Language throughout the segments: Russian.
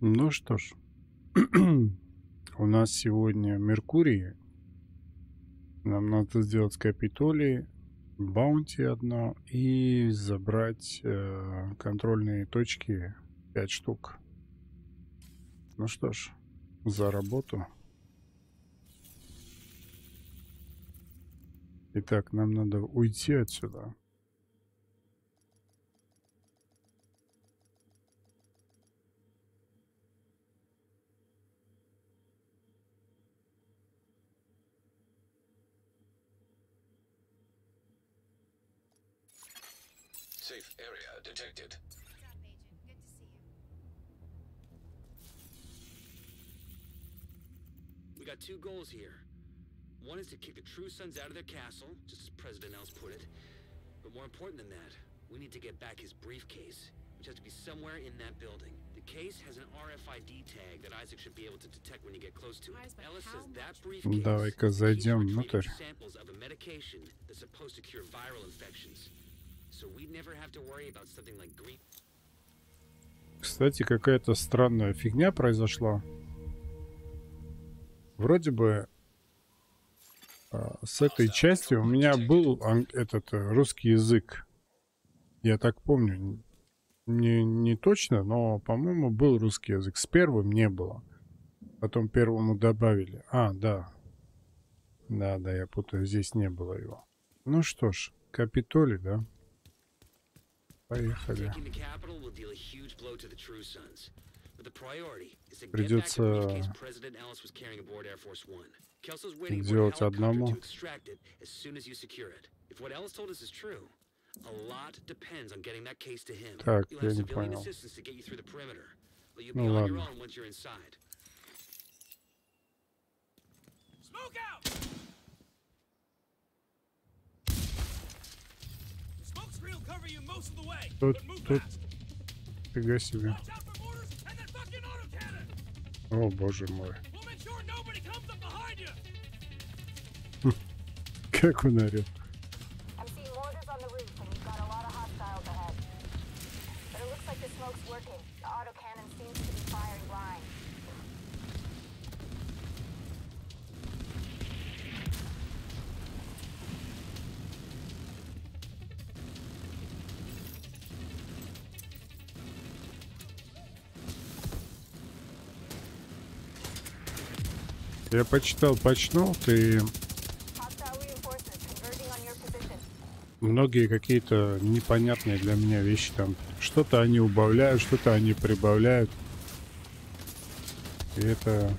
Ну что ж, у нас сегодня Меркурий. Нам надо сделать Капитолий, баунти одно и забрать э, контрольные точки 5 штук. Ну что ж, за работу. Итак, нам надо уйти отсюда. you. We got two goals here. One is to kick the True Sons out of their castle, just as President Els put it. But more important than that, we need to get back his briefcase, which has to be somewhere in that building. The case has an RFID tag that Isaac should be able to detect when you get close to it. Eyes, but Ellis how says that much? briefcase Давай-ка is the key to зайдем retrieving внутрь. samples of a medication that's supposed to cure viral infections. Кстати, какая-то странная фигня произошла. Вроде бы а, с этой части у меня был этот э, русский язык. Я так помню. Не, не точно, но, по-моему, был русский язык. С первым не было. Потом первому добавили. А, да. Да, да, я путаю. Здесь не было его. Ну что ж, Капитолий, да? Поехали. Taking the capital will deal a huge blow to the True Sons. But the priority is to get back Придется the briefcase President Ellis was carrying aboard Air Force One. Kelso's waiting for делать a helicopter одному. to extract it as soon as you secure it. If what Ellis told us is true, a lot depends on getting that case to him. Так, You'll я have не civilian понял. assistance to Тут, тут, фига себе. О, боже мой. Как он орет. Я почитал почнут, и многие какие-то непонятные для меня вещи там. Что-то они убавляют, что-то они прибавляют. И это...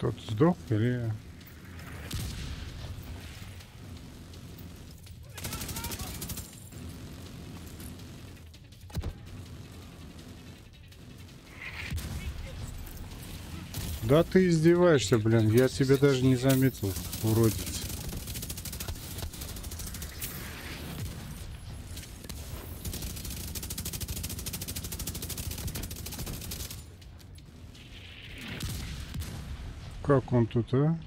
Тот сдох или... Да ты издеваешься, блин. Я тебя даже не заметил, уродец. Как он тут, а?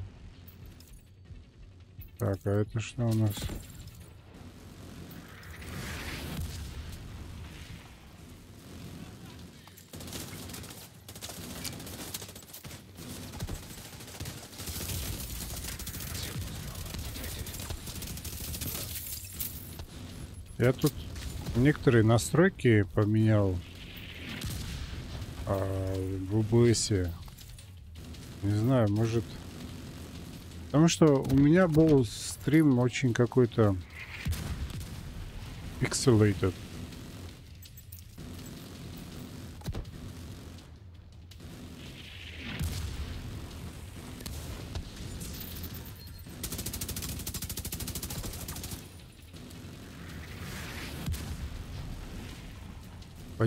Так, а это что у нас? Я тут некоторые настройки поменял а, в OBS. Не знаю, может... Потому что у меня был стрим очень какой-то... Pixelated.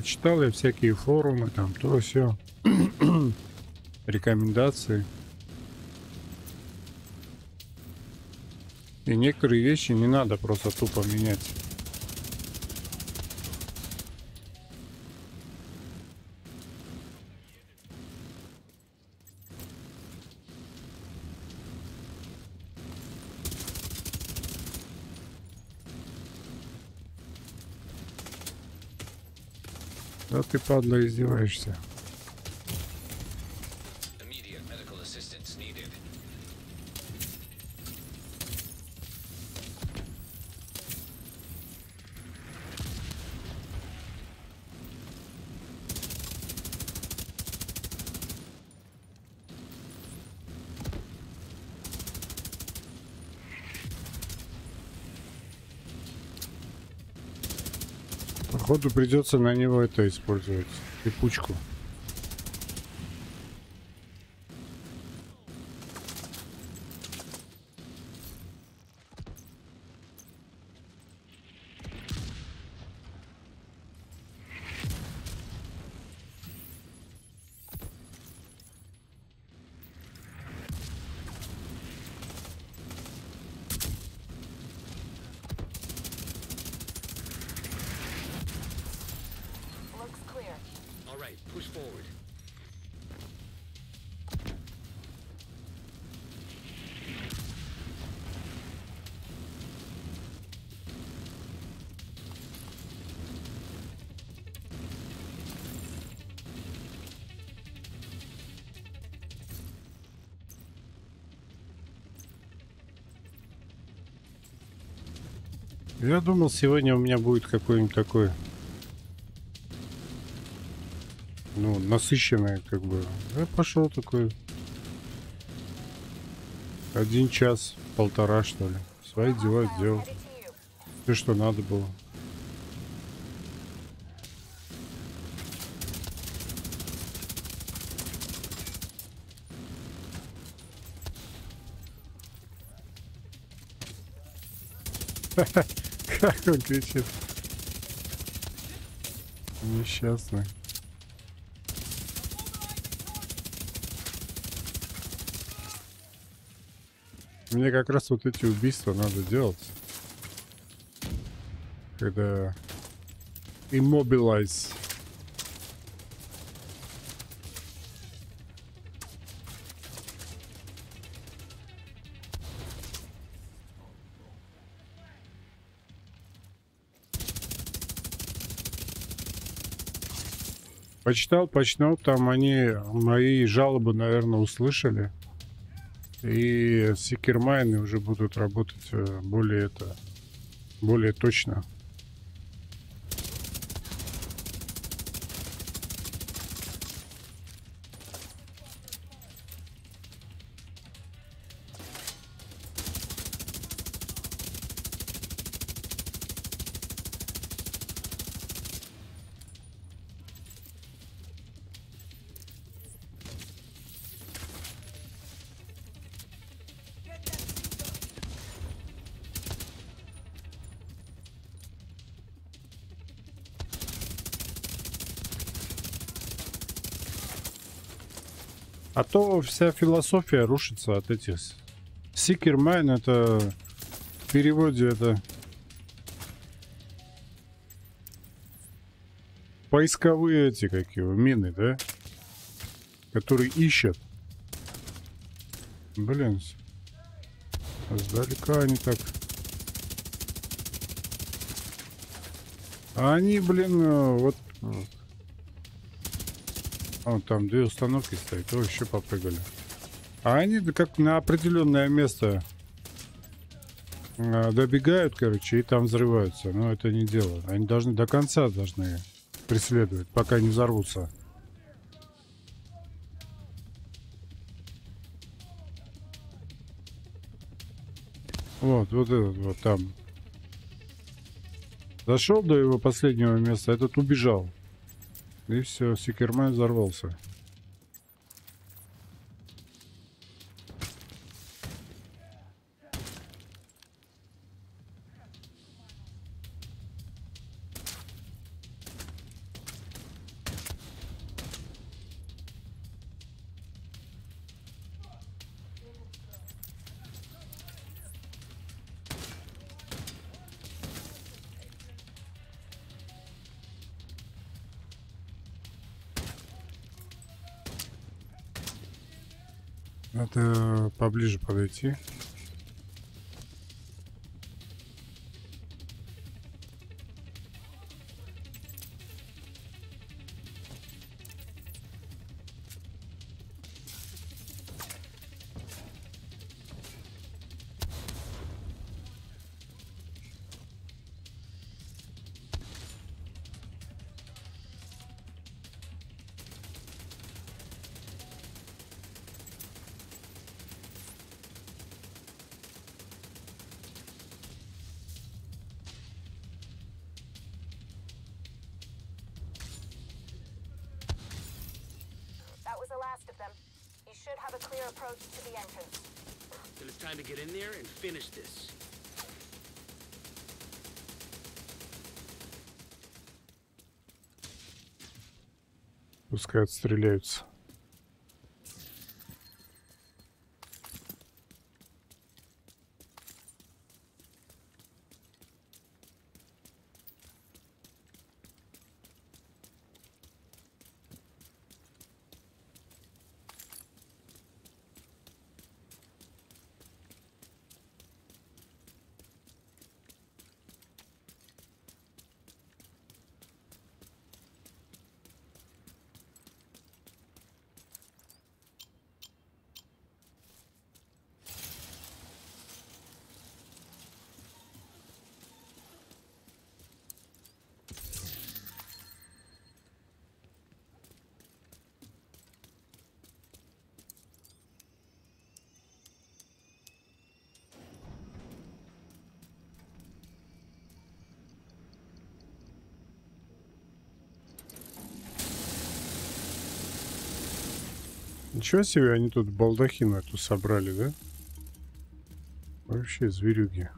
Почитал я всякие форумы, там то все, рекомендации. И некоторые вещи не надо просто тупо менять. Ты, падла, издеваешься. Походу придется на него это использовать. Липучку. Looks Я думал, сегодня у меня будет какой-нибудь такой... Ну, насыщенный, как бы. Я пошел такой... Один час, полтора, что ли. Свои дела сделал. Все, что надо было. Как он кричит. Несчастный. Мне как раз вот эти убийства надо делать. Когда immobilize. Почитал, почитал, там они мои жалобы, наверное, услышали. И секермайны уже будут работать э, более это, более точно. А то вся философия рушится от этих. Mine это в переводе это поисковые эти какие мины, да? Которые ищут. Блин. Сдалека они так. А они, блин, э, вот Вон там две установки стоят, то еще попрыгали. А они как на определенное место э, добегают, короче, и там взрываются. Но это не дело. Они должны до конца должны преследовать, пока не взорвутся. Вот, вот этот вот там. Зашел до его последнего места, этот убежал. И все, Секерман взорвался. here. Отстреляются. Ничего себе, они тут балдахину эту собрали, да? Вообще зверюги.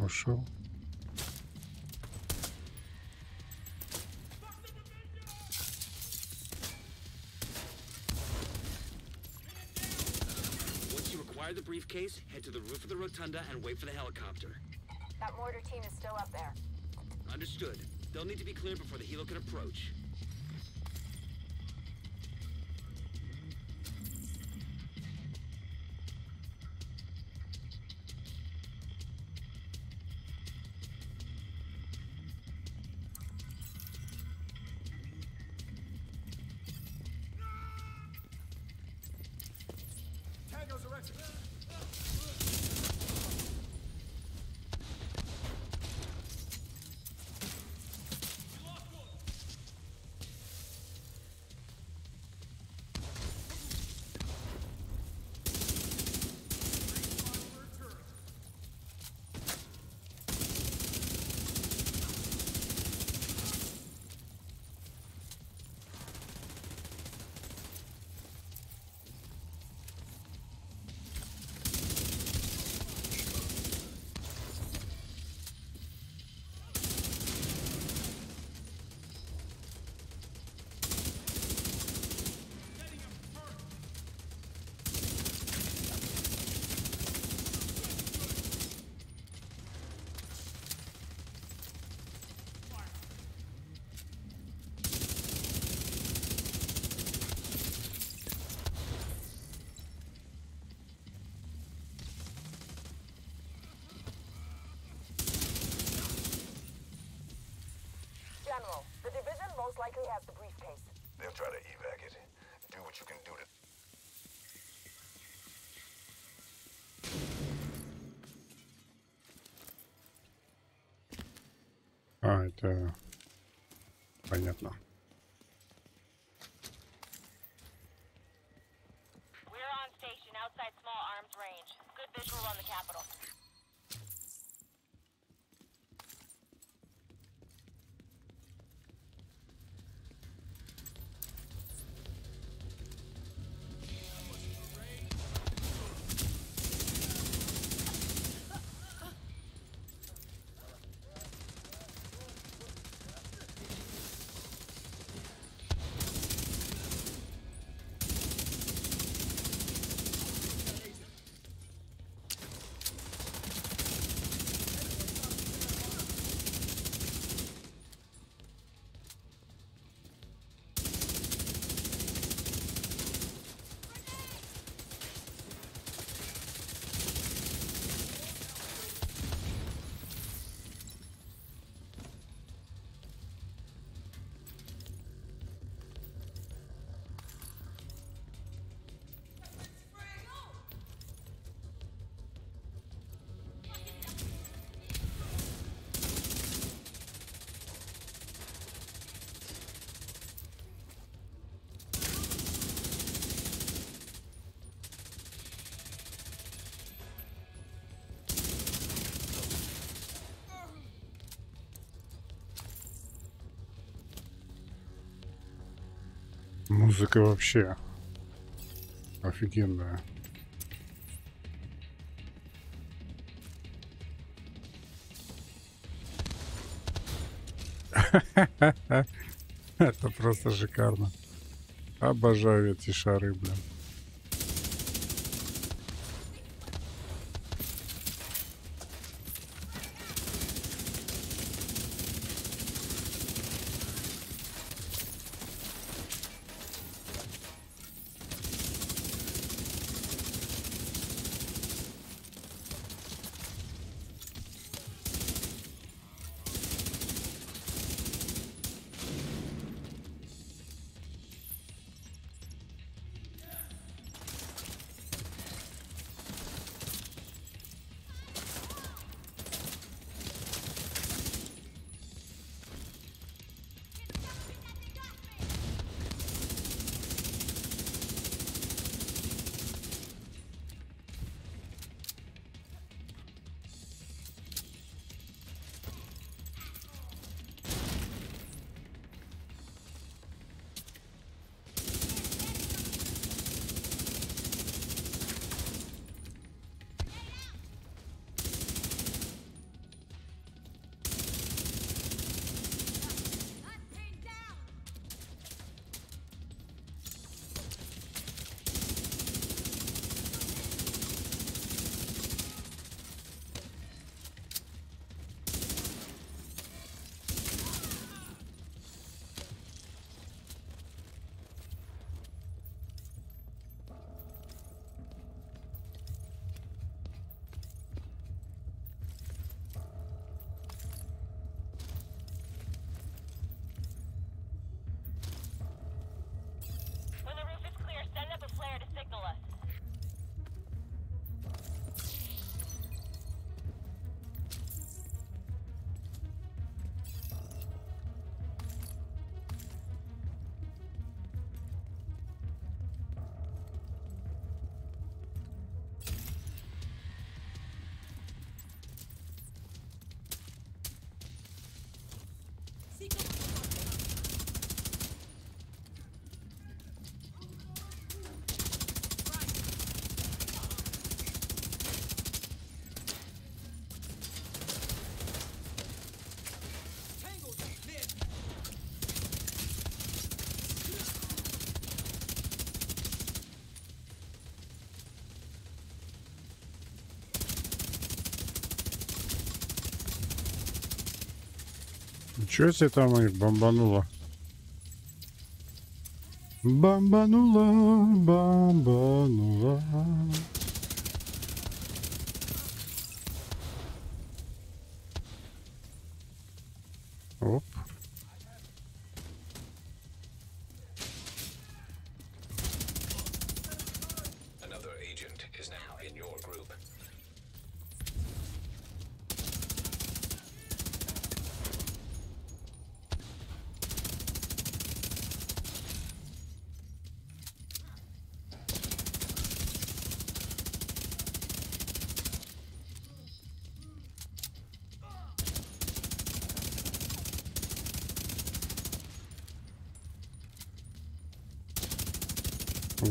Oh sure. Once you Fire the briefcase, head to the roof of the rotunda, and wait for the helicopter. That mortar team is still up there. Understood. They'll need to be cleared before the helo can approach. Э, понятно. Музыка вообще офигенная. Это просто шикарно. Обожаю эти шары, бля. Чё тебе там их бомбануло? Бомбанула, бомбанула.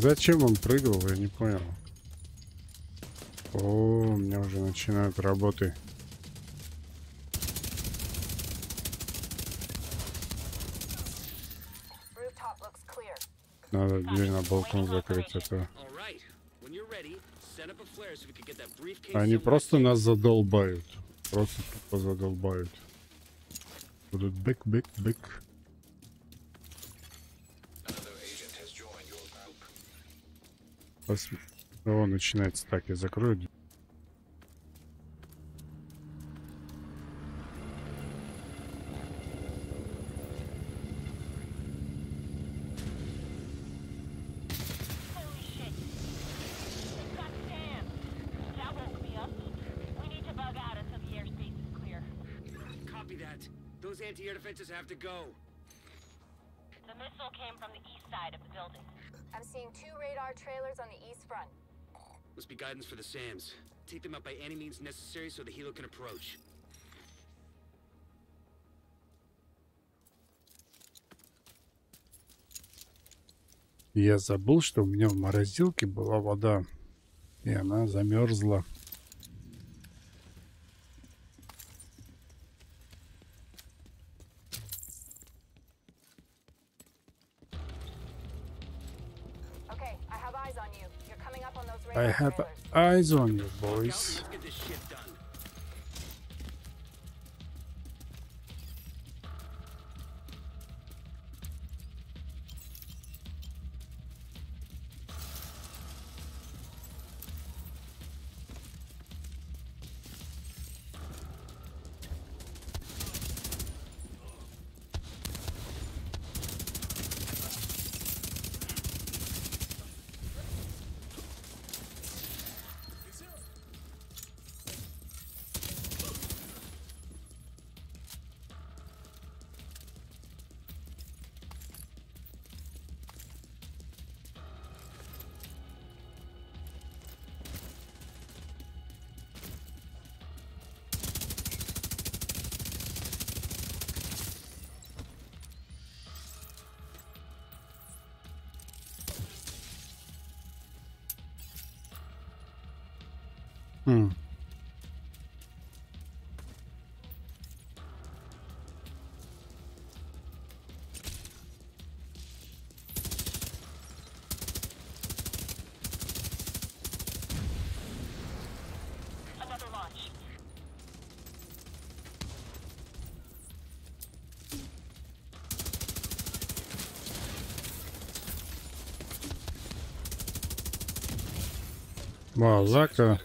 Зачем он прыгал, я не понял. О, у меня уже начинают работы. Надо дверь на балкон закрыть. Это... Briefcase. Они просто нас задолбают. Просто тупо задолбают. Будут бэк, Пос- О, начинается. Так, я закрою. Must be guidance for the SAMs. Take them out by any means necessary so the helo can approach. Я забыл, что у меня в морозилке была вода. И она замерзла. I have eyes on you, boys. Малака.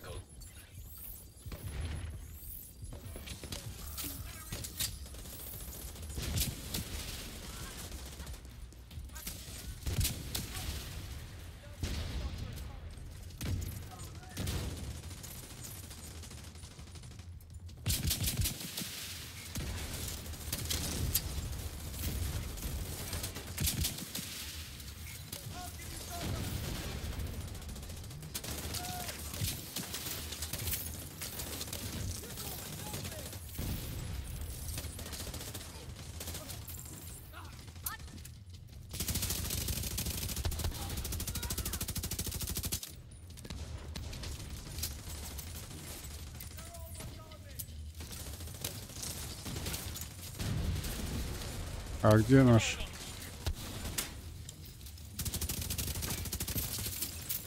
А где наш?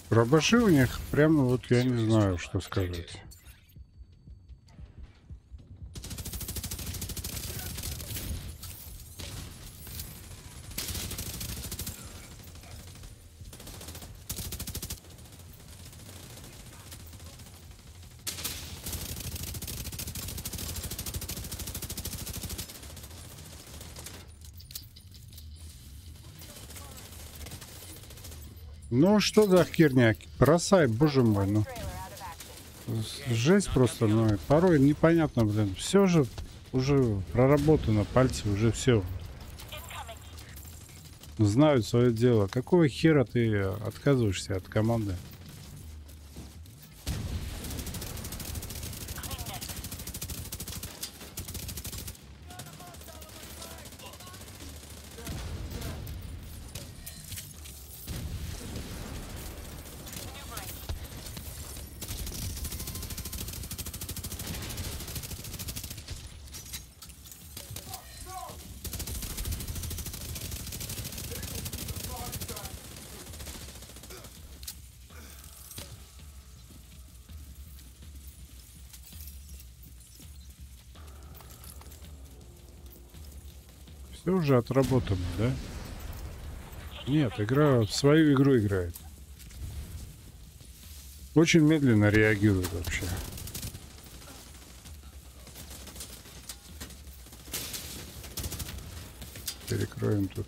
Пробаши у них прямо вот я не знаю, что сказать. Ну что за херня? Бросай, боже мой, ну. Жесть просто, ну, порой непонятно, блин. Все же уже проработано, пальцы уже все знают свое дело. Какого хера ты отказываешься от команды? Уже отработано, да? Нет, игра в свою игру играет. Очень медленно реагирует вообще. Перекроем тут.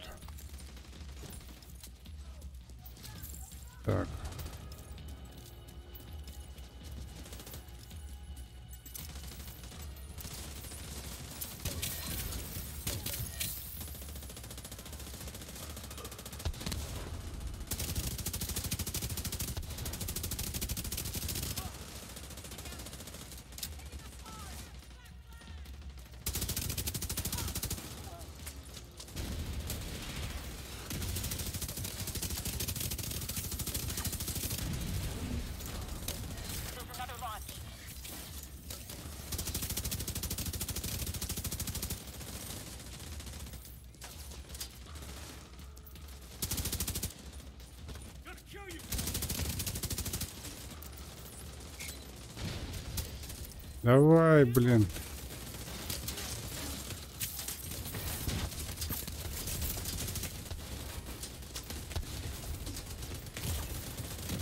Давай, блин.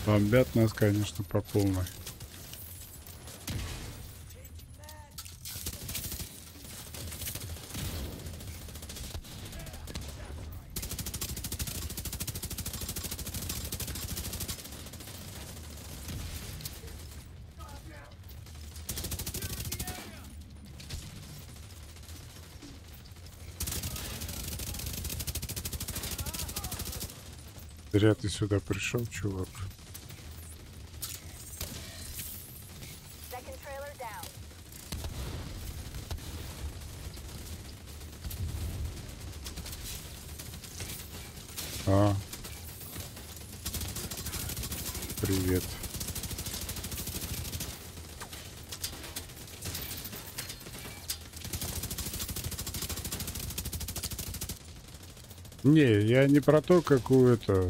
Бомбят нас, конечно, по полной. Зря ты сюда пришел, чувак. А. Привет. Не, я не про то, какую это...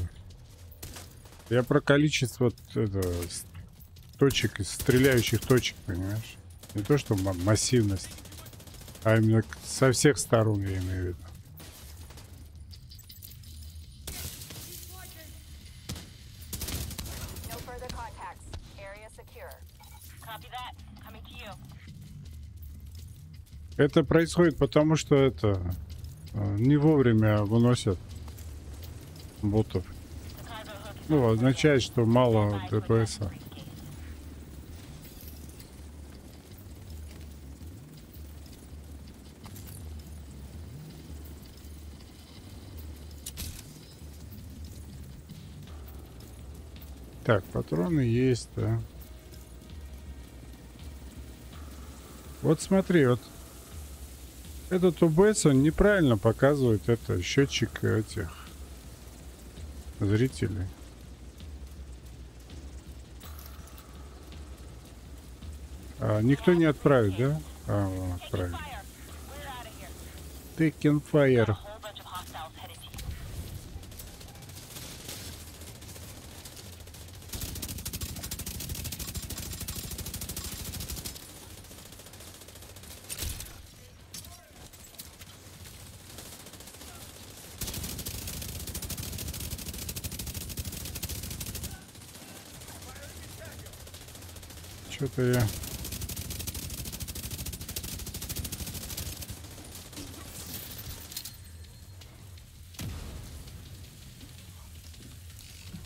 Я про количество это, точек, стреляющих точек, понимаешь? Не то, что ма- массивность, а именно со всех сторон я имею в виду. Это происходит потому, что это э, не вовремя выносят ботов. The cargo hook is Ну, означает, что мало ДПС. Так, патроны есть, да. Вот смотри, вот этот УБС, он неправильно показывает это счетчик этих зрителей. А, никто не отправит, да? А, отправит. Taking fire. Got a whole bunch of hostiles headed to you. Что-то я...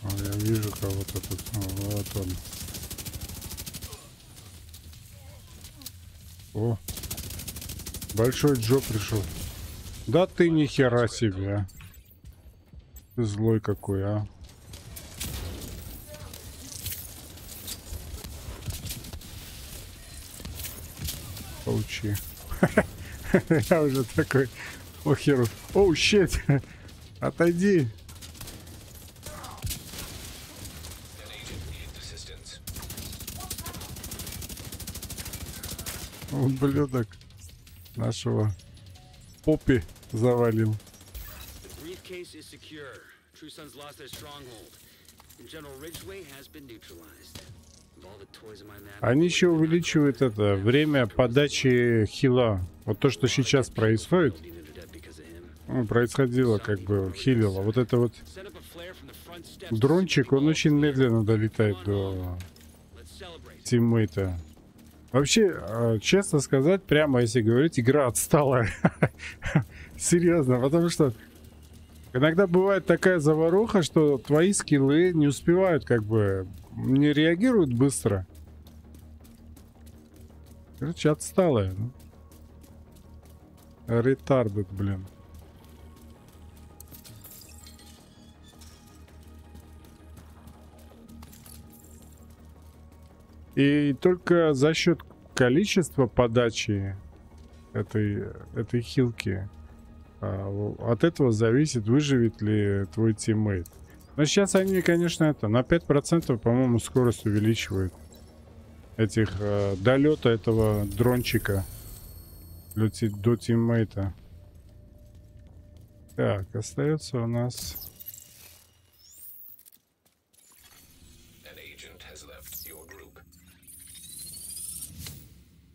А, я вижу кого-то тут. А, вот он. О. Большой Джо пришел. Да ты ни хера себе. Ты злой какой, а. Получи. Я уже такой. Охеру. Оу, щит. Отойди. An agent needs assistance. Ублюдок нашего попи завалил. Lost their stronghold. And General has been neutralized. Они еще увеличивают это время подачи хила. Вот то, что сейчас происходит. Ну, происходило, как бы хилило. Вот это вот дрончик, он очень медленно долетает до тиммейта. Вообще, э, честно сказать, прямо если говорить, игра отстала. Серьезно, потому что иногда бывает такая заваруха, что твои скиллы не успевают, как бы, не реагируют быстро. Короче, отсталая. ну. Ретардед, блин. И только за счет количества подачи этой, этой хилки а, от этого зависит, выживет ли твой тиммейт. Но сейчас они, конечно, это на 5%, по-моему, скорость увеличивают этих э, долета этого дрончика ти- до тиммейта. Так, остается у нас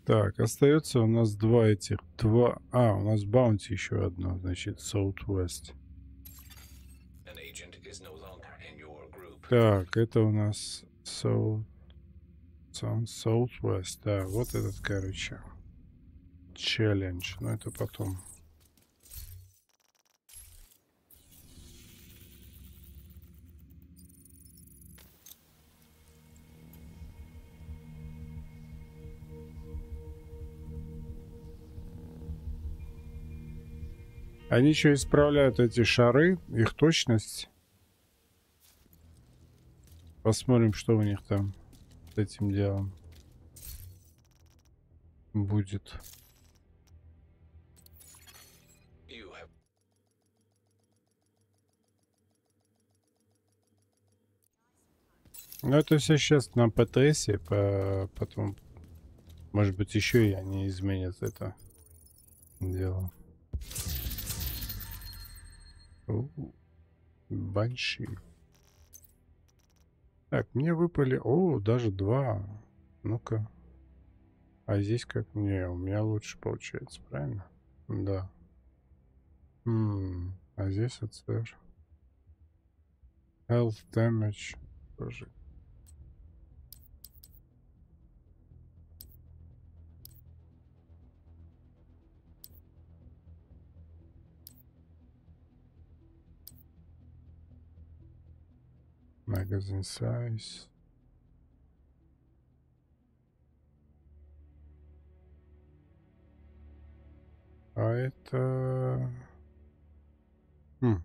Так, остается у нас два этих. Два. А, у нас баунти еще одно, значит, Southwest. Так, это у нас. South- Southwest. Да, вот этот, короче. Челлендж. Но это потом. Они еще исправляют эти шары, их точность. Посмотрим, что у них там с этим делом будет. Ну, это все сейчас на ПТС, по... потом, может быть, еще и они изменят это дело. Банши. Так, мне выпали... О, даже два. Ну-ка. А здесь как мне? У меня лучше получается, правильно? Да. М, А здесь АЦР. Health damage. Тоже Magazine size. А это... Хм.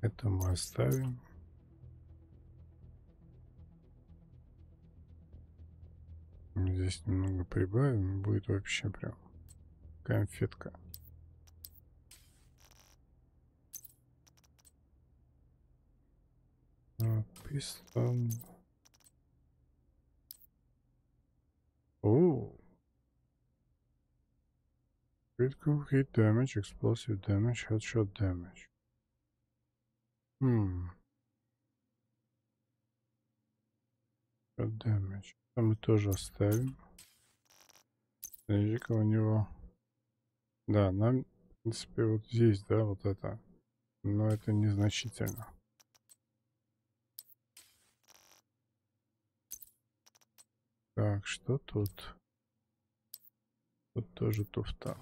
Это мы оставим. Здесь немного прибавим, будет вообще прям конфетка. Так, Пистон. О. Critical hit damage, explosive damage, headshot damage. Хм. Headshot damage. Это мы тоже оставим. Подожди-ка у него... Да, нам, в принципе, вот здесь, да, вот это. Но это незначительно. Так, что тут? Тут тоже туфта.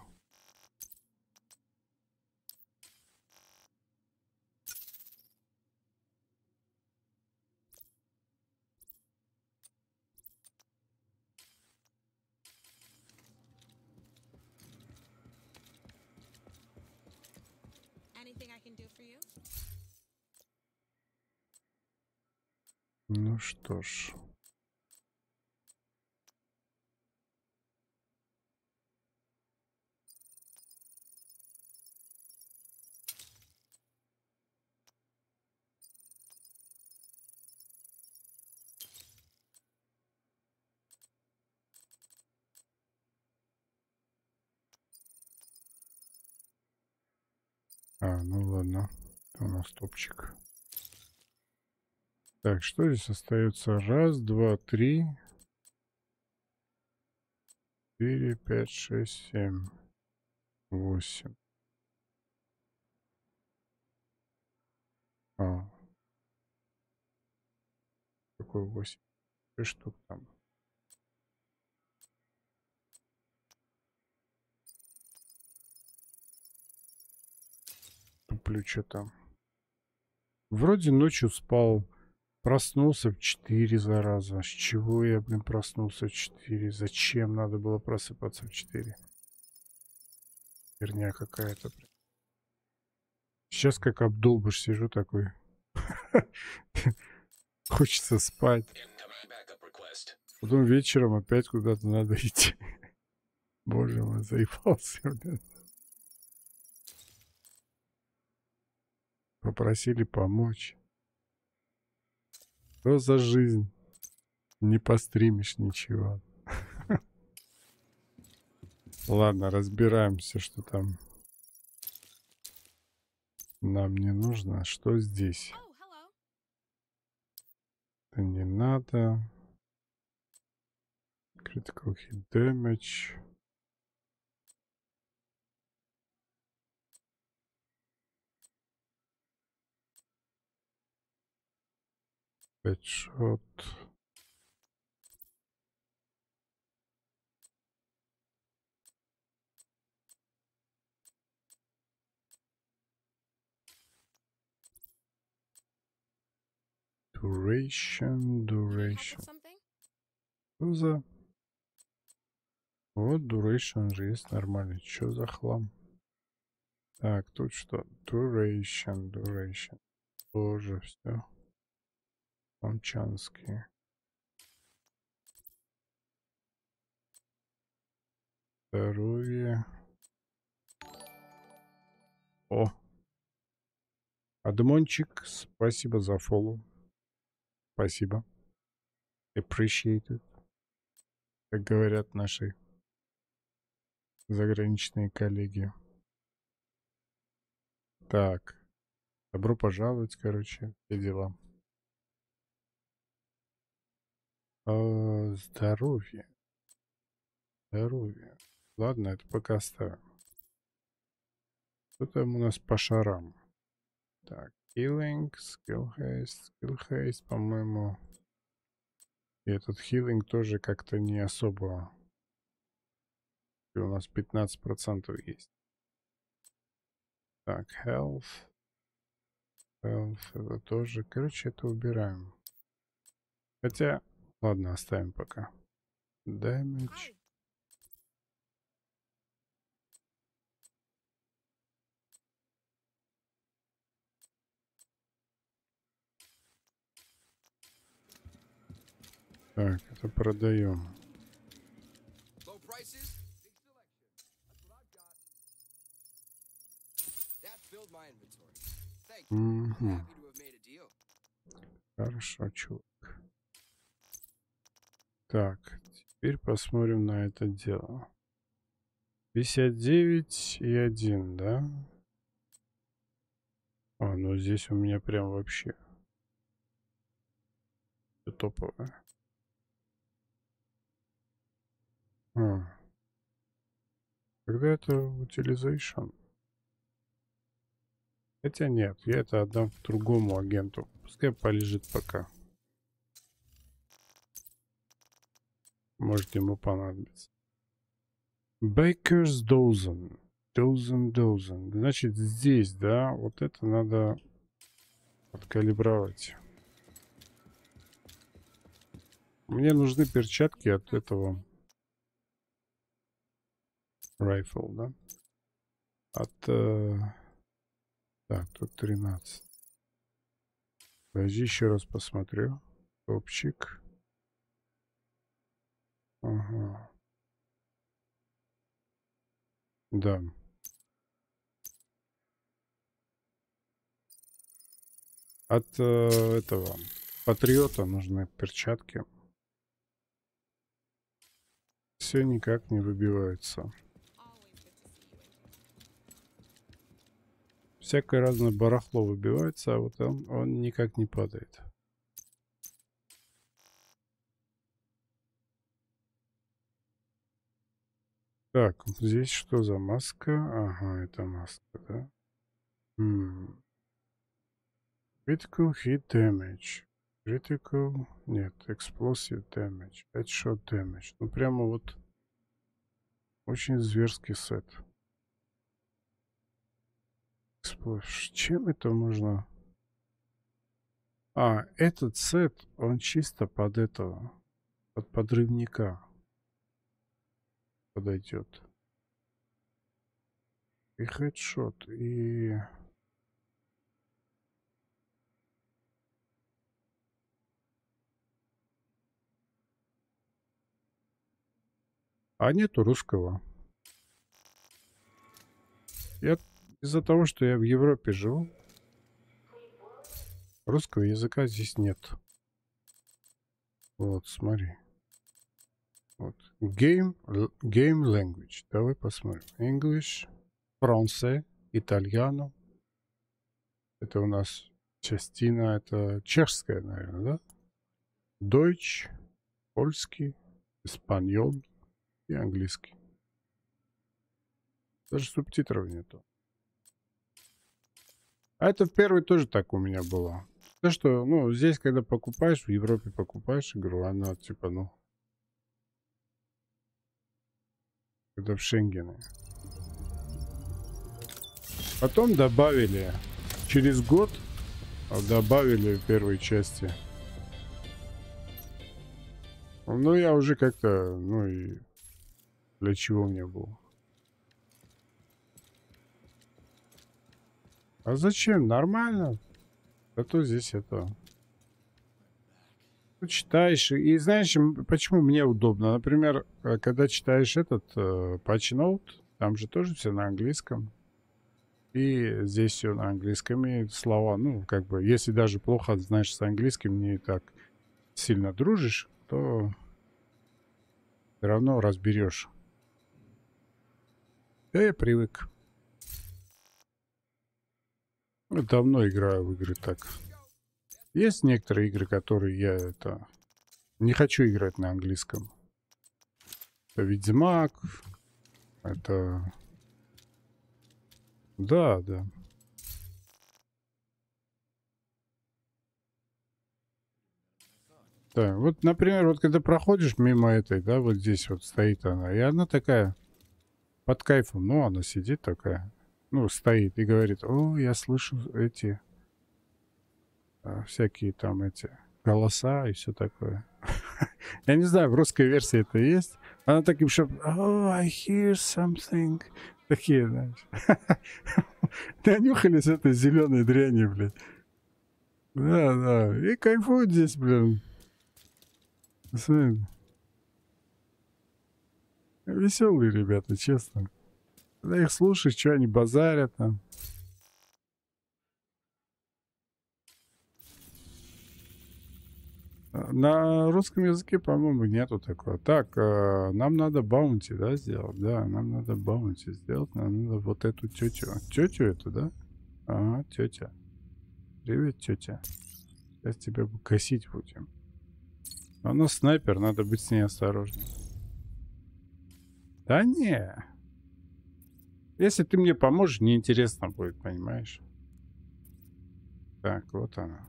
Anything I can do for you? Ну что ж. А, ну ладно. У нас топчик. Так, что здесь остается? Раз, два, три. Четыре, пять, шесть, семь. Восемь. А. Какой восемь? Шесть штук там. Туплю что там. Вроде ночью спал. Проснулся в 4 зараза. С чего я, блин, проснулся в 4? Зачем надо было просыпаться в 4? Херня какая-то. блин. Сейчас как обдолбыш сижу такой. Хочется спать. Потом вечером опять куда-то надо идти. Боже мой, заебался, блин. Попросили помочь. Что за жизнь? Не постримишь ничего. Ладно, разбираемся, что там нам не нужно. Что здесь? Это не надо. Critical hit damage. Headshot. Duration, duration. Что за... Вот duration же есть нормальный. Что за хлам? Так, тут что? Duration, duration. Тоже все. Помчанские. Здоровье. О! Адмончик, спасибо за фоллоу. Спасибо. Appreciated. Как говорят наши заграничные коллеги. Так. Добро пожаловать, короче, все дела. А, здоровье. Здоровье. Ладно, это пока оставим. Что там у нас по шарам? Так, healing, skill haste, skill haste, по-моему. И этот healing тоже как-то не особо. И у нас 15% есть. Так, health. Health, это тоже. Короче, это убираем. Хотя, ладно, оставим пока. Damage. Так, это продаем. Deal. Хорошо, чувак. Так, теперь посмотрим на это дело. 59 и 1, да? А, ну здесь у меня прям вообще всё топовое. А. Когда это utilization? Хотя нет, я это отдам другому агенту. Пускай полежит пока. Может ему понадобится. Baker's Dozen. Dozen, dozen. Значит, здесь, да, вот это надо откалибровать. Мне нужны перчатки от этого rifle, да? От... э, Так, тут 13. Подожди, еще раз посмотрю. Топчик. Ага. Да. От э, этого патриота нужны перчатки. Все никак не выбивается. Всякое разное барахло выбивается, а вот он, он никак не падает. Так, здесь что за маска? Ага, это маска, да? М. Critical hit damage. Critical... Нет, explosive damage. Headshot damage. Ну, прямо вот... Очень зверский сет. Экспло- Чем это можно... А, этот сет, он чисто под этого, под подрывника подойдет. И хедшот, и... А нету русского. Я из-за того, что я в Европе живу, русского языка здесь нет. Вот, смотри. Вот. Game, game language. Давай посмотрим. English, Франце, Итальяно. Это у нас частина, это чешская, наверное, да? Deutsch, польский, испаньол и английский. Даже субтитров нету. А это в первой тоже так у меня было. То, что, ну, здесь, когда покупаешь, в Европе покупаешь игру, она, типа, ну, когда в Шенгене. Потом добавили, через год а, добавили в первой части. Ну, я уже как-то, ну и для чего мне было? А зачем? Нормально. Зато здесь это... Читаешь, и знаешь, почему мне удобно? Например, э, когда читаешь этот э, Patch там же тоже все на английском. И здесь все на английском, и слова, ну, как бы, если даже плохо знаешь с английским, не так сильно дружишь, то все равно разберешь. Да я привык. Ну, Давно играю в игры так. Есть некоторые игры, которые я это не хочу играть на английском. Это Ведьмак. Это... Да, да. Да, вот, например, вот когда проходишь мимо этой, да, вот здесь вот стоит она, и она такая под кайфом, ну, она сидит такая, ну, стоит и говорит, о, я слышу эти всякие там эти голоса и все такое. Я не знаю, в русской версии это есть. Она таким шепотом, oh, I hear something. Такие, знаешь. Нанюхались этой зеленой дряни, блядь. Да, да. И кайфуют здесь, блин. Веселые ребята, честно. Когда их слушаешь, что они базарят там. На русском языке, по-моему, нету такого. Так, э, нам надо баунти, да, сделать? Да, нам надо баунти сделать. Нам надо вот эту тетю. Тетю эту, да? Ага, тетя. Привет, тетя. Сейчас тебя косить будем. Она снайпер, надо быть с ней осторожным. Да не. Если ты мне поможешь, неинтересно будет, понимаешь? Так, вот она.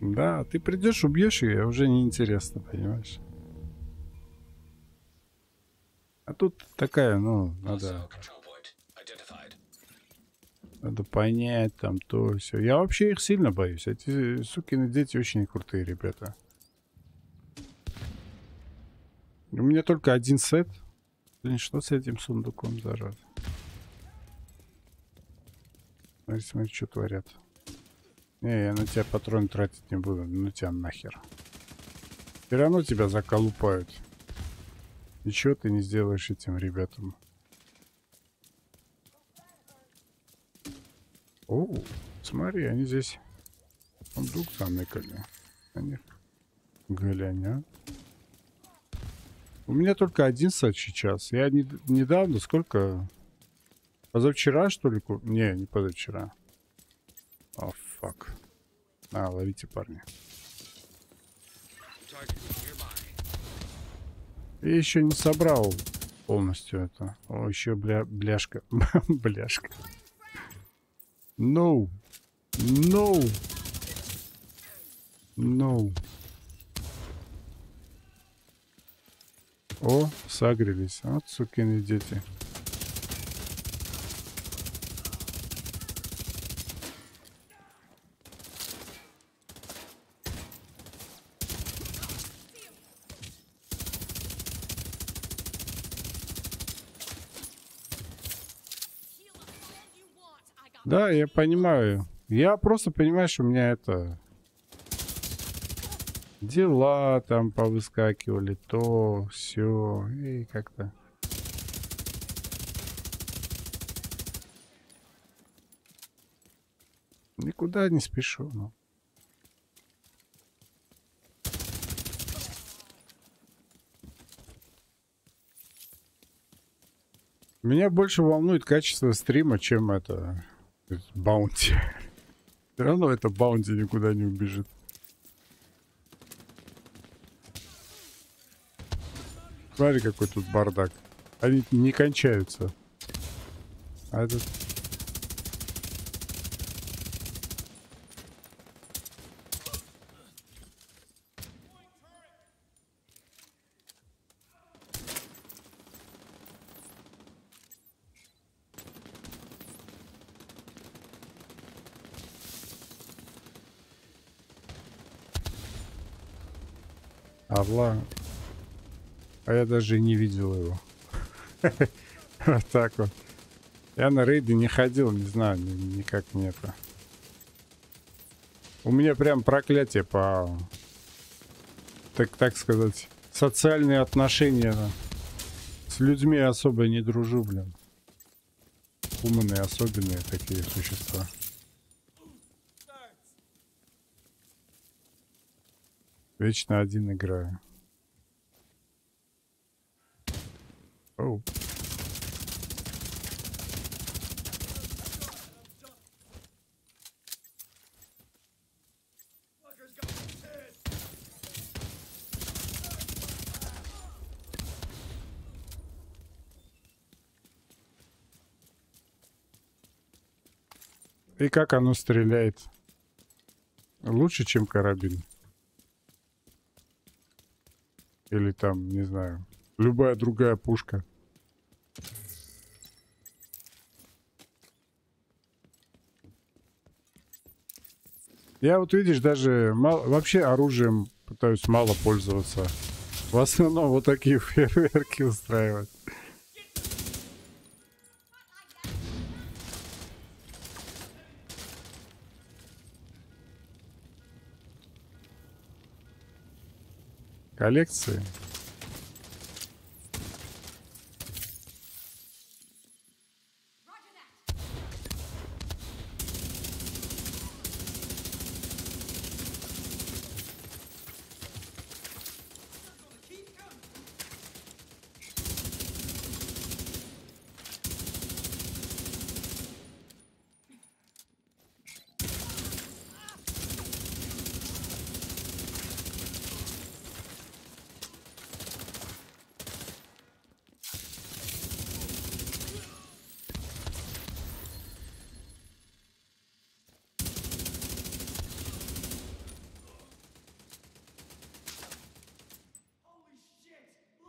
Да, ты придешь, убьешь ее, уже неинтересно, понимаешь? А тут такая, ну, надо, надо понять там то все. Я вообще их сильно боюсь. Эти сукины дети очень крутые ребята. У меня только один сет. Блин, что с этим сундуком, зараза? Смотри, смотри, что творят. Не, я на тебя патроны тратить не буду. Ну тебя нахер. Все равно тебя заколупают. Ничего ты не сделаешь этим ребятам. О, смотри, они здесь сундук заныкали. Они голяня. У меня только один сет сейчас. Я не- недавно, сколько? Позавчера, что ли? Не, не позавчера. Фак. А, ловите, парни. И еще не собрал полностью это. О, еще бля, бляшка. бляшка. No. No. No. О, сагрились. Вот сукины дети. Да, я понимаю. Я просто понимаю, что у меня это... Дела там повыскакивали, то, все, и как-то... Никуда не спешу, ну. Меня больше волнует качество стрима, чем это баунти. Все равно это баунти никуда не убежит. Смотри, какой тут бардак. Они не кончаются. А этот... Орла. А я даже не видел его. Вот так вот. Я на рейды не ходил, не знаю, ни- никак не. У меня прям проклятие по, так, так сказать, социальные отношения. С людьми особо не дружу, блин. Умные, особенные такие существа. Вечно один играю. Оу. И как оно стреляет? Лучше, чем карабин? Или там, не знаю, любая другая пушка. Я вот видишь, даже мал- вообще оружием пытаюсь мало пользоваться. В основном вот такие фейерверки устраивать. Коллекции.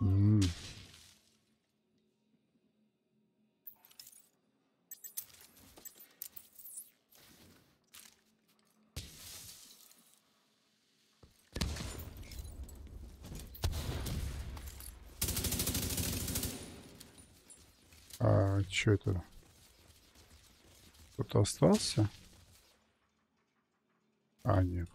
М. А что это? Кто-то остался? А, нет.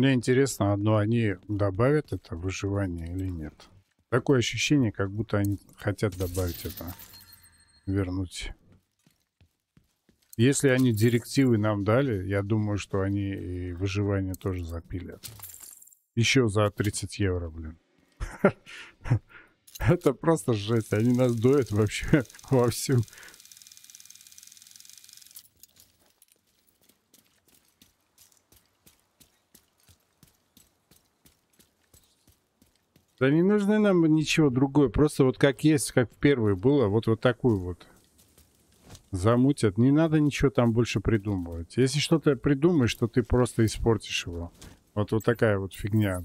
Мне интересно, одно они добавят это выживание или нет. Такое ощущение, как будто они хотят добавить это, вернуть Если они директивы нам дали, я думаю, что они и выживание тоже запилят. Еще за 30 евро, блин. Это просто жесть. Они нас доят вообще вовсю. Да не нужно нам ничего другое. Просто вот как есть, как в первой было, вот, вот такую вот замутят. Не надо ничего там больше придумывать. Если что-то придумаешь, то ты просто испортишь его. Вот, вот такая вот фигня.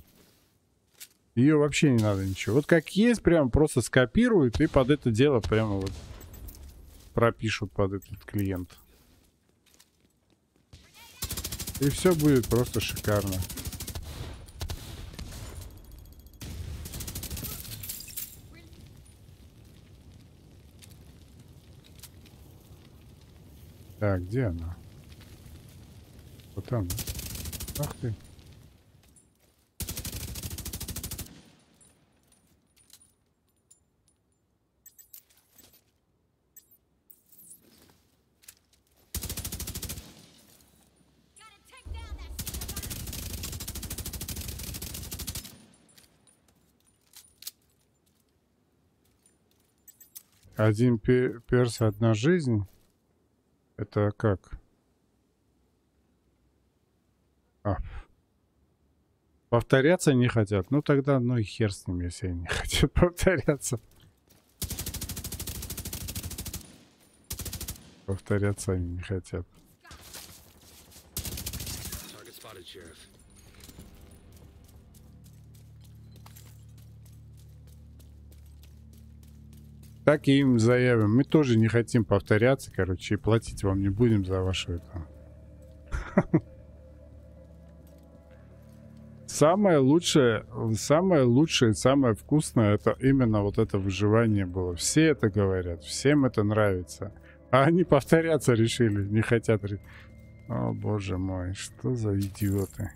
Ее вообще не надо ничего. Вот как есть, прям просто скопируют и под это дело прямо вот пропишут под этот клиент. И все будет просто шикарно. Так, где она? Вот там. Ах ты. Один пе- перс, одна жизнь. Это как? А. Повторяться не хотят? Ну тогда ну и хер с ними, если они не хотят повторяться. Повторяться они не хотят. Так и им заявим. Мы тоже не хотим повторяться, короче, и платить вам не будем за вашу это. Самое лучшее, самое лучшее, самое вкусное, это именно вот это выживание было. Все это говорят, всем это нравится. А они повторяться решили, не хотят. О, боже мой, что за идиоты.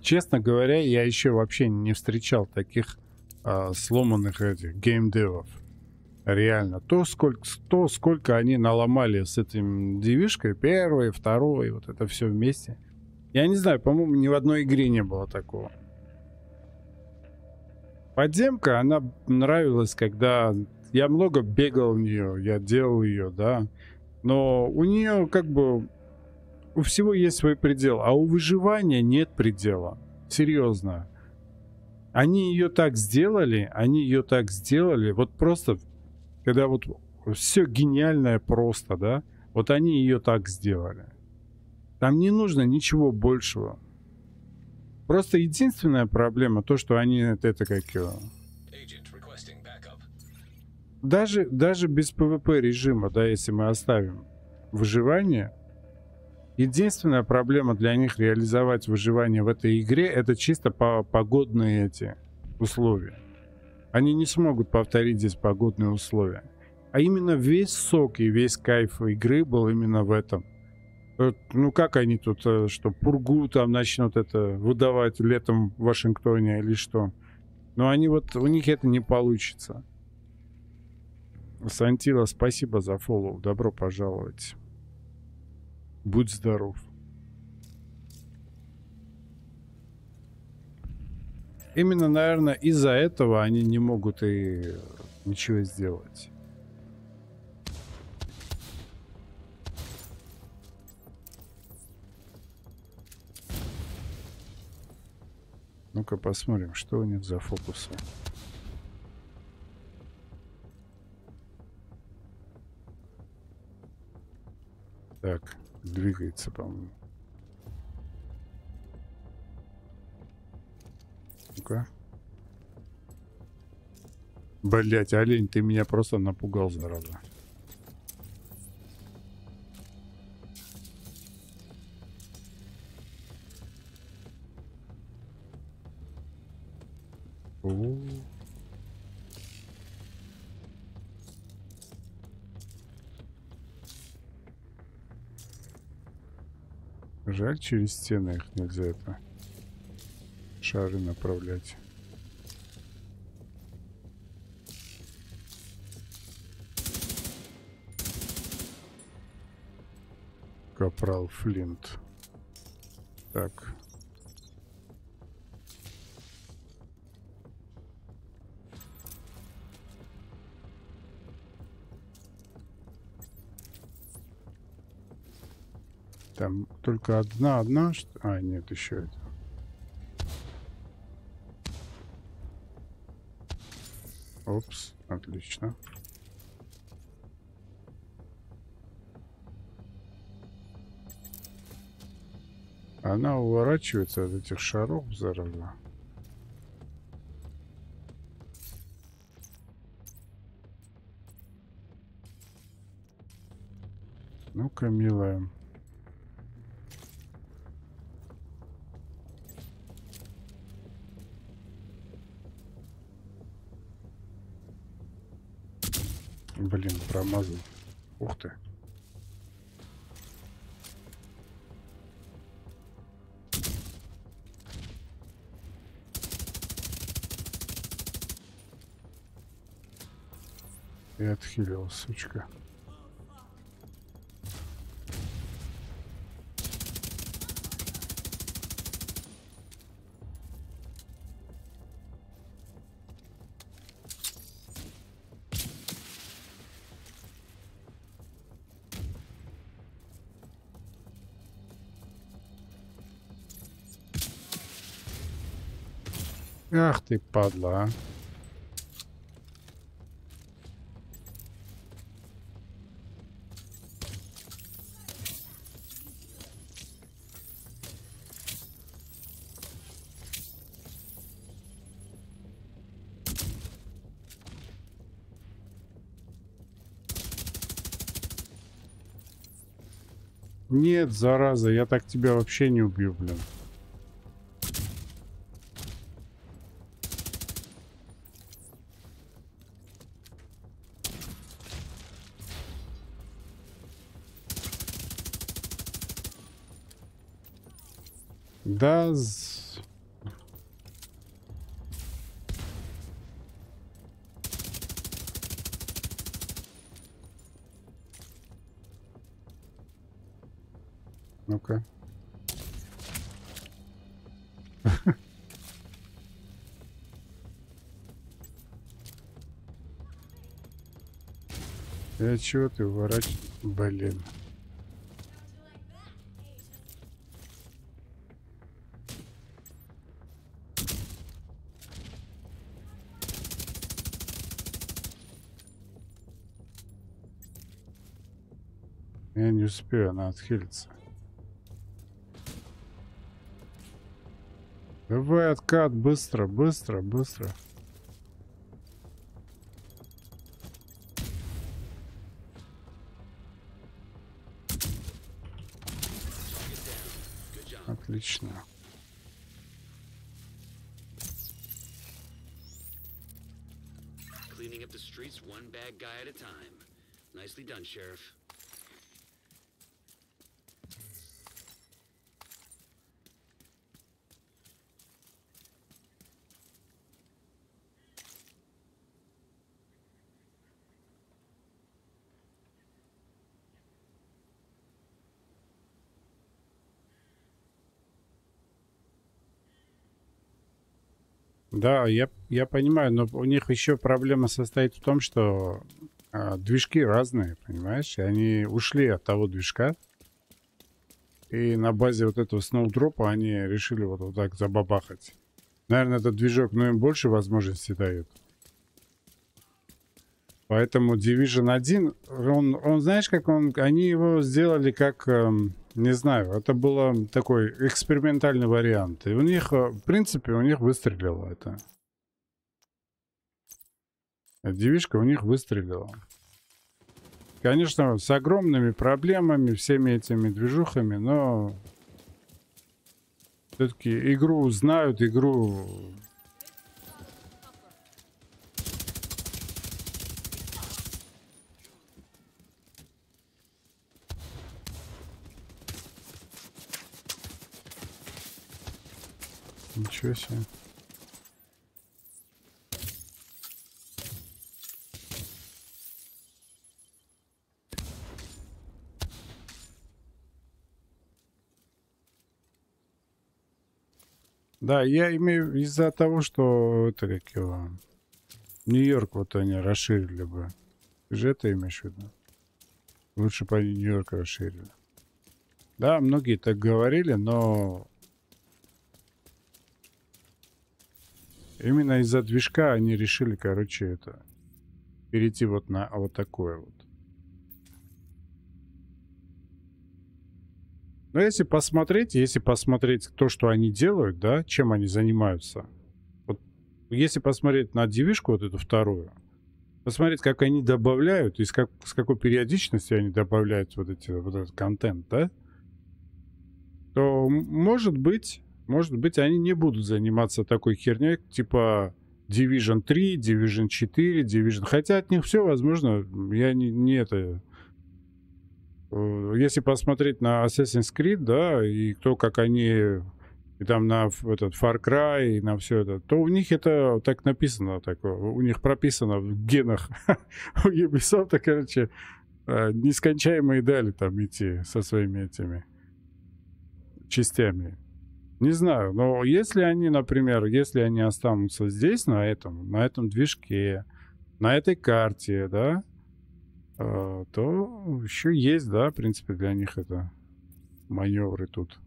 Честно говоря, я еще вообще не встречал таких а, сломанных этих геймдевов. Реально. То сколько, то, сколько они наломали с этим девишкой, первой, второй, вот это все вместе. Я не знаю, по-моему, ни в одной игре не было такого. Подземка, она нравилась, когда я много бегал в нее, я делал ее, да. Но у нее как бы у всего есть свой предел, а у выживания нет предела. Серьезно. Они ее так сделали, они ее так сделали, вот просто, когда вот все гениальное просто, да, вот они ее так сделали. Там не нужно ничего большего. Просто единственная проблема то, что они это, как его, backup. даже, даже без PvP режима, да, если мы оставим выживание, единственная проблема для них реализовать выживание в этой игре это чисто по погодные эти условия. Они не смогут повторить здесь погодные условия. А именно весь сок и весь кайф игры был именно в этом. Ну как они тут, э, что пургу там начнут это выдавать летом в Вашингтоне или что? Но они вот, у них это не получится. Сантила, спасибо за фоллоу. Добро пожаловать. Будь здоров. Именно, наверное, из-за этого они не могут и ничего сделать. Ну-ка посмотрим, что у них за фокусы. Так, двигается, по-моему. Ну-ка. Блять, олень, ты меня просто напугал, зараза. О. Жаль, через стены их нельзя это шары направлять. Капрал Флинт. Так, Там только одна, одна, что... А, нет, еще это. Опс, отлично. Она уворачивается от этих шаров, зараза. Ну-ка, милая. Блин, промазал. Ух ты. И отхилил, сучка. Ах ты, падла, а. Нет, зараза, я так тебя вообще не убью, блин. Да, Ну-ка. Я чего ты ворачиваешь? Блин. Успею, она отхилится. Давай откат, быстро, быстро, быстро. Отлично. Cleaning up the streets one bad guy at a time. Nicely done, Sheriff. Да, я, я понимаю, но у них еще проблема состоит в том, что а, движки разные, понимаешь? Они ушли от того движка. И на базе вот этого сноудропа они решили вот, вот так забабахать. Наверное, этот движок, ну, им больше возможностей дает. Поэтому Division 1, он, он знаешь, как он, они его сделали как, эм, не знаю, это было такой экспериментальный вариант. И у них, э, в принципе, у них выстрелило это. Девишка у них выстрелила. Конечно, с огромными проблемами, всеми этими движухами, но все-таки игру знают, игру Ничего себе. Да, я имею из-за того, что это как его Нью-Йорк вот они расширили бы. Ты же это имеешь в виду? Лучше бы они Нью-Йорк расширили. Да, многие так говорили, но Именно из-за движка они решили, короче, это... Перейти вот на вот такое вот. Но если посмотреть, если посмотреть то, что они делают, да, чем они занимаются. Вот если посмотреть на девишку вот эту вторую, посмотреть, как они добавляют и с, как, с какой периодичностью они добавляют вот, эти, вот этот контент, да, то, может быть, может быть, они не будут заниматься такой херней, типа Division 3, Division 4, Division... Хотя от них все возможно. Я не, не это... Э, Если посмотреть на Assassin's Creed, да, и то, как они и там на этот Far Cry, и на все это, то у них это так написано, так, у них прописано в генах. У Ubisoft, короче, э, нескончаемые дали там идти со своими этими частями. Не знаю, но если они, например, если они останутся здесь, на этом, на этом движке, на этой карте, да, э, то еще есть, да, в принципе, для них это маневры тут.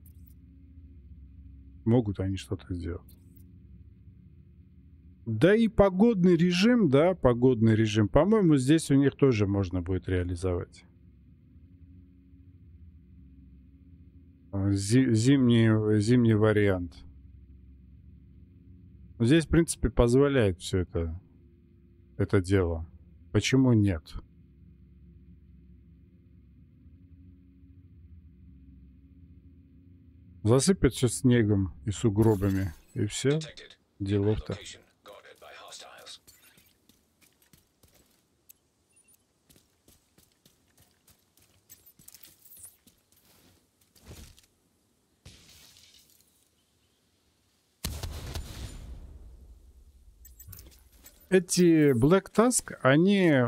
Могут они что-то сделать. Да и погодный режим, да, погодный режим, по-моему, здесь у них тоже можно будет реализовать. Зимний, зимний вариант. Здесь, в принципе, позволяет все это, это дело. Почему нет? Засыпят все снегом и сугробами, и все. Делов-то. Эти Black Tusk, они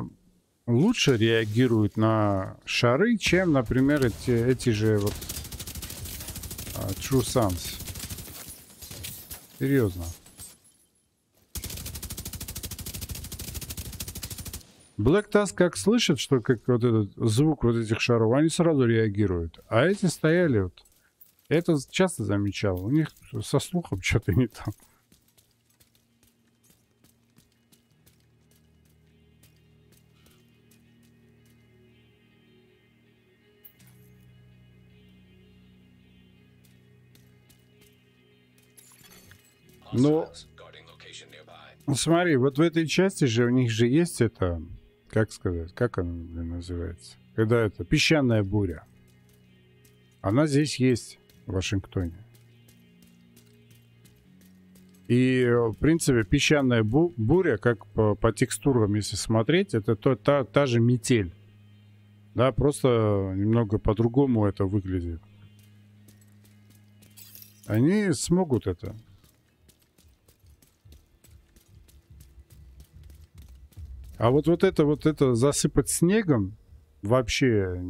лучше реагируют на шары, чем, например, эти, эти же вот а, True Sons. Серьезно. Black Tusk как слышат, что как вот этот звук вот этих шаров, они сразу реагируют. А эти стояли вот. Это часто замечал. У них со слухом что-то не там. Ну, Смотри, вот в этой части же у них же есть это, как сказать, как она блин, называется? Когда это песчаная буря. Она здесь есть в Вашингтоне. И, в принципе, песчаная бу- буря, как по, по текстурам, если смотреть, это то, та, та же метель. Да, просто немного по-другому это выглядит. Они смогут это. А вот, вот это вот это засыпать снегом вообще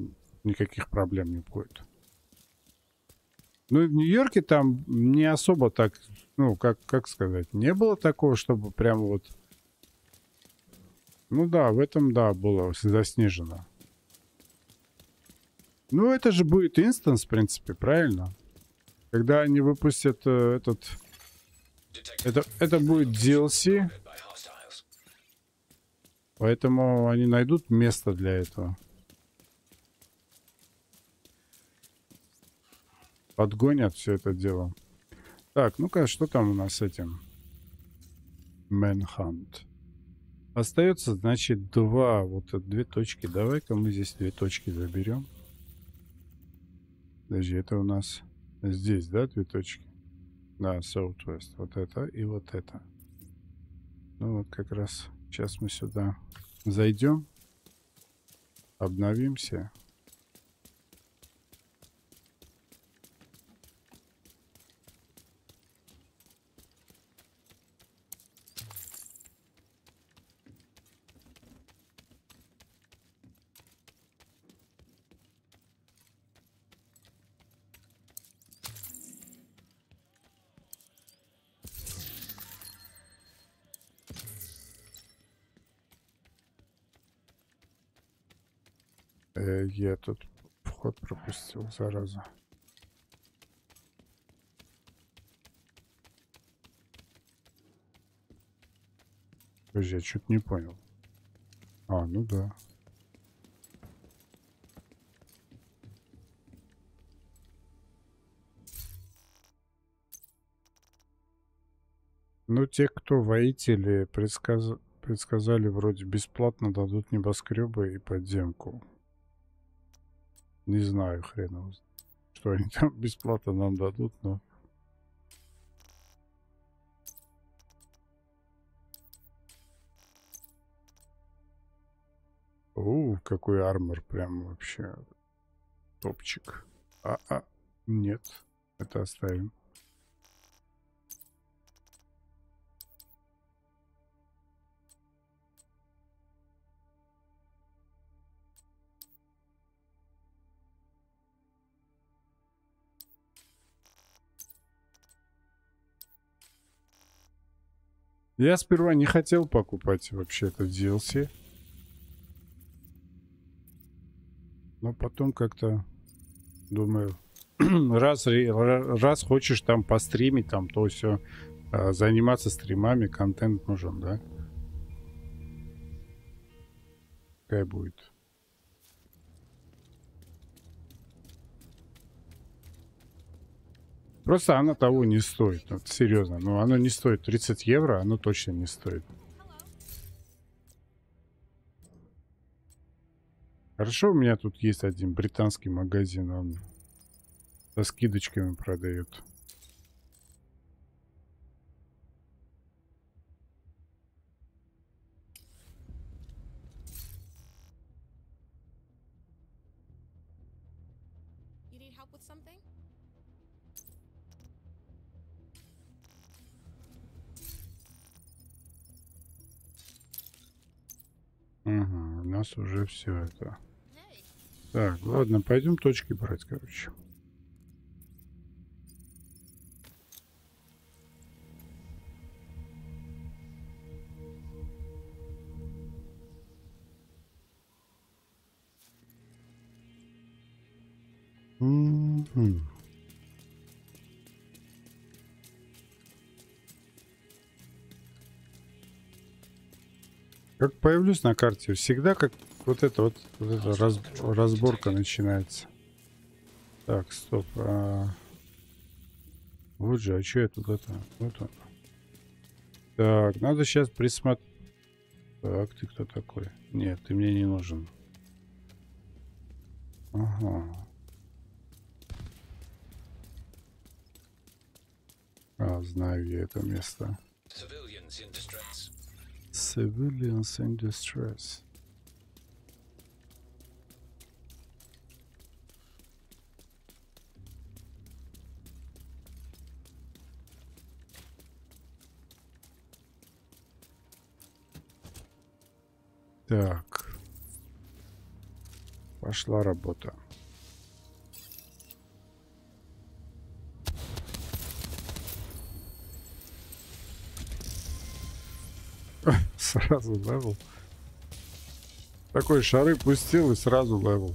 никаких проблем не будет. Ну, и в Нью-Йорке там не особо так, ну, как, как сказать, не было такого, чтобы прям вот... Ну да, в этом, да, было заснежено. Ну, это же будет инстанс, в принципе, правильно? Когда они выпустят э, этот... Это, это будет DLC. Поэтому они найдут место для этого. Подгонят все это дело. Так, ну-ка, что там у нас с этим? Manhunt. Остается, значит, два, вот две точки. Давай-ка мы здесь две точки заберем. Подожди, это у нас здесь, да, две точки? Да, Southwest. Вот это и вот это. Ну вот как раз сейчас мы сюда зайдем, обновимся. Я тут вход пропустил, зараза. Подожди, я что-то не понял. А, ну да. Ну, те, кто воители, предсказ... предсказали вроде бесплатно дадут небоскребы и подземку. Не знаю, хрен его Что они там бесплатно нам дадут, но... У, какой армор, прям вообще топчик. А, а, нет, это оставим. Я сперва не хотел покупать вообще это DLC. Но потом как-то думаю, раз, раз хочешь там постримить, там то все, заниматься стримами, контент нужен, да? Какая будет? Просто она того не стоит. Вот, серьезно. Ну, оно не стоит 30 евро, оно точно не стоит. Хорошо, у меня тут есть один британский магазин, он со скидочками продает. Ага, у нас уже все это. Так, ладно, пойдем точки брать, короче. Мгм. Как появлюсь на карте, всегда как вот это вот, вот эта раз- разборка начинается. Так, стоп. а. Вот же, а что я тут это? Вот он. Так, надо сейчас присмотреть. Так, ты кто такой? Нет, ты мне не нужен. Ага. А, знаю я это место. Civilians in distress. Так. Пошла работа. Сразу level. Такой шары пустил и сразу level.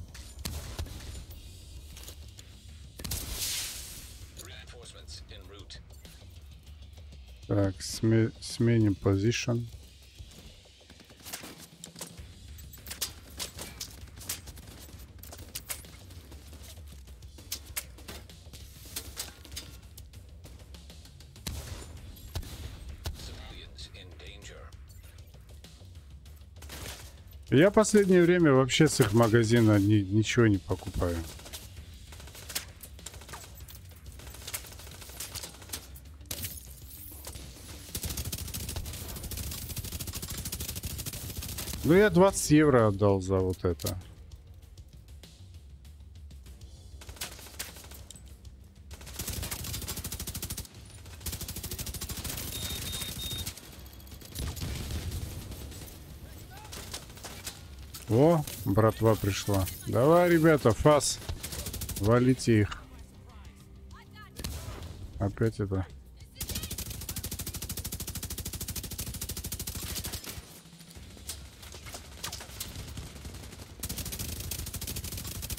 Так, сме- сменим position. Я последнее время вообще с их магазина ни- ничего не покупаю. Ну, я 20 евро отдал за вот это. Братва пришла. Давай, ребята, фас. Валите их. Опять это.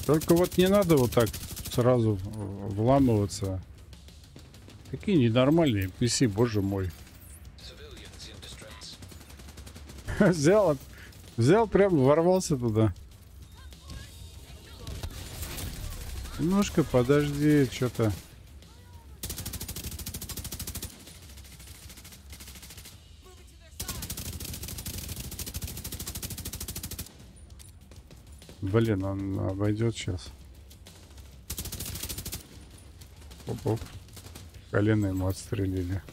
Только вот не надо вот так сразу вламываться. Какие ненормальные NPC, боже мой. Взял, взял прям ворвался туда. Немножко подожди, что-то. Блин, он обойдет сейчас. Оп-оп. Колено ему отстрелили.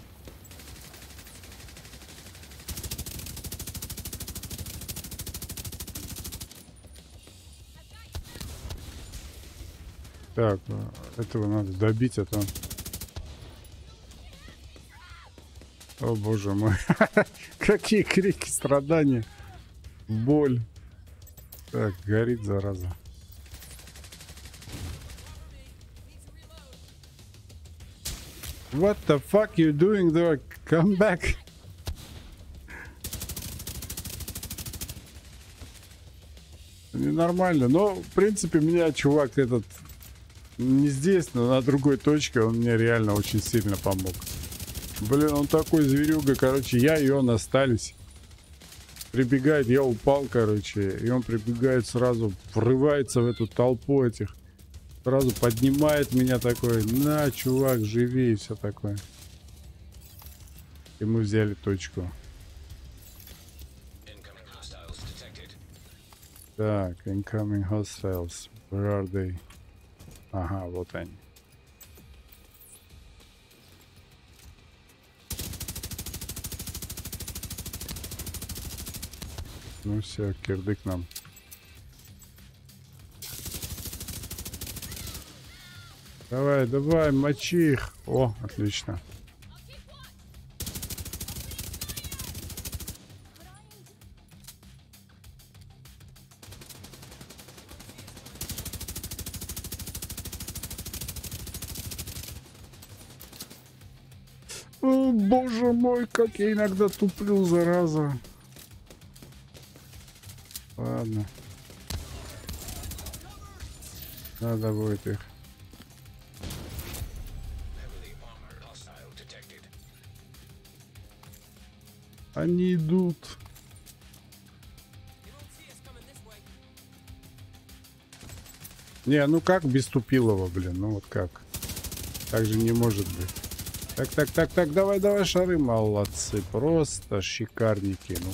Так, э, этого надо добить, а то... О боже мой. Какие крики, страдания. Боль. Так, горит, зараза. What the fuck you doing there? Come back. Ненормально. Но, в принципе, меня чувак этот не здесь, но на другой точке он мне реально очень сильно помог. Блин, он такой зверюга, короче, я и он остались. Прибегает, я упал, короче, и он прибегает сразу, врывается в эту толпу этих. Сразу поднимает меня такой, на, чувак, живи и все такое. И мы взяли точку. Так, incoming hostiles. Where are they? Ага, вот они. Ну все, кирдык нам. Давай, давай, мочи их. О, отлично. Мой, как я иногда туплю, зараза. Ладно. Надо будет их. Они идут. Не, ну как без Тупилова, блин, ну вот как? Так же не может быть. Так, так, так, так, давай, давай, шары, молодцы, просто шикарники, ну.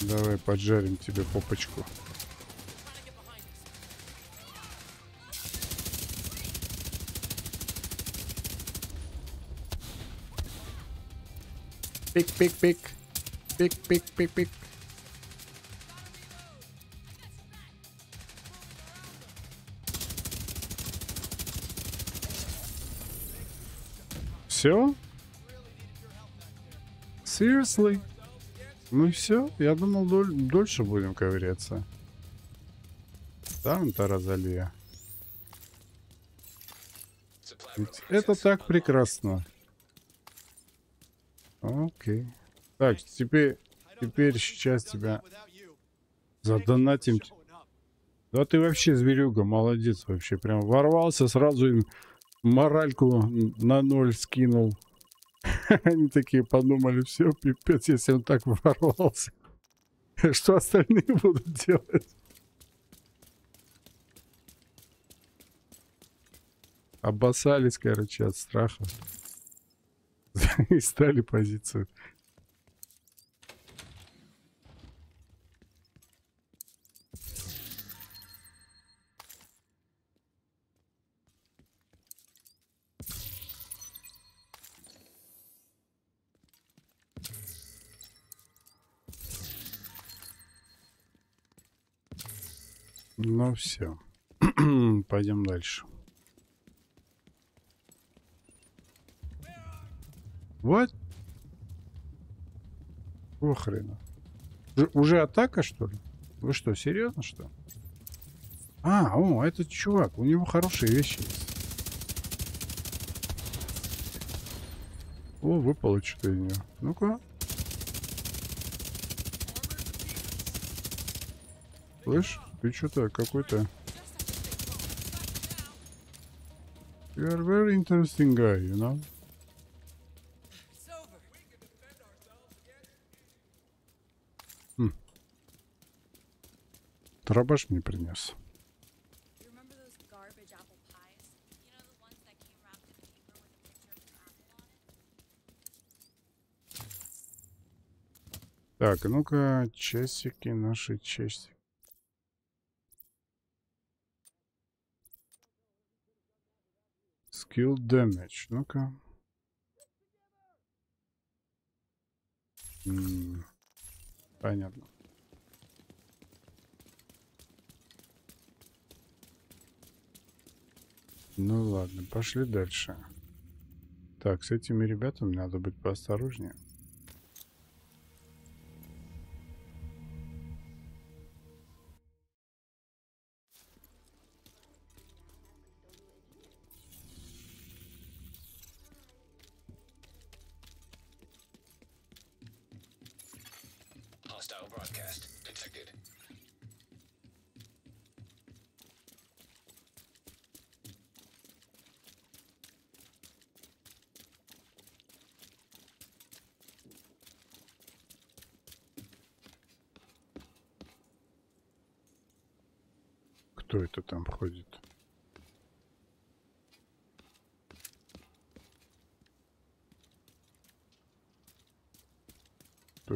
Давай поджарим тебе попочку. Пик-пик-пик. Пик-пик-пик-пик. Все? Seriously? Ну все, я думал, доль- дольше будем ковыряться. Там Таразалия. Supply Ведь это так прекрасно. Окей. Так, теперь, теперь сейчас тебя задонатим. Да ты вообще зверюга, молодец вообще. Прям ворвался, сразу им моральку на ноль скинул. Они такие подумали, все, пипец, если он так ворвался. Что остальные будут делать? Обоссались, короче, от страха. И стали позицию. Все. Пойдем дальше. Вот. О. Уже, атака, что ли? Вы что, серьезно, что? А, о, этот чувак, у него хорошие вещи есть. О, выпало что-то из нее. Ну-ка. Слышь, ты что-то какой-то... You are very interesting guy, you know? Against Трабаш мне принес. You remember those garbage apple pies? You know the ones that came wrapped in paper with a picture of an apple on it? Так, а ну-ка, часики, наши часики. Skill damage. Ну-ка. Понятно. Ну ладно, пошли дальше. Так, с этими ребятами надо быть поосторожнее.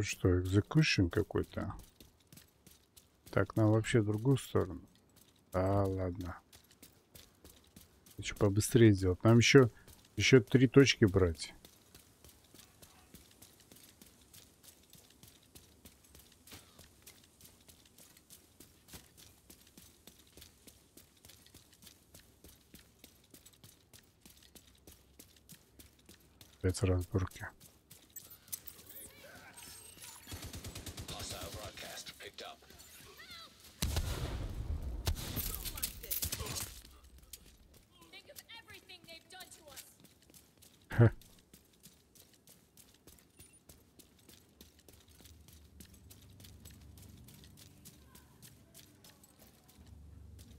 То что, экзекушн какой-то? Так, нам вообще в другую сторону. А, ладно. Хочу побыстрее сделать. Нам еще, еще три точки брать. Опять разборки broadcast picked up. Think of everything they've done to us.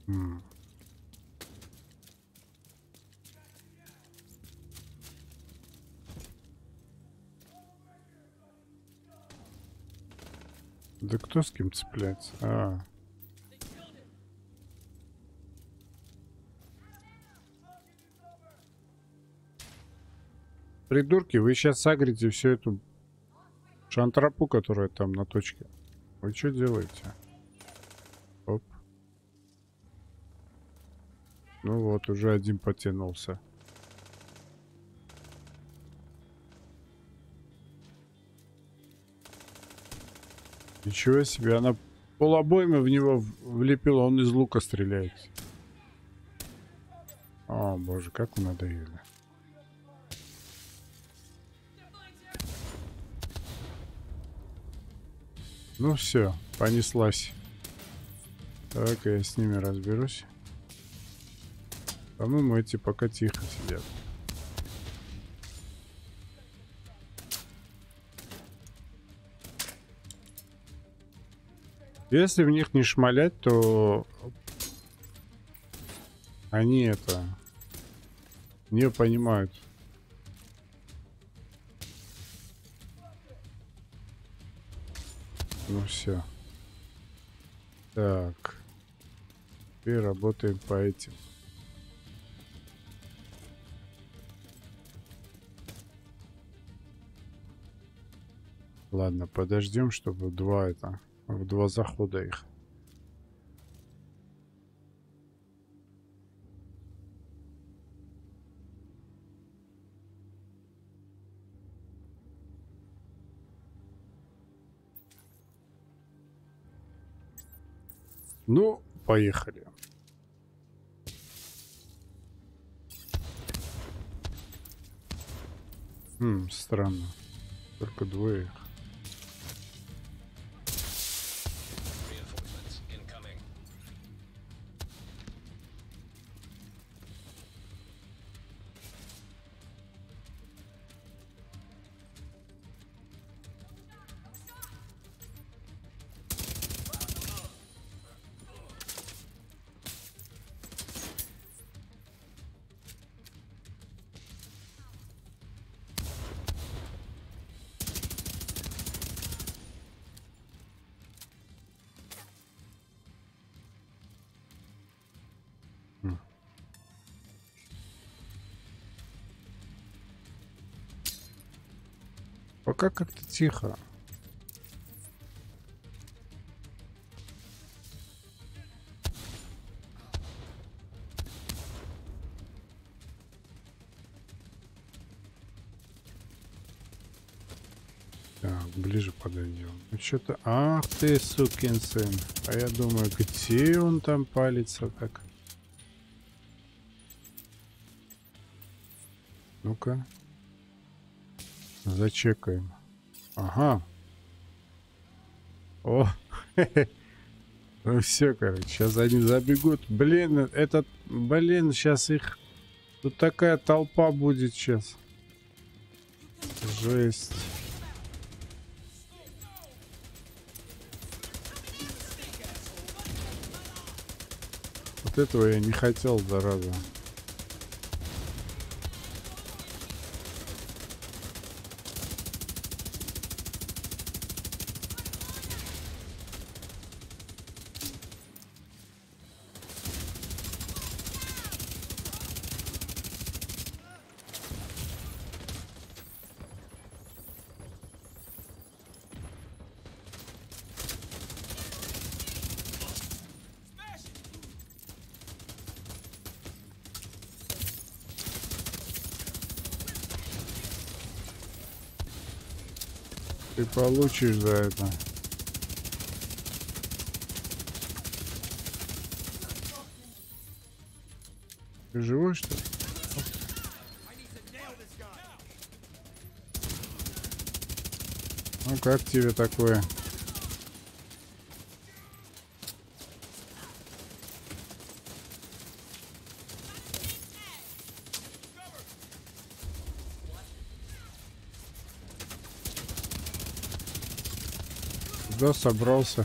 М. Кем цепляется? А, Придурки, вы сейчас сагрите всю эту шантрапу, которая там на точке. Вы что делаете? Оп. Ну вот, уже один потянулся. Ничего себе, она полобоймы в него влепила, он из лука стреляет. О, боже, как вы надоели. Ну все, понеслась. Так, я с ними разберусь. По-моему, эти пока тихо сидят. Если в них не шмалять, то они это не понимают. Ну все. Так. Теперь работаем по этим. Ладно, подождем, чтобы два это в два захода их. Ну, поехали. Хм, странно. Только двое их. Пока как-то тихо. Так, ближе подойдем. Ну что-то... Ах ты, сукин сын. А я думаю, где он там палится так? Ну-ка. Зачекаем. Ага. О, ну все, короче, сейчас они забегут. Блин, этот, блин, сейчас их... Тут такая толпа будет сейчас. Жесть. Вот этого я не хотел, зараза. Ты получишь за это. Ты живой, что ли? Ну как тебе такое? Куда собрался?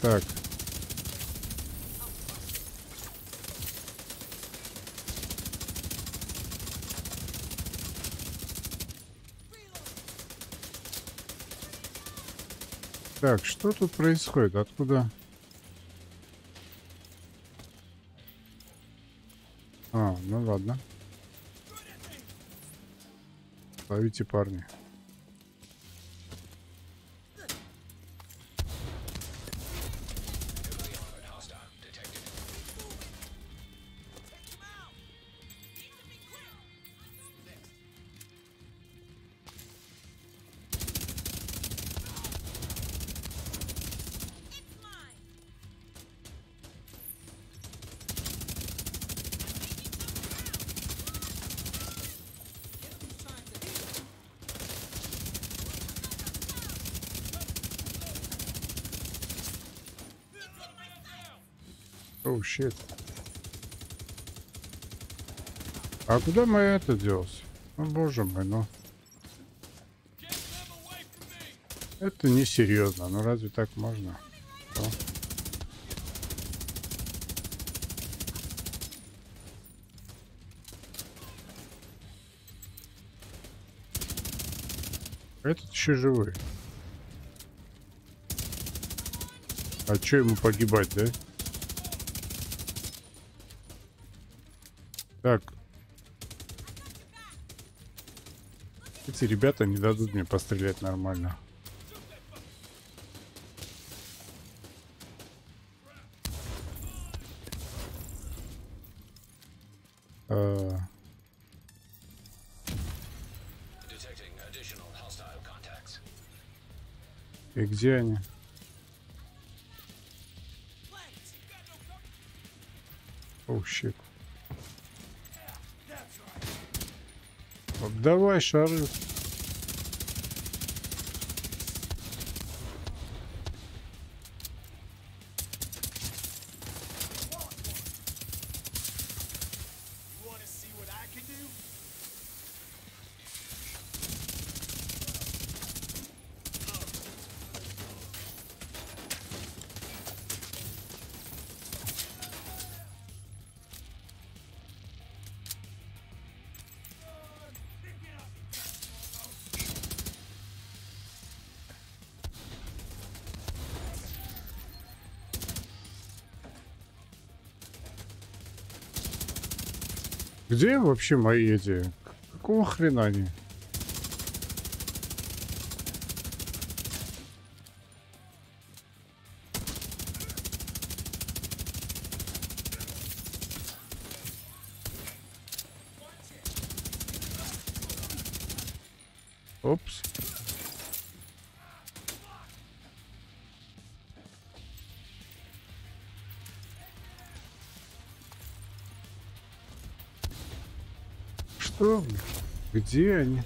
Так. Так, что тут происходит? Откуда? А, ну ладно. Ловите парни. Щит. А куда мы это делся? Ну, боже мой, ну. Это несерьезно. Ну, разве так можно? О. Этот еще живой. А что ему погибать, да? Так. Эти ребята не дадут мне пострелять нормально. А, и где они? Давай, шары. Где вообще мои эти... Какого хрена они? Где они?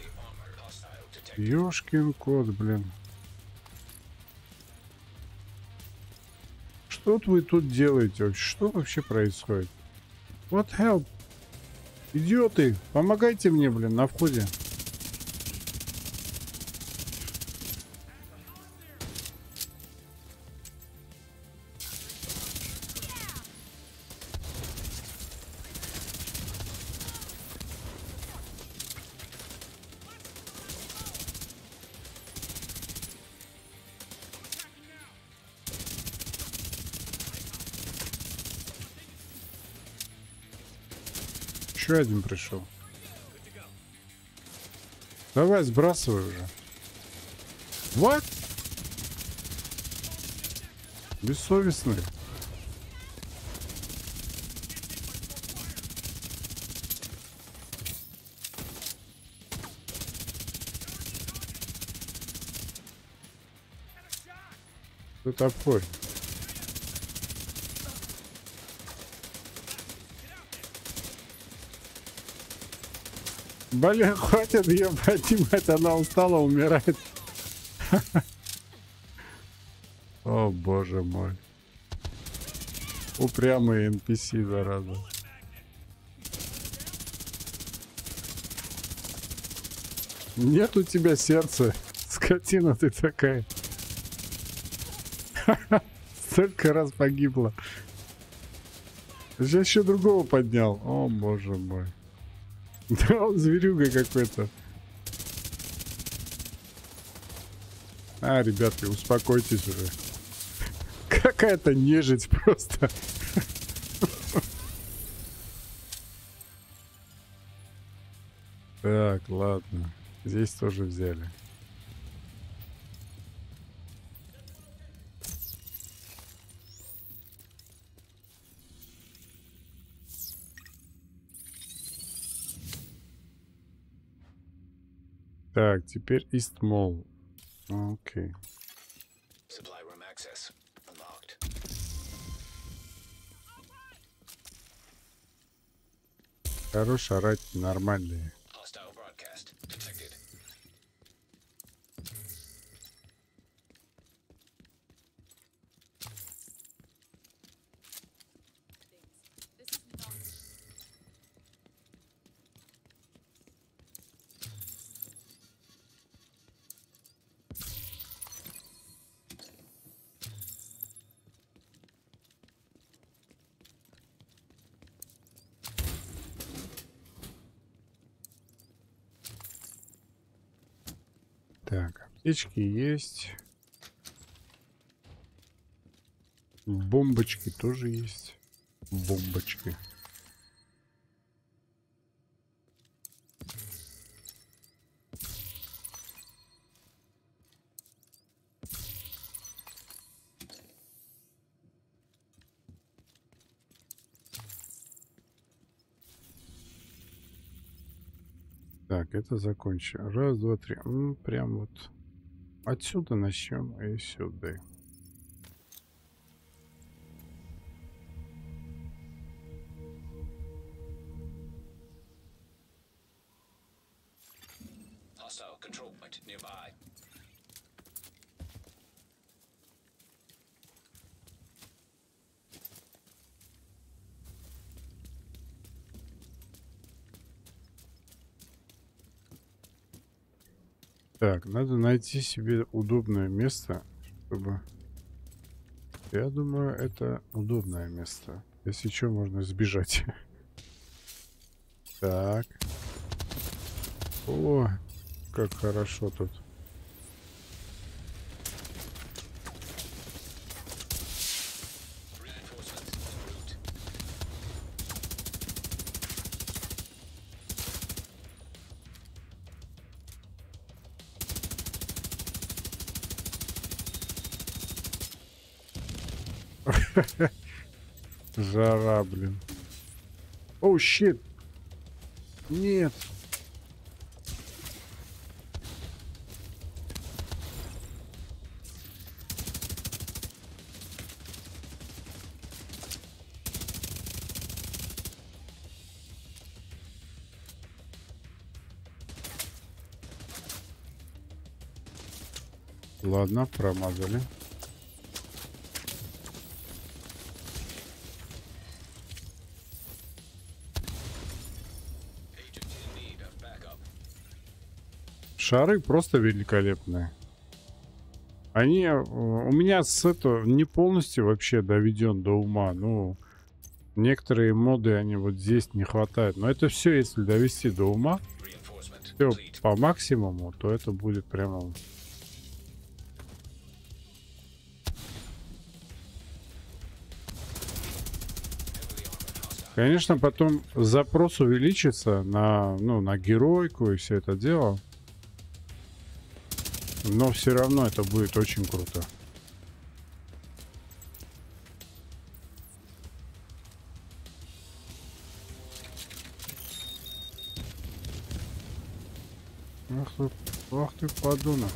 Ёшкин кот, блин. Что вы тут делаете вообще? Что вообще происходит? What help? Идиоты, помогайте мне, блин, на входе. Еще один пришел. Давай, сбрасывай уже. Вот. Бессовестный. Кто такой? Блин, хватит ее поднимать, она устала, умирает. О, боже мой. Упрямый NPC, зараза. Нет у тебя сердца. Скотина ты такая. Столько раз погибла. Сейчас еще другого поднял. О, боже мой. Да он зверюга какой-то. А, ребятки, успокойтесь уже. Какая-то нежить просто. Так, ладно. Здесь тоже взяли. Теперь East Mall. Окей. Хорош орать нормальные. Hostile broadcast detected. This is not. Так, аптечки есть. Бомбочки тоже есть. Бомбочки. Так, это закончим. Раз, два, три. Прям вот отсюда начнем и сюда. Надо найти себе удобное место, чтобы... Я думаю, это удобное место. Если что, можно сбежать. Так. О, как хорошо тут. Блин. Оу, щит. Нет. Ладно, промазали. Шары просто великолепные. Они э, у меня с этого не полностью вообще доведен до ума. Ну, некоторые моды они вот здесь не хватает. Но это все, если довести до ума, все по максимуму, то это будет прямо Конечно, потом запрос увеличится на, ну, на геройку и все это дело. Но все равно это будет очень круто. Ах ты, ах ты подонок.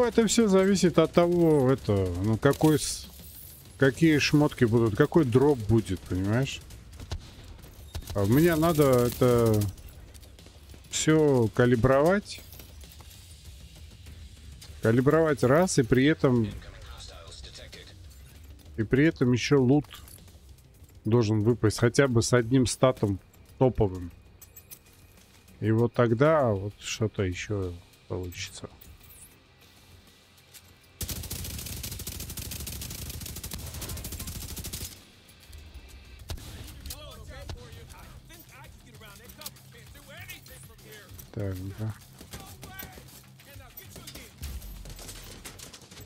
Ну, это все зависит от того, это, ну, какой, какие шмотки будут, какой дроп будет, понимаешь? А мне надо это все калибровать. Калибровать раз, и при этом, и при этом еще лут должен выпасть хотя бы с одним статом топовым. И вот тогда вот что-то еще получится. Так, да.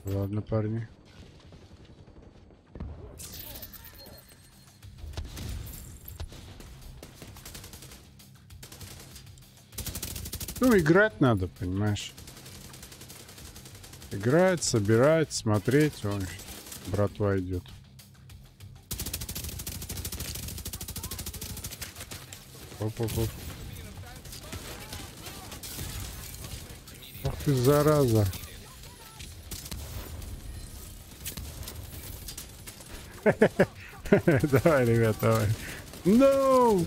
Ладно, парни. Ну, играть надо, понимаешь? Играть, собирать, смотреть. Вон, братва идет. Оп-оп-оп. Ты зараза. давай, ребят, давай. No!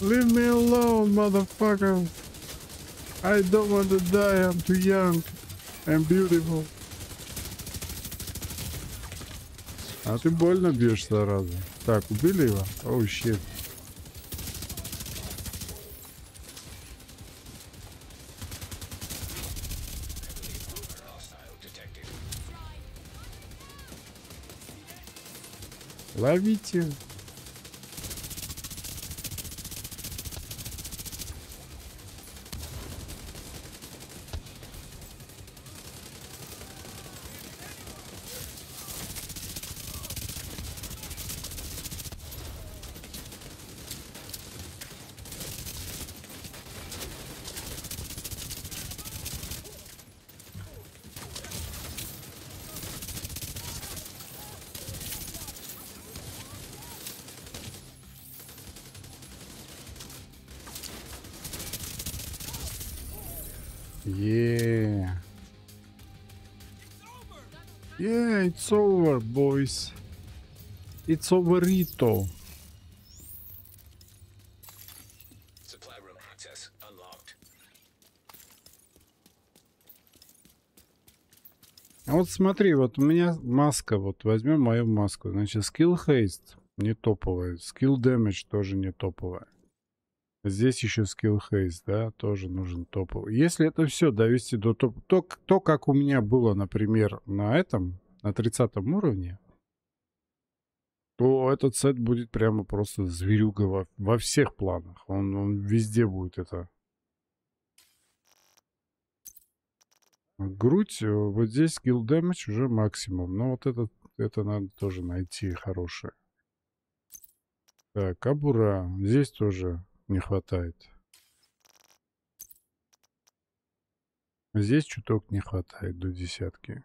Leave me alone, motherfucker. I don't want to die. I'm too young and beautiful. А ты больно бьешь, зараза. Так, убили его? Оу, щит. Ловите. Boys. It's overito. Supply room access unlocked. А вот смотри, вот у меня маска, вот возьмем мою маску. Значит, skill haste не топовая, skill damage тоже не топовая. Здесь еще скилл хейс, да, тоже нужен топовый. Если это все довести до топ, то, то, как у меня было, например, на этом, на 30 уровне, то этот сет будет прямо просто зверюга во, во всех планах. Он, он везде будет это. Грудь, э, вот здесь скилл damage уже максимум. Но вот этот, это надо тоже найти хорошее. Так, кабура. Здесь тоже не хватает. Здесь чуток не хватает до десятки.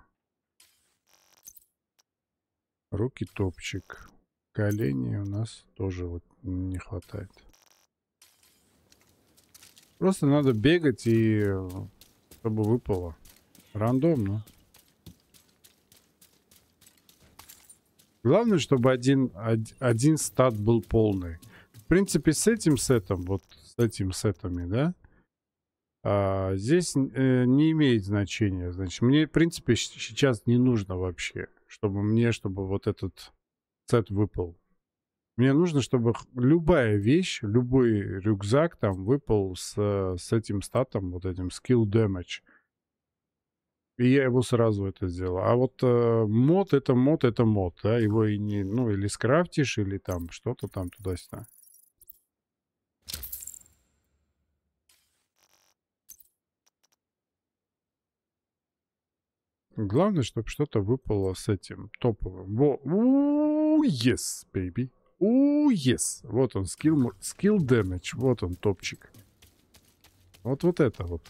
Руки топчик. Колени у нас тоже вот не хватает. Просто надо бегать и чтобы выпало. Рандомно. Главное, чтобы один, один стат был полный. В принципе, с этим сетом, вот с этим сетами, да, а, здесь э, не имеет значения. Значит, мне, в принципе, сейчас не нужно вообще, чтобы мне, чтобы вот этот сет выпал. Мне нужно, чтобы любая вещь, любой рюкзак там выпал с, с этим статом, вот этим skill damage. И я его сразу это сделал. А вот э, мод это мод, это мод, да, его и не, ну, или скрафтишь, или там что-то там туда-сюда. Главное, чтобы что-то выпало с этим топовым. Во, Ooh, yes, baby. Ooh, yes. Вот он, skill, skill damage. Вот он, топчик. Вот вот это вот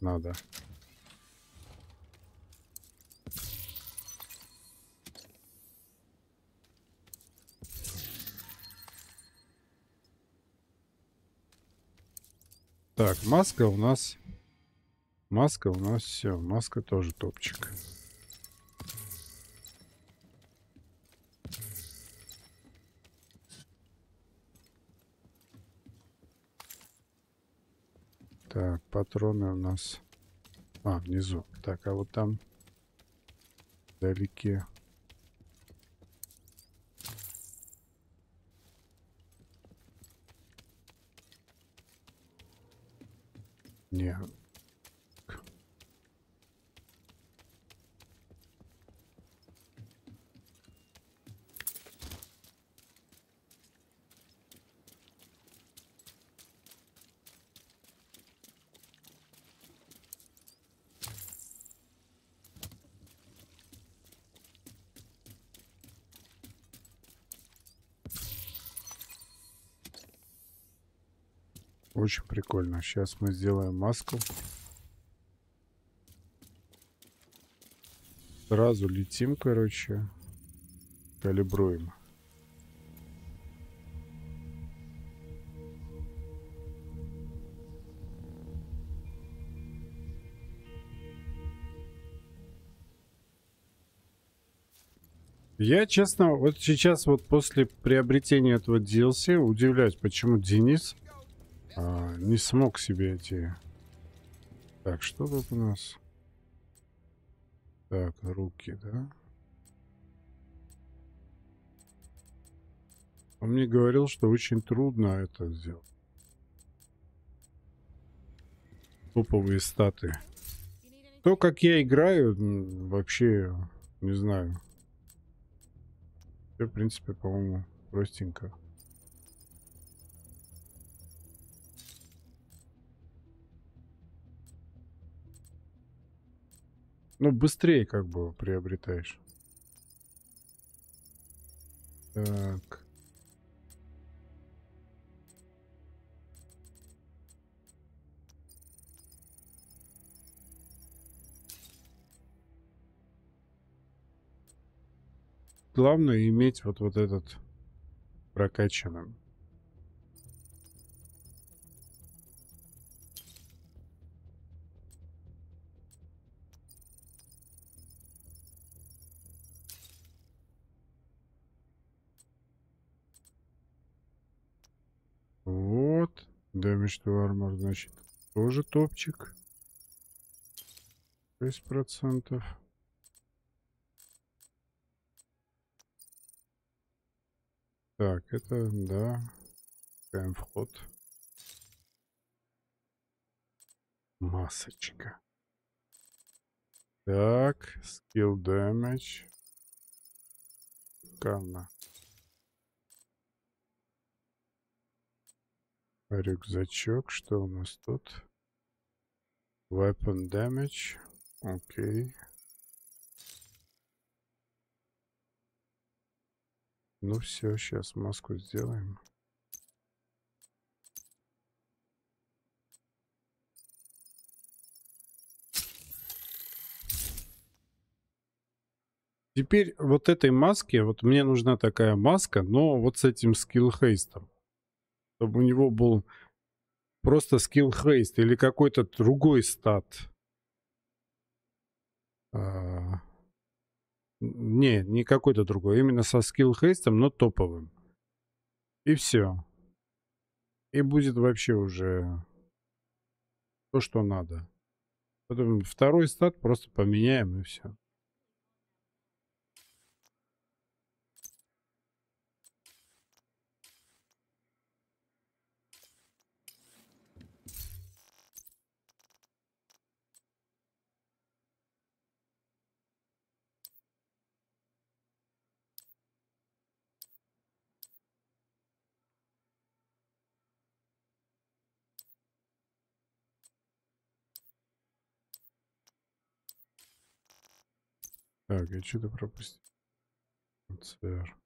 надо. Так, маска у нас... Маска у нас все. Маска тоже топчик. Так, патроны у нас... А, внизу. Так, а вот там... Вдалеке. Не. Очень прикольно. Сейчас мы сделаем маску. Сразу летим, короче. Калибруем. Я, честно, вот сейчас вот после приобретения этого DLC удивляюсь, почему Денис а, не смог себе эти... Так, что тут у нас? Так, руки, да? Он мне говорил, что очень трудно это сделать. Топовые статы. То, как я играю, вообще не знаю. Все, в принципе, по-моему, простенько. Ну, быстрее как бы приобретаешь. Так. Главное иметь вот, вот этот прокачанным. Damage to armor, значит, тоже топчик. 6%. Так, это, да, ставим вход. Масочка. Так, skill damage. Шикарно. Рюкзачок, что у нас тут? Weapon damage. Окей. Ну все, сейчас маску сделаем. Теперь вот этой маске, вот мне нужна такая маска, но вот с этим скилл хейстом. Чтобы у него был просто скилл хейст или какой-то другой стат. А, не, не какой-то другой. Именно со скилл хейстом, но топовым. И все. И будет вообще уже то, что надо. Потом второй стат просто поменяем и все. Так, я что-то пропустил. ЦР.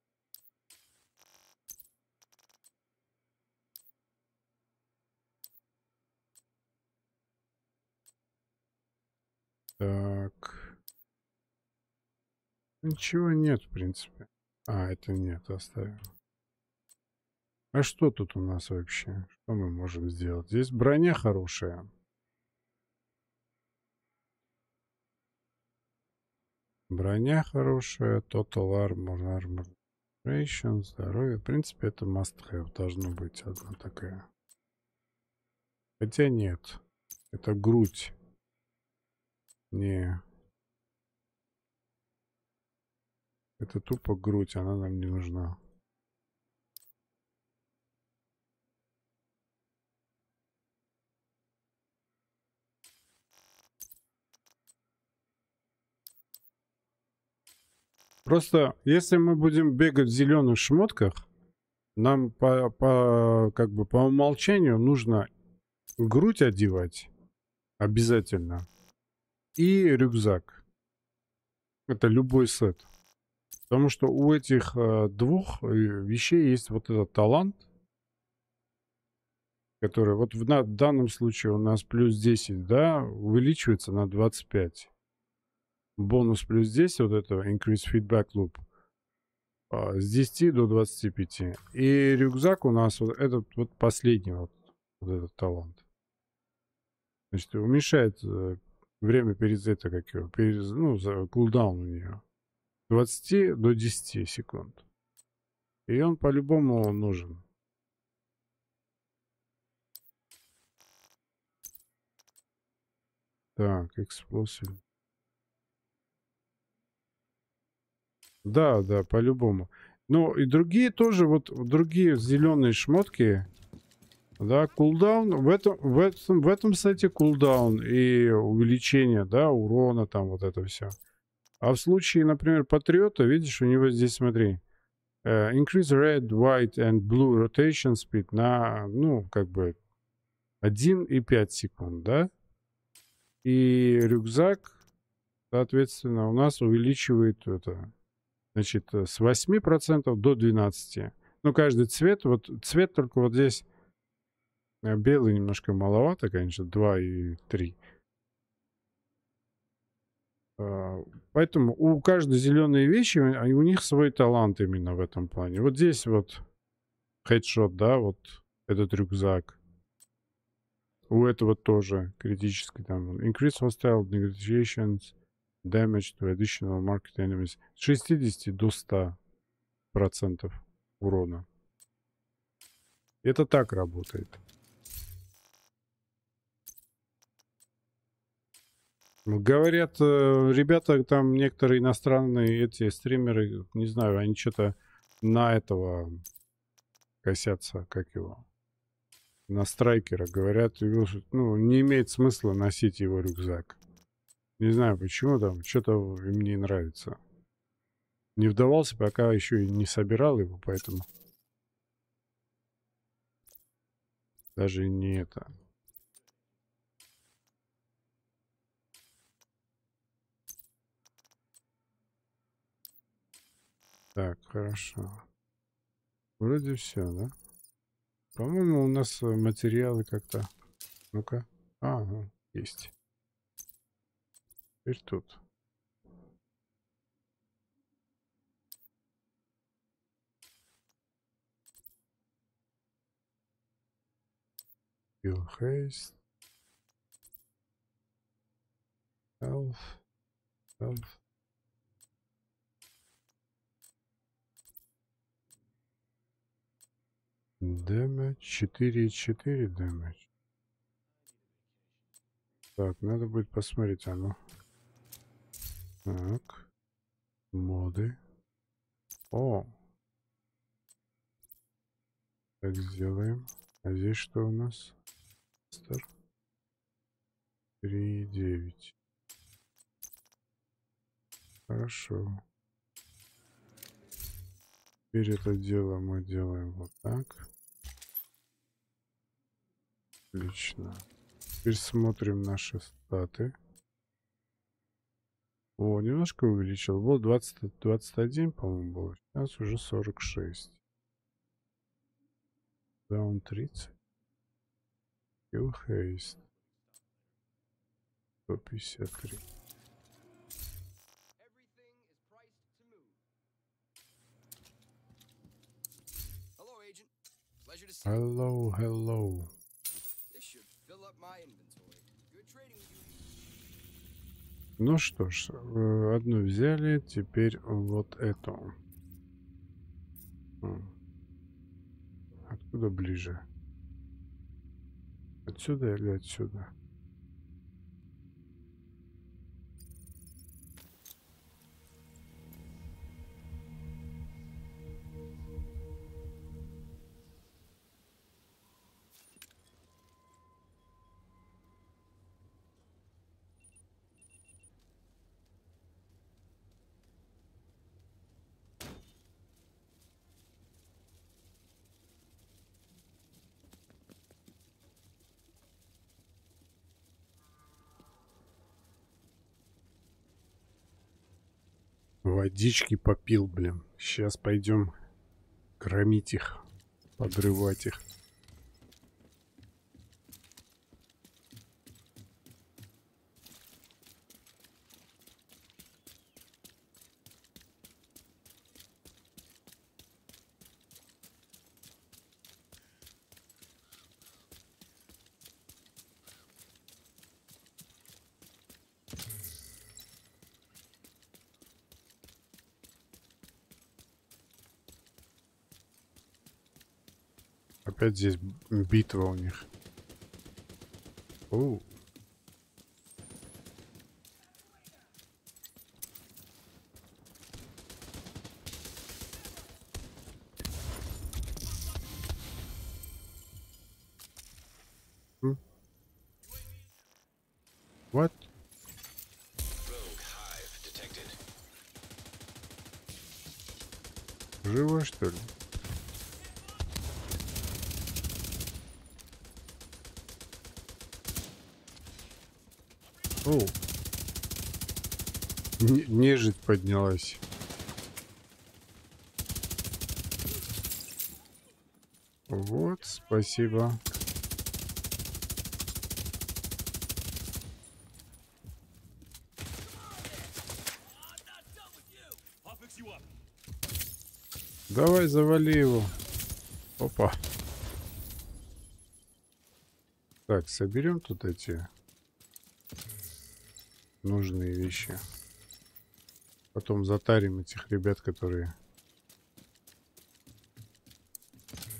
Так. Ничего нет, в принципе. А, это нет, оставим. А что тут у нас вообще? Что мы можем сделать? Здесь броня хорошая. Броня хорошая, Total Armor, Armor Ration, здоровье. В принципе, это must have. Должно быть одна такая. Хотя нет. Это грудь. Не. Это тупо грудь, она нам не нужна. Просто, если мы будем бегать в зеленых шмотках, нам по, по, как бы по умолчанию нужно грудь одевать обязательно и рюкзак. Это любой сет. Потому что у этих э, двух э, вещей есть вот этот талант, который вот в, данном случае у нас плюс 10, да, увеличивается на 25 бонус плюс 10, вот это increase feedback loop, а, с 10 до 25. И рюкзак у нас вот этот вот последний вот, вот этот талант. Значит, уменьшает э, время перед это как его, перед, ну, за кулдаун у нее. 20 до 10 секунд. И он по-любому нужен. Так, explosive. Да, да, по-любому. Ну, и другие тоже, вот другие зеленые шмотки, да, кулдаун, в этом, в этом, в этом сете кулдаун и увеличение, да, урона там, вот это все. А в случае, например, Патриота, видишь, у него здесь, смотри, uh, increase red, white and blue rotation speed на, ну, как бы 1,5 секунд, да? И рюкзак, соответственно, у нас увеличивает это Значит, э, с 8% до 12%. Ну, каждый цвет, вот цвет только вот здесь э, белый немножко маловато, конечно, 2 и 3. А, поэтому у каждой зеленой вещи, у них свой талант именно в этом плане. Вот здесь вот хедшот, да, вот этот рюкзак. У этого тоже критический там. Increase hostile negotiations damage to additional market enemies. С 60 до 100 процентов урона. Это так работает. Говорят, э, ребята там некоторые иностранные эти стримеры, не знаю, они что-то на этого косятся, как его. на страйкера. Говорят, ну, не имеет смысла носить его рюкзак. Не знаю почему там, что-то им не нравится. Не вдавался, пока еще и не собирал его, поэтому... Даже не это. Так, хорошо. Вроде все, да? По-моему, у нас э, материалы как-то... Ну-ка. Ага, есть. Теперь тут. Bill Haste. Elf. Elf. Дэмэдж 4,4 дэмэдж. Так, надо будет посмотреть оно. Так. Моды. О! Так сделаем. А здесь что у нас? Стар. 3,9. Хорошо. Теперь это дело мы делаем вот так. Отлично. Теперь смотрим наши статы. О, немножко увеличил. Был 20, 21, по-моему, было. Сейчас уже 46. Даун 30. Kill Haste. 153. Everything is priced to move. Hello. Hello, Ну что ж, э, одну взяли, теперь вот эту. Откуда ближе? Отсюда или отсюда? Водички попил, блин. Сейчас пойдем кромить их, подрывать их. Опять здесь битва у них. Оу. Поднялась. Вот, спасибо. Давай, завали его. Опа. Так, соберем тут эти нужные вещи. Потом затарим этих ребят, которые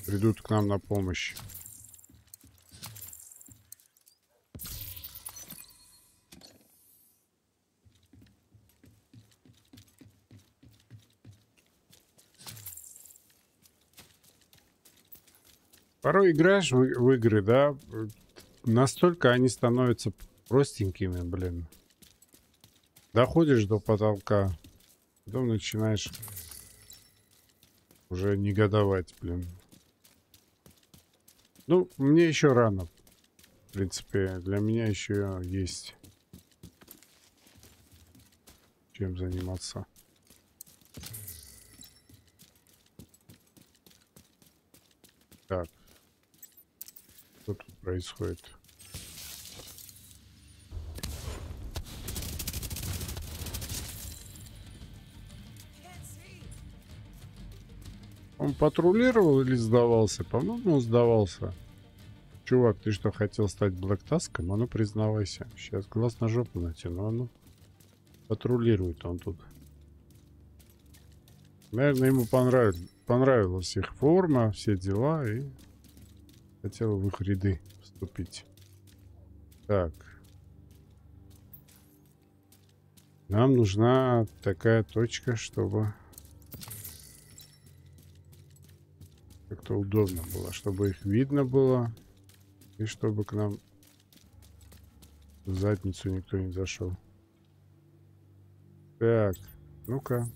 придут к нам на помощь. Порой играешь в, в игры, да, настолько они становятся простенькими, блин. Доходишь до потолка, потом начинаешь уже негодовать, блин. Ну, мне еще рано. В принципе, для меня еще есть чем заниматься. Так. Что тут происходит? Он патрулировал или сдавался? По-моему, он сдавался. Чувак, ты что, хотел стать блэктаском? А ну, признавайся. Сейчас глаз на жопу натяну. А ну, патрулирует он тут. Наверное, ему понравилось, понравилась их форма, все дела, и хотел в их ряды вступить. Так. Нам нужна такая точка, чтобы как-то удобно было, чтобы их видно было и чтобы к нам в задницу никто не зашел. Так, ну-ка.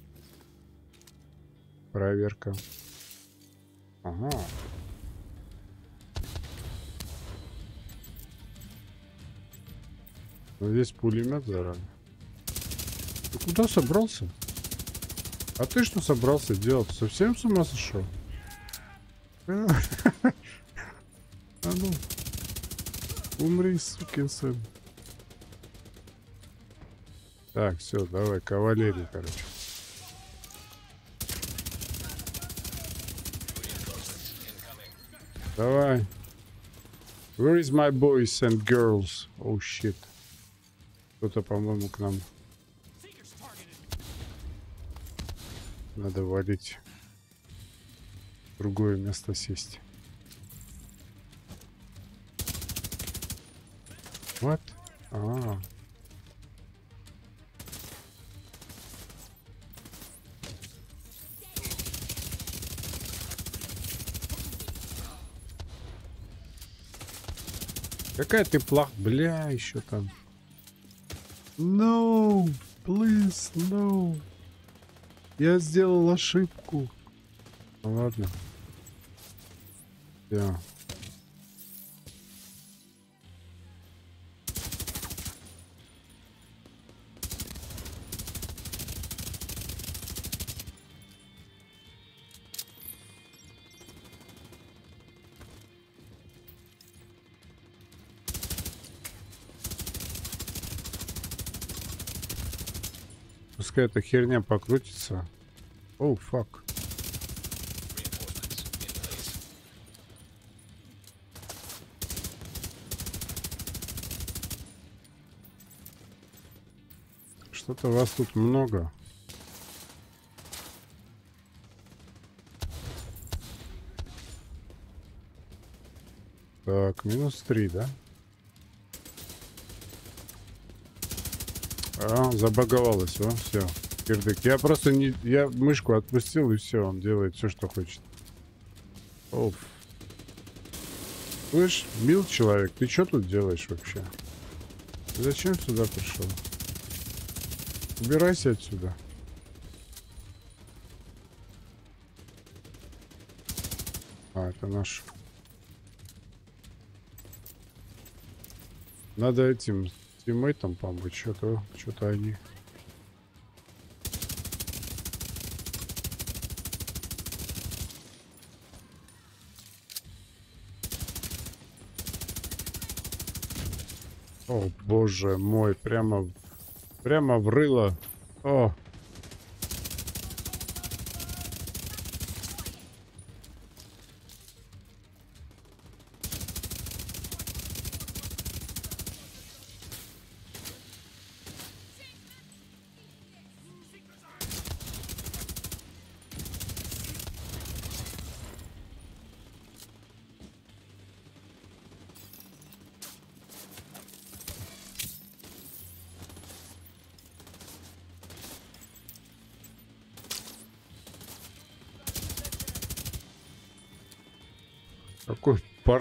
Проверка. Ага. Ну, здесь пулемет, зараза. Ты куда собрался? А ты что собрался делать? Совсем с ума сошел? А ну. Умри, сукин сын. Так, все, давай, кавалерию, короче. Давай. Where is my boys and girls? Oh shit. Кто-то, по-моему, к нам. Надо валить. Другое место сесть. What? А, -а, -а. Какая ты плох... Бля, еще там. No, please, no. Я сделал ошибку. Ну ладно. Yeah. Пускай эта херня покрутится. Оу, oh, фак. Что-то вас тут много. Так, минус три, да? А, забаговалось, о, все. Кирдык. Я просто не... Я мышку отпустил, и все, он делает все, что хочет. Оф. Слышь, мил человек, ты что тут делаешь вообще? Зачем сюда пришел? Убирайся отсюда. А, это наш. Надо этим тиммейтам помочь. Что-то что-то они... О, боже мой, прямо Прямо в рыло. О.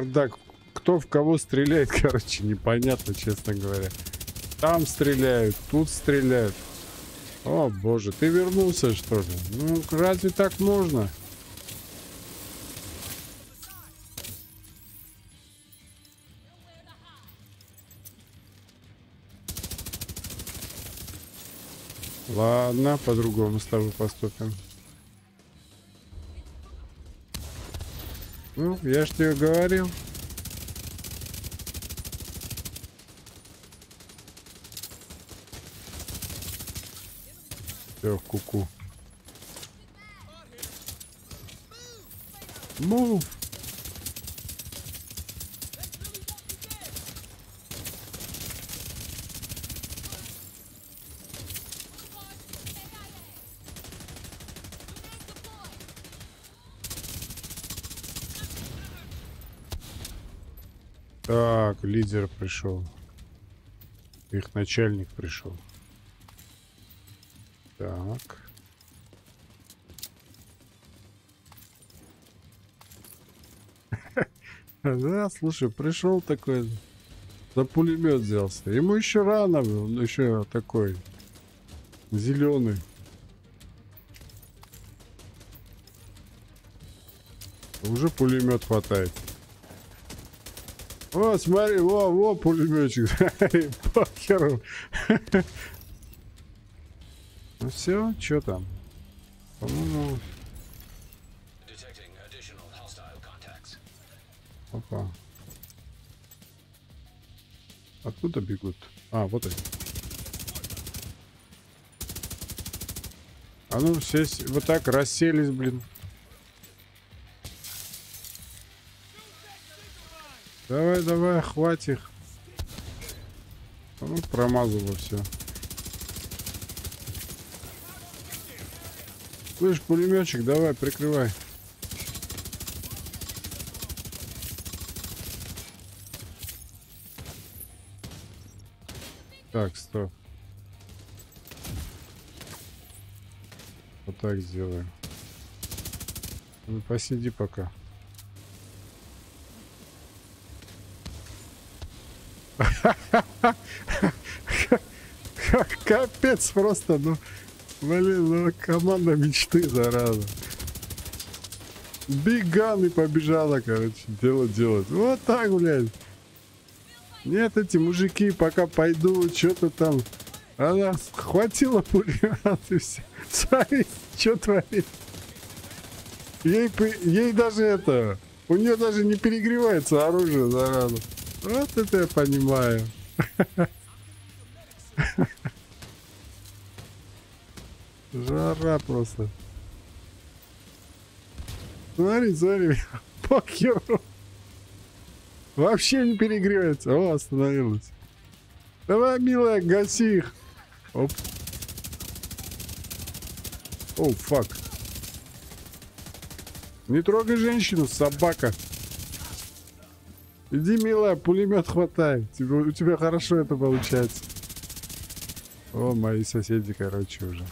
бардак. Кто в кого стреляет, короче, непонятно, честно говоря. Там стреляют, тут стреляют. О, боже, ты вернулся, что ли? Ну, разве так можно? Ладно, по-другому с тобой поступим. Ну, я ж тебе говорил. Все, куку. Move. Так, лидер пришел. Их начальник пришел. Так. Да, слушай, пришел такой, за пулемет взялся. Ему еще рано он еще такой зеленый. Уже пулемет хватает. О, смотри, во, во, пулеметчик. Похеру. Ну все, что там? По-моему, опа. Откуда бегут? А, вот они. А ну, все с- вот так расселись, блин. Давай, давай, хватит Ну, промазало все. Слышь, пулеметчик, давай, прикрывай. Так, стоп. Вот так сделаем. Ну, посиди пока. Капец просто, ну, блин, ну, команда мечты, зараза. Биган и побежала, короче, дело делать. Вот так, блядь. Нет, эти мужики пока пойдут, что-то там. Она схватила пулемет и все. Смотри, что творит. Ей, ей даже это... У нее даже не перегревается оружие, зараза. Вот это я понимаю. Жара просто. Смотри, смотри. Похеру. Вообще не перегревается. О, остановилась. Давай, милая, гаси их. Оп. О, фак. Не трогай женщину, собака. Иди, милая, пулемет хватай. Тебе- у тебя хорошо это получается. О, мои соседи, короче, уже.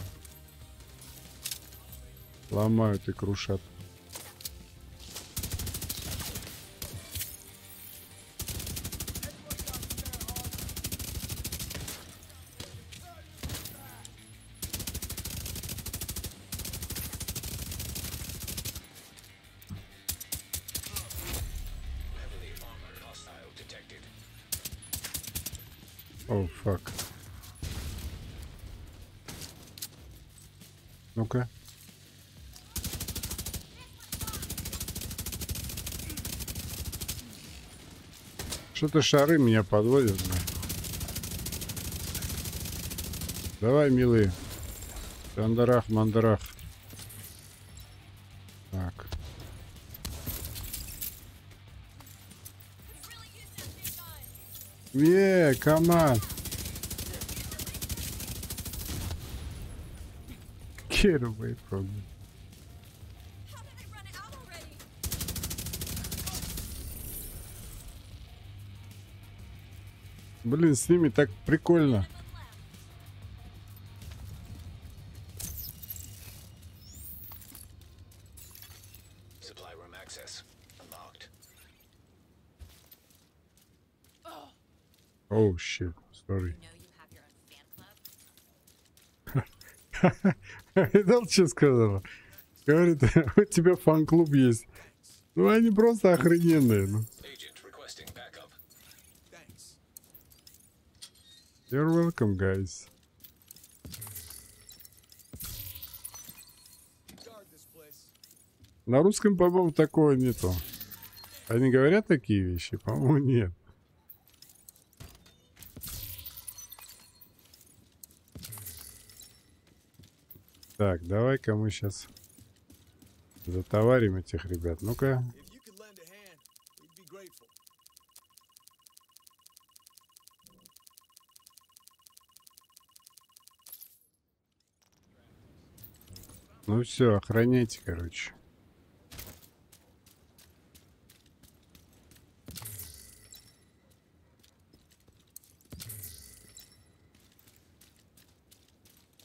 Ломают и крушат. Что-то шары меня подводят. Давай, милые. Тандарах, мандарах. Так. Come on. Get away from me. Блин, с ними так прикольно. Oh shit, sorry. Видал, что сказала? Говорит, у тебя фан-клуб есть. Ну, они просто охрененные. Ну. You're welcome, guys. На русском, по-моему, такого нету. Они говорят такие вещи? По-моему, нет. Так, давай-ка мы сейчас затоварим этих ребят. Ну-ка. Ну все, охраняйте, короче.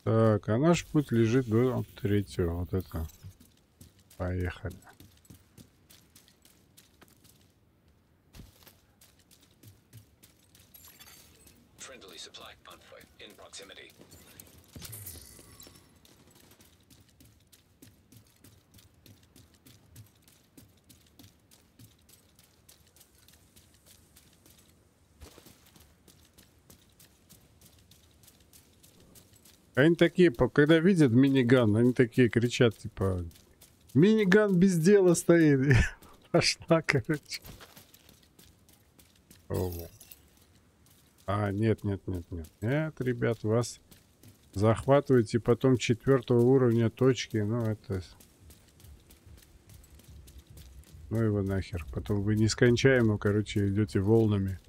Так, а наш путь лежит до третьего. Вот это. Поехали. Они такие, когда видят миниган, они такие кричат, типа, миниган без дела стоит. Пошла, короче. О. А, нет, нет, нет, нет. Нет, ребят, вас захватываете потом четвертого уровня точки. Ну, это... Ну его нахер. Потом вы нескончаемо, короче, идете волнами.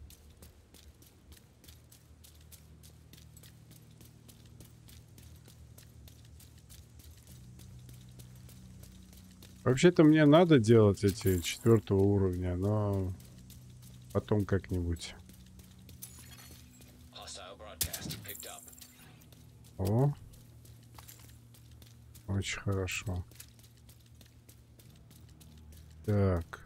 Вообще-то мне надо делать эти четвертого уровня, но потом как-нибудь. О, очень хорошо. Так.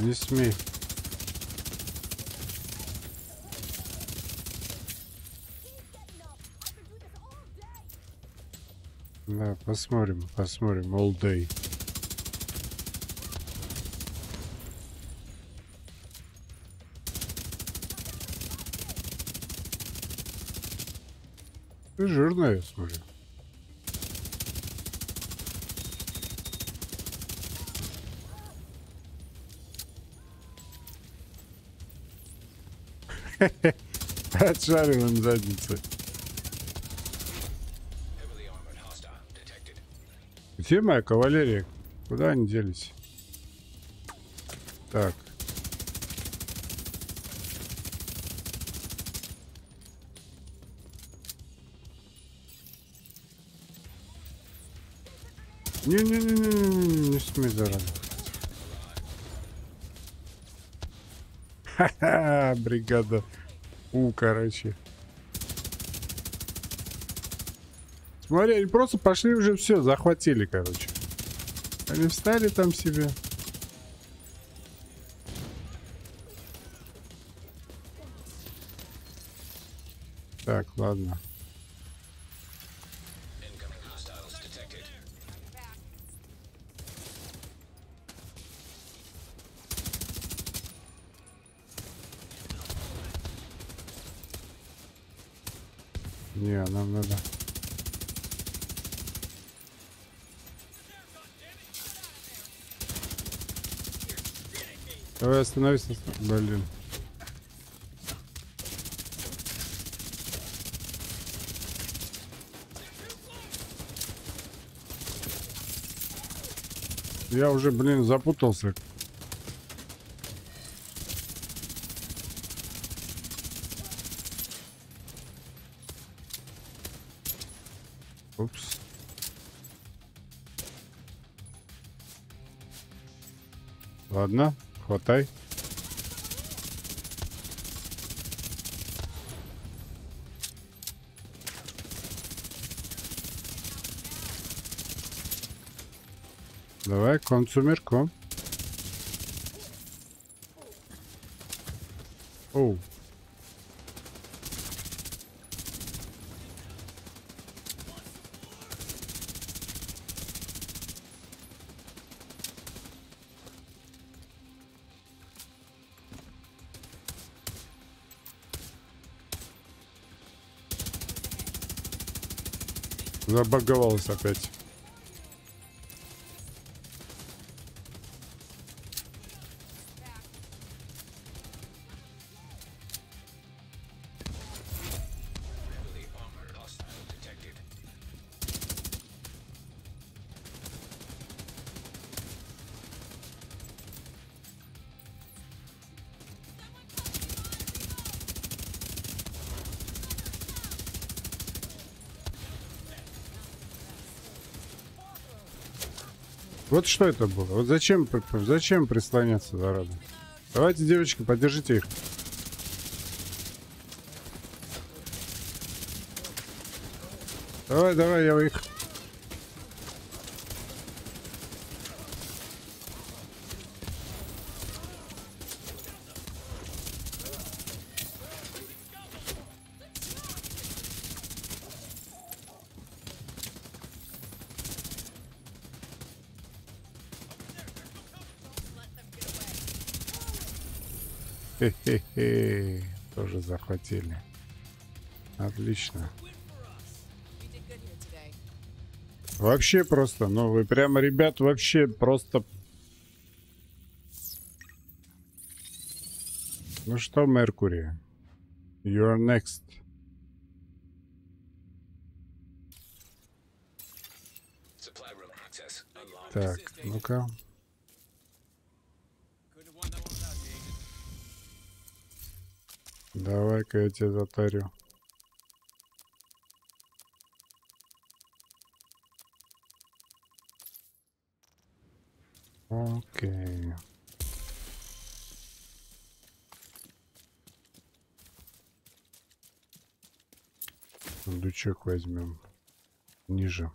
Не смей. Да, посмотрим, посмотрим. All day. Ты жирная, смотри. Отшарил он задницу. Где моя кавалерия? Куда они делись? Так. Бригада. У, короче. Смотри, они просто пошли уже все, захватили, короче. Они встали там себе. Так, ладно. Давай остановись. ост- Блин. Я уже, блин, запутался. Упс. Ладно, хватай. Давай, консумерком. Оу. Забаговалось опять. Вот что это было? Вот зачем, зачем прислоняться, зараза? Давайте, девочки, поддержите их. Давай, давай, я их. Хе-хе-хе. Тоже захватили. Отлично. Вообще просто, ну вы прямо, ребят, вообще просто... Ну что, Меркурий? You're next. Так, ну-ка. Давай-ка я тебя затарю. Окей. Сундучок возьмем. Ниже.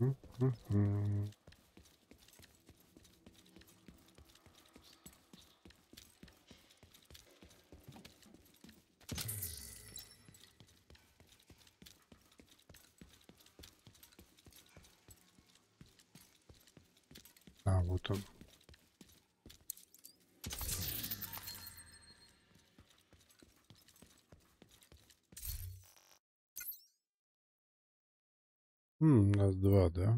М-м-м. А, вот он. М, у нас два, да?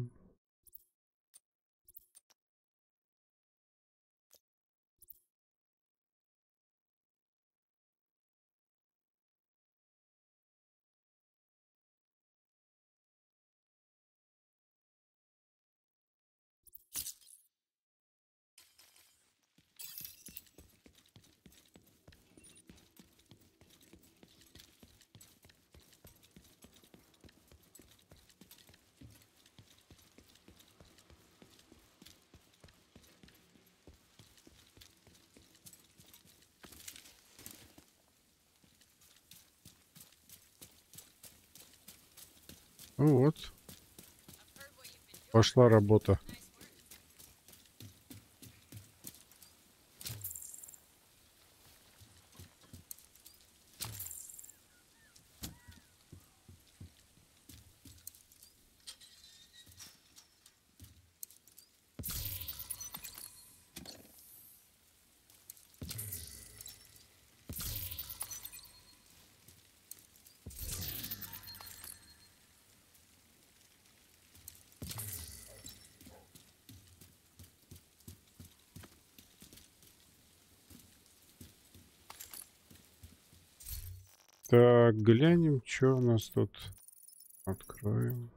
Ну вот. Пошла работа. Так, глянем, что у нас тут. Откроем.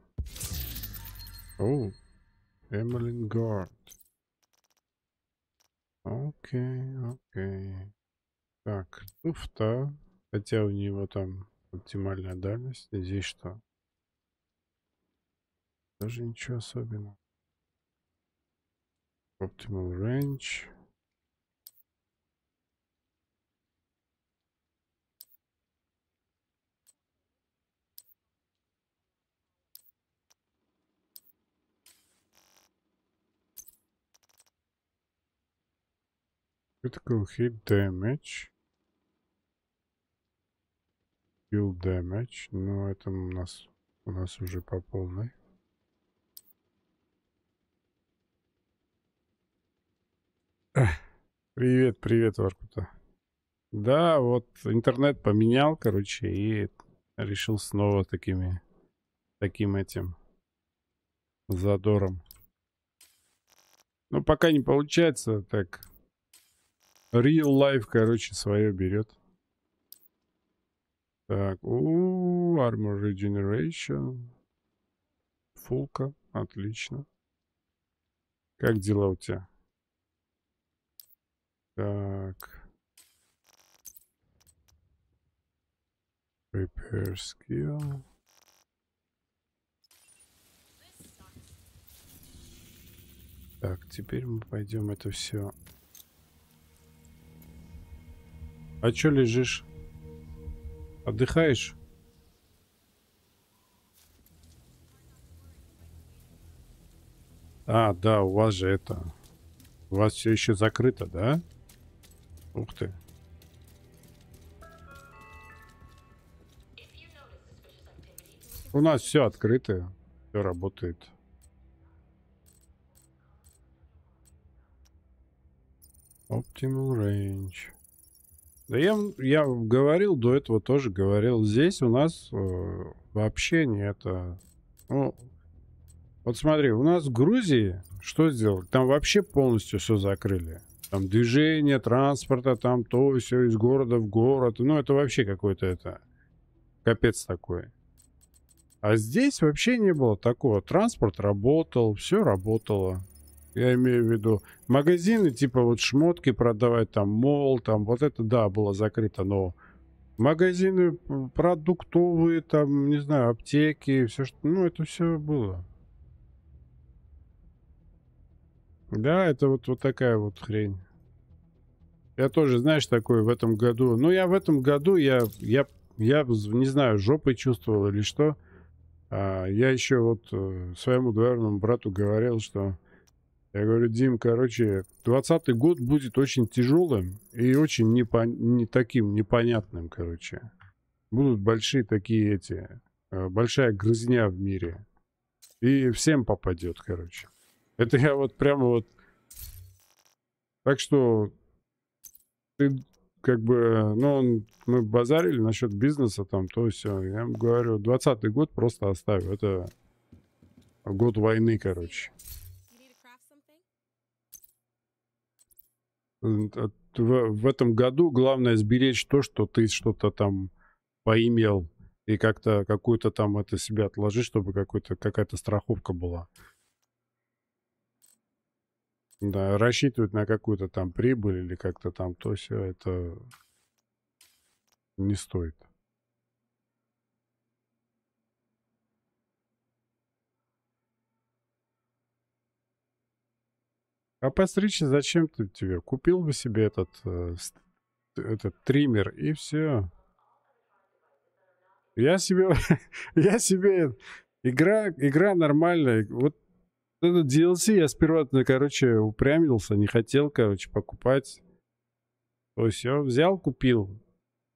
О, Эмилин Гард. Окей, окей. Так, туфта. Хотя у него там оптимальная дальность. Здесь что? Даже ничего особенного. Optimal range. Critical hit damage. Kill damage. Ну, это у нас, у нас уже по полной. Привет, привет, Воркута. Да, вот интернет поменял, короче, и решил снова такими, таким этим задором. Ну, пока не получается, так Real life, короче, свое берет. Так, у Armor Regeneration. Фулка, отлично. Как дела у тебя? Так. Repair skill. Так, теперь мы пойдем это все. А чё лежишь? Отдыхаешь? А, да, у вас же это... У вас все еще закрыто, да? Ух ты. У нас все открыто, все работает. Optimal range. Я, я говорил, до этого тоже говорил. Здесь у нас э, вообще не это... Ну, вот смотри, у нас в Грузии что сделали? Там вообще полностью все закрыли. Там движение транспорта, там то, все из города в город. Ну, это вообще какой-то это... Капец такой. А здесь вообще не было такого. Транспорт работал, все работало. Я имею в виду магазины, типа вот шмотки продавать, там мол, там вот это, да, было закрыто, но магазины продуктовые, там, не знаю, аптеки, все что, ну, это все было. Да, это вот, вот такая вот хрень. Я тоже, знаешь, такой в этом году. Ну, я в этом году, я, я, я не знаю, жопой чувствовал или что. А, я еще вот э, своему двоюродному брату говорил, что я говорю, Дим, короче, 20 год будет очень тяжелым и очень непон... не таким непонятным, короче. Будут большие такие эти, э, большая грызня в мире. И всем попадет, короче. Это я вот прямо вот... Так что ты как бы, ну, мы базарили насчет бизнеса там, то все. Я ему говорю, 20 год просто оставь. Это год войны, короче. В, в этом году главное сберечь то, что ты что-то там поимел и как-то какую-то там это себе отложить, чтобы какой-то какая-то страховка была. Да, рассчитывать на какую-то там прибыль или как-то там то все это не стоит. А постричь зачем ты тебе? Купил бы себе этот, э, этот триммер и все. Я себе, я себе игра, игра нормальная. Вот этот DLC я сперва, ну, короче, упрямился, не хотел, короче, покупать. То есть я взял, купил.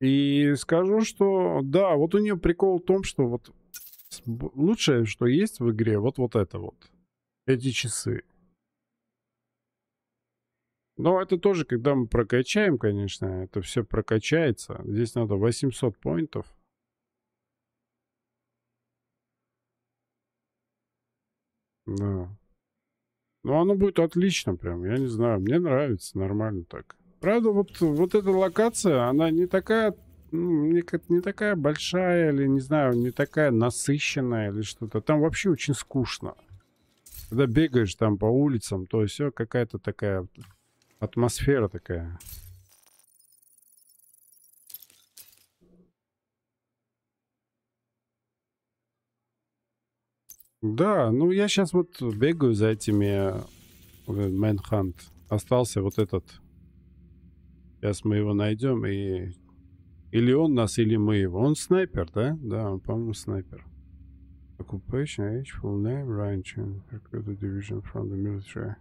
И скажу, что да, вот у нее прикол в том, что вот лучшее, что есть в игре, вот вот это вот. Эти часы. Но это тоже, когда мы прокачаем, конечно, это все прокачается. Здесь надо 800 поинтов. Да. Ну, оно будет отлично прям, я не знаю, мне нравится, нормально так. Правда, вот, вот эта локация, она не такая, ну, не такая большая или, не знаю, не такая насыщенная или что-то. Там вообще очень скучно. Когда бегаешь там по улицам, то все какая-то такая атмосфера такая. Да, ну я сейчас вот бегаю за этими Мэнхант. Остался вот этот. Сейчас мы его найдем и... Или он нас, или мы его. Он снайпер, да? Да, он, по-моему, снайпер. Occupation age, full name, Ryan Chen, recruited division from the military.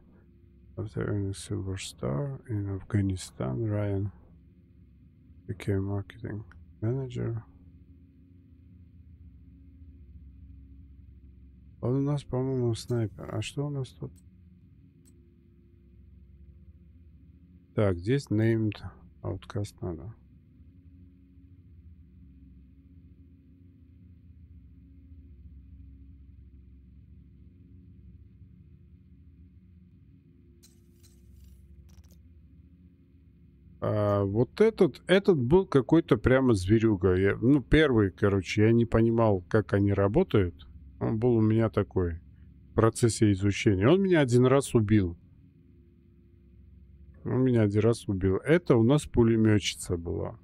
After earning Silver Star in Afghanistan, Ryan became marketing manager. Он у нас, по-моему, снайпер. А что у нас тут? Так, здесь named outcast надо. А, вот этот, этот был какой-то прямо зверюга. Я, ну, первый, короче, я не понимал, как они работают. Он был у меня такой в процессе изучения. Он меня один раз убил. Он меня один раз убил. Это у нас пулеметчица была.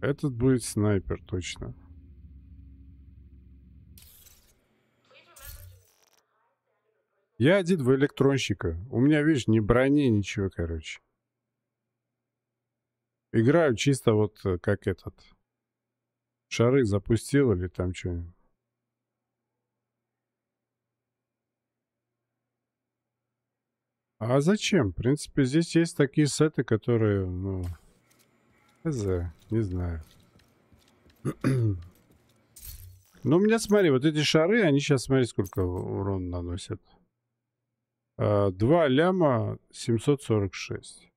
Этот будет снайпер, точно. Я один в электронщика. У меня, видишь, ни брони, ничего, короче. Играю чисто вот э, как этот. Шары запустил или там что А зачем? В принципе, здесь есть такие сеты, которые, ну... Хз, не знаю. Ну, у меня, смотри, вот эти шары, они сейчас, смотри, сколько урон наносят. 2 а, ляма 746.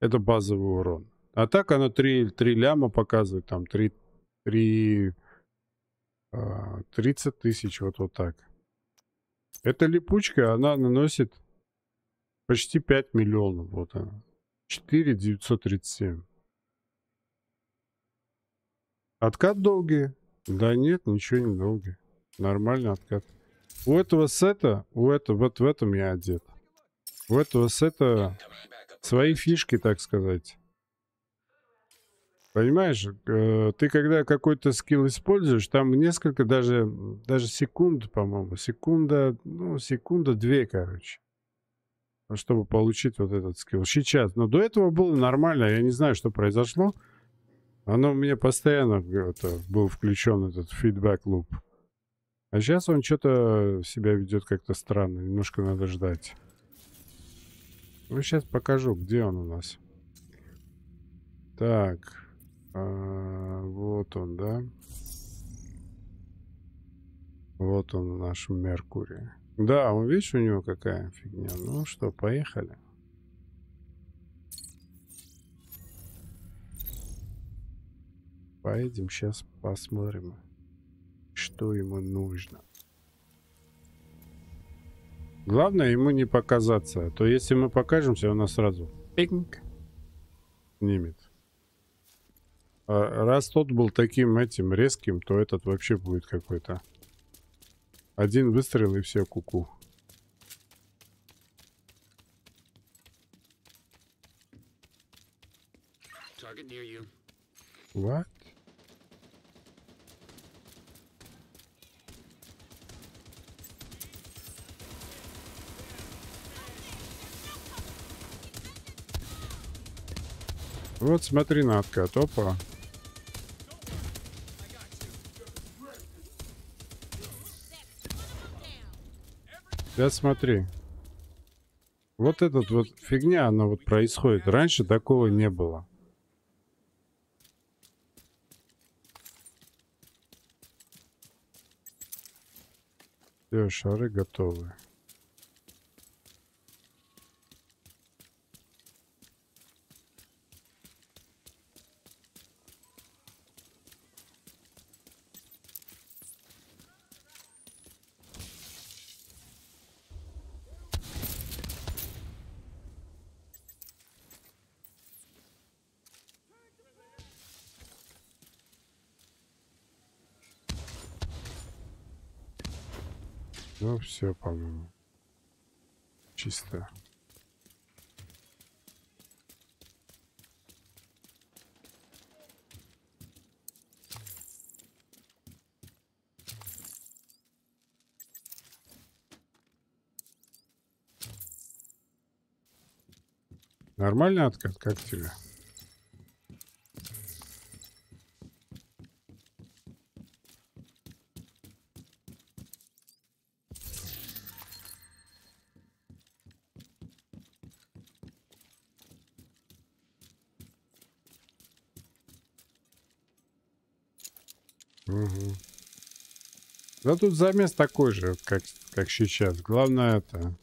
Это базовый урон. А так оно 3, 3 ляма показывает, там 3, 3, 30 тысяч, вот, вот так. Эта липучка, она наносит почти 5 миллионов. Вот она. 4 937. Откат долгий? Да нет, ничего не долгий. Нормальный откат. У этого сета, у этого, вот в этом я одет. У этого сета свои фишки, так сказать. Понимаешь, э, ты когда какой-то скилл используешь, там несколько, даже, даже секунд, по-моему, секунда, ну, секунда две, короче, чтобы получить вот этот скилл. Сейчас, но до этого было нормально, я не знаю, что произошло. Оно у меня постоянно это, был включен этот фидбэк луп. А сейчас он что-то себя ведет как-то странно. Немножко надо ждать. Ну, сейчас покажу, где он у нас. Так. А, вот он, да? Вот он, наш Меркурий. Да, он, видишь, у него какая фигня. Ну что, поехали. Поедем сейчас посмотрим что ему нужно. Главное ему не показаться, а то если мы покажемся, он нас сразу пинг снимет. А раз тот был таким этим резким, то этот вообще будет какой-то. Один выстрел и все куку. -ку. What? Вот смотри на откат. Опа. Сейчас смотри. Вот этот вот фигня, она вот происходит. Раньше такого не было. Все, шары готовы. Все, по-моему. Чисто. Нормальный откат, как тебе? Да тут замес такой же, как, как сейчас. Главное это...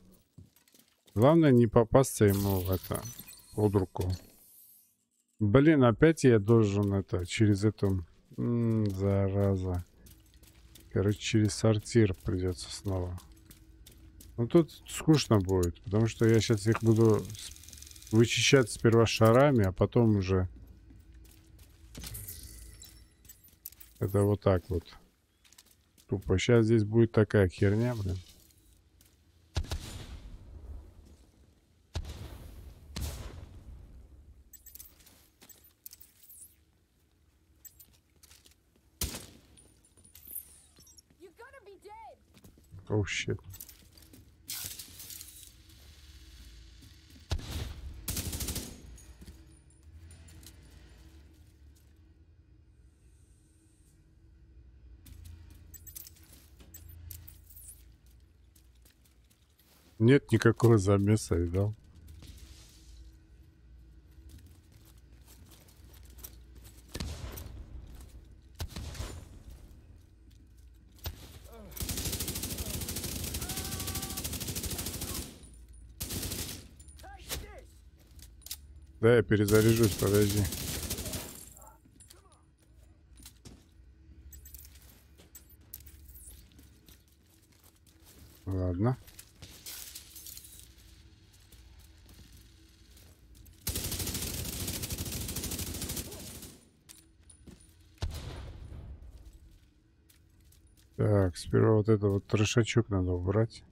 Главное не попасться ему в это... Под руку. Блин, опять я должен это... Через эту... М, зараза. Короче, через сортир придется снова. Ну тут скучно будет, потому что я сейчас их буду вычищать сперва шарами, а потом уже... Это вот так вот. Тупо. Сейчас здесь будет такая херня, блин. You're gonna Нет никакого замеса, видал? Да, я перезаряжусь, подожди. Ладно. Так, сперва вот это вот трешачок надо убрать.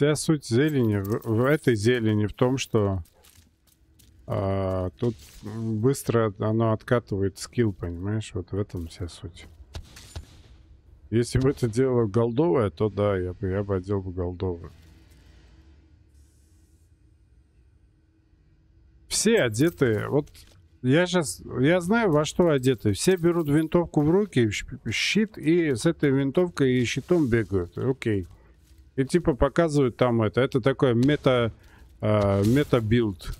Вся суть зелени, в, в этой зелени в том, что а, тут быстро оно откатывает скилл, понимаешь? Вот в этом вся суть. Если бы это дело голдовое, то да, я бы, я бы одел бы голдовое. Все одеты, вот я сейчас, я знаю, во что одеты. Все берут винтовку в руки, щит, и с этой винтовкой и щитом бегают. Окей. И типа показывают там это. Это такой мета, а, мета-build.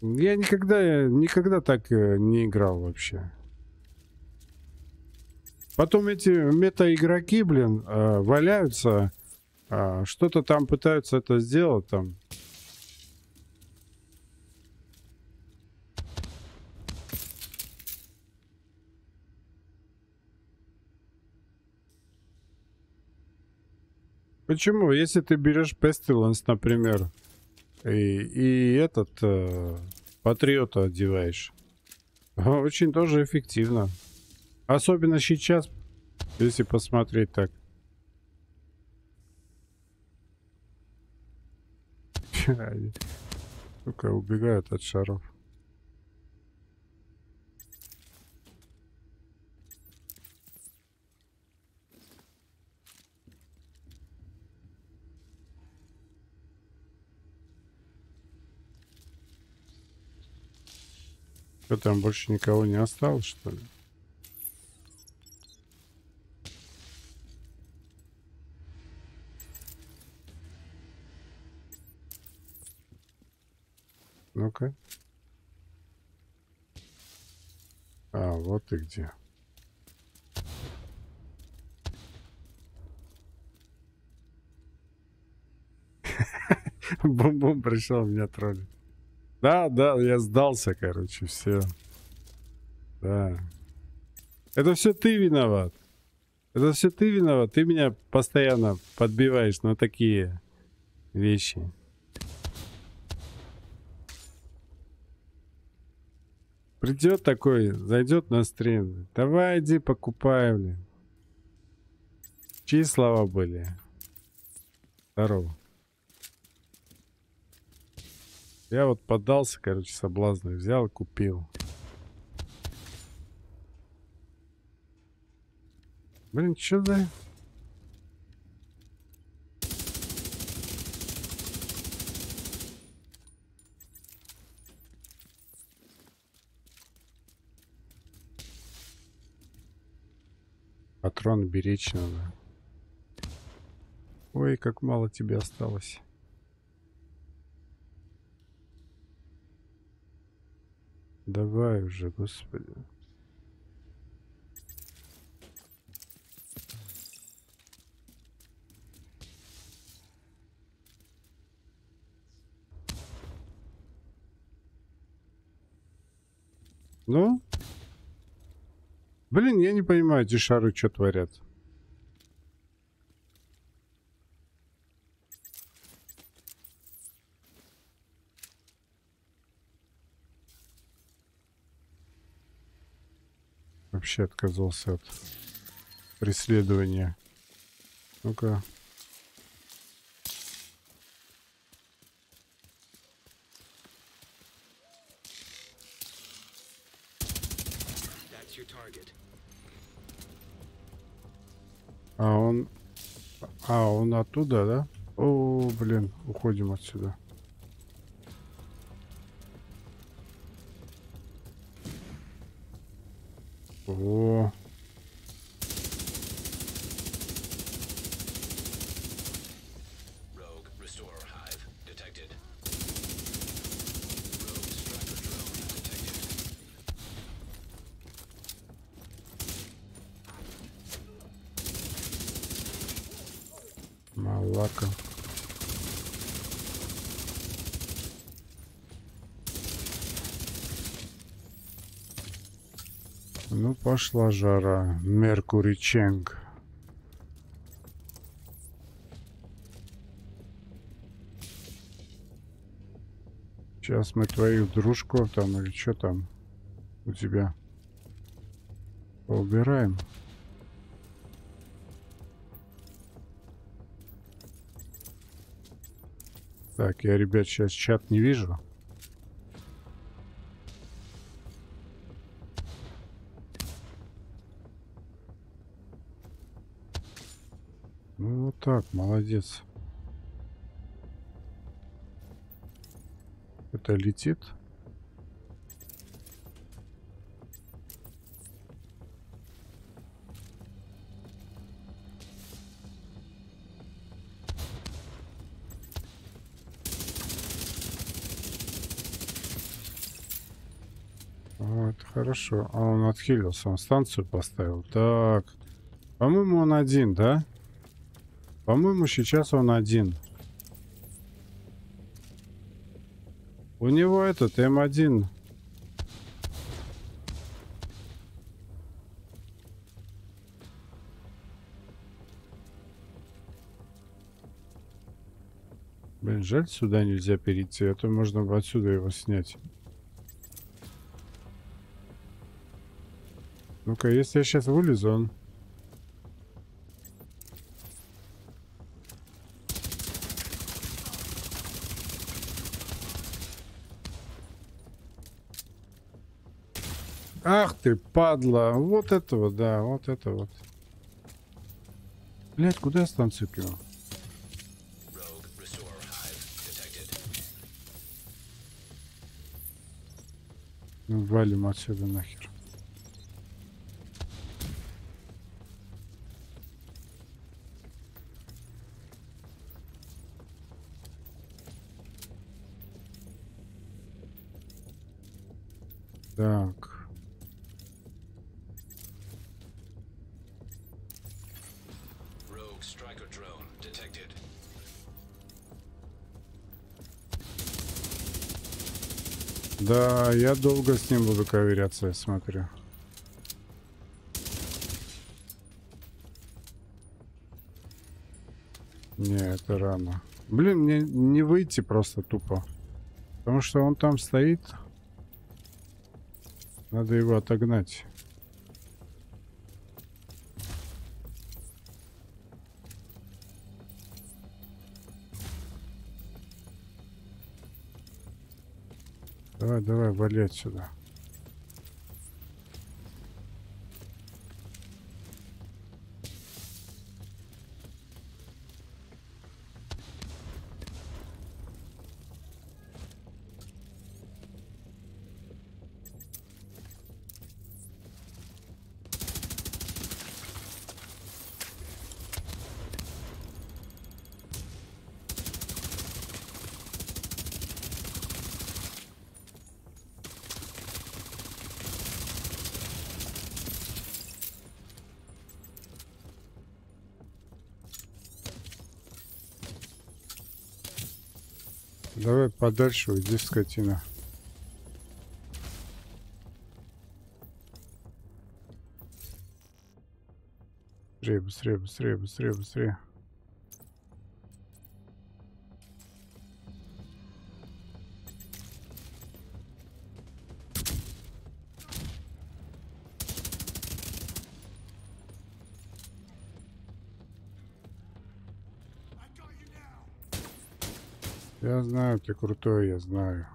Я никогда, никогда так э, не играл вообще. Потом эти мета-игроки, блин, э, валяются, а, что-то там пытаются это сделать там. Почему? Если ты берешь Pestilence, например, и, и этот э, Патриота одеваешь, очень тоже эффективно. Особенно сейчас, если посмотреть так. Сука, убегают от шаров. Что там больше никого не осталось, что ли? Ну-ка. А, вот ты где. Бум-бум пришел меня троллить. Да, да, я сдался, короче, все. Да. Это все ты виноват. Это все ты виноват. Ты меня постоянно подбиваешь на такие вещи. Придет такой, зайдет на стрим. Давай иди покупай, блин. Чьи слова были? Здорово. Я вот поддался, короче, соблазну. Взял купил. Блин, что за... Патрон беречь надо. Ой, как мало тебе осталось. Давай уже, господи. Ну? Блин, я не понимаю, эти шары что творят. Вообще отказался от преследования. Ну-ка. А он... А, он оттуда, да? О, блин, уходим отсюда. О, Пошла жара. Меркурий Ченг. Сейчас мы твоих дружков там или что там у тебя поубираем. Так, я, ребят, сейчас чат не вижу. Так, молодец. Это летит. Вот, хорошо. А он отхилился, он станцию поставил. Так. По-моему, он один, да? По-моему, сейчас он один. У него этот М1. Блин, жаль, сюда нельзя перейти, а то можно бы отсюда его снять. Ну-ка, если я сейчас вылезу, он... Ах ты, падла. Вот это вот, да, вот это вот. Блять, куда я станцию кинул? Ну, валим отсюда нахер. Да, я долго с ним буду ковыряться, я смотрю. Не, это рано. Блин, мне не выйти просто тупо. Потому что он там стоит. Надо его отогнать. Давай, давай, вали отсюда. Давай подальше уйди, скотина. Быстрее, быстрее, быстрее, быстрее, быстрее. Знаю, ты крутой, я знаю.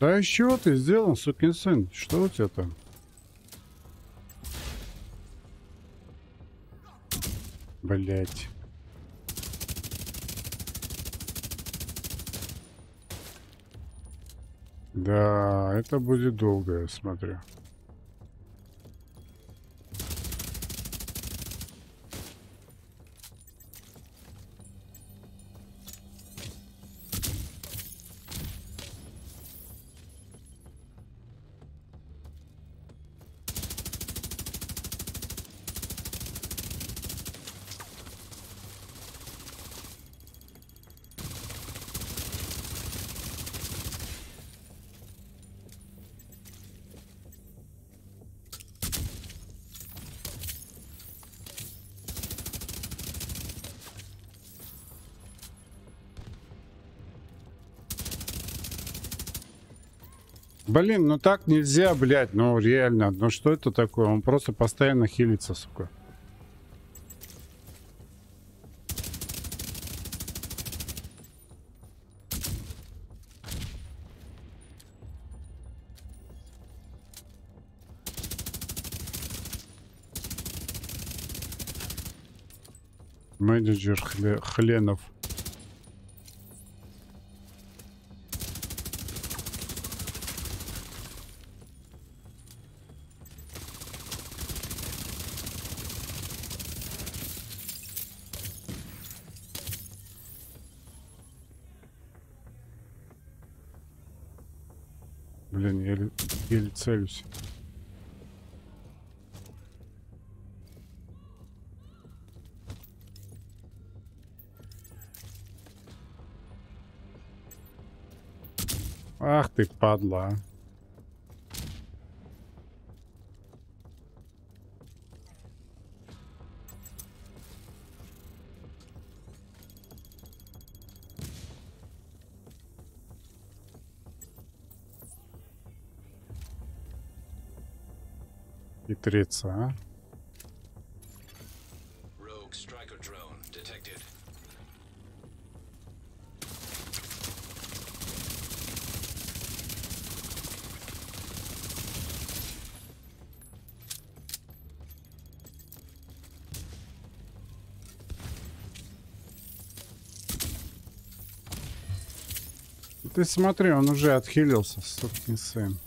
Да еще ты сделал, сукин сын? Что у тебя там? Блять. Да, это будет долго, я смотрю. Блин, ну так нельзя, блядь, ну реально. Ну что это такое? Он просто постоянно хилится, сука. Менеджер хле- хленов. Целюсь. Ах ты, падла. Хитрица, а? Ты смотри, он уже отхилился, сукин сын.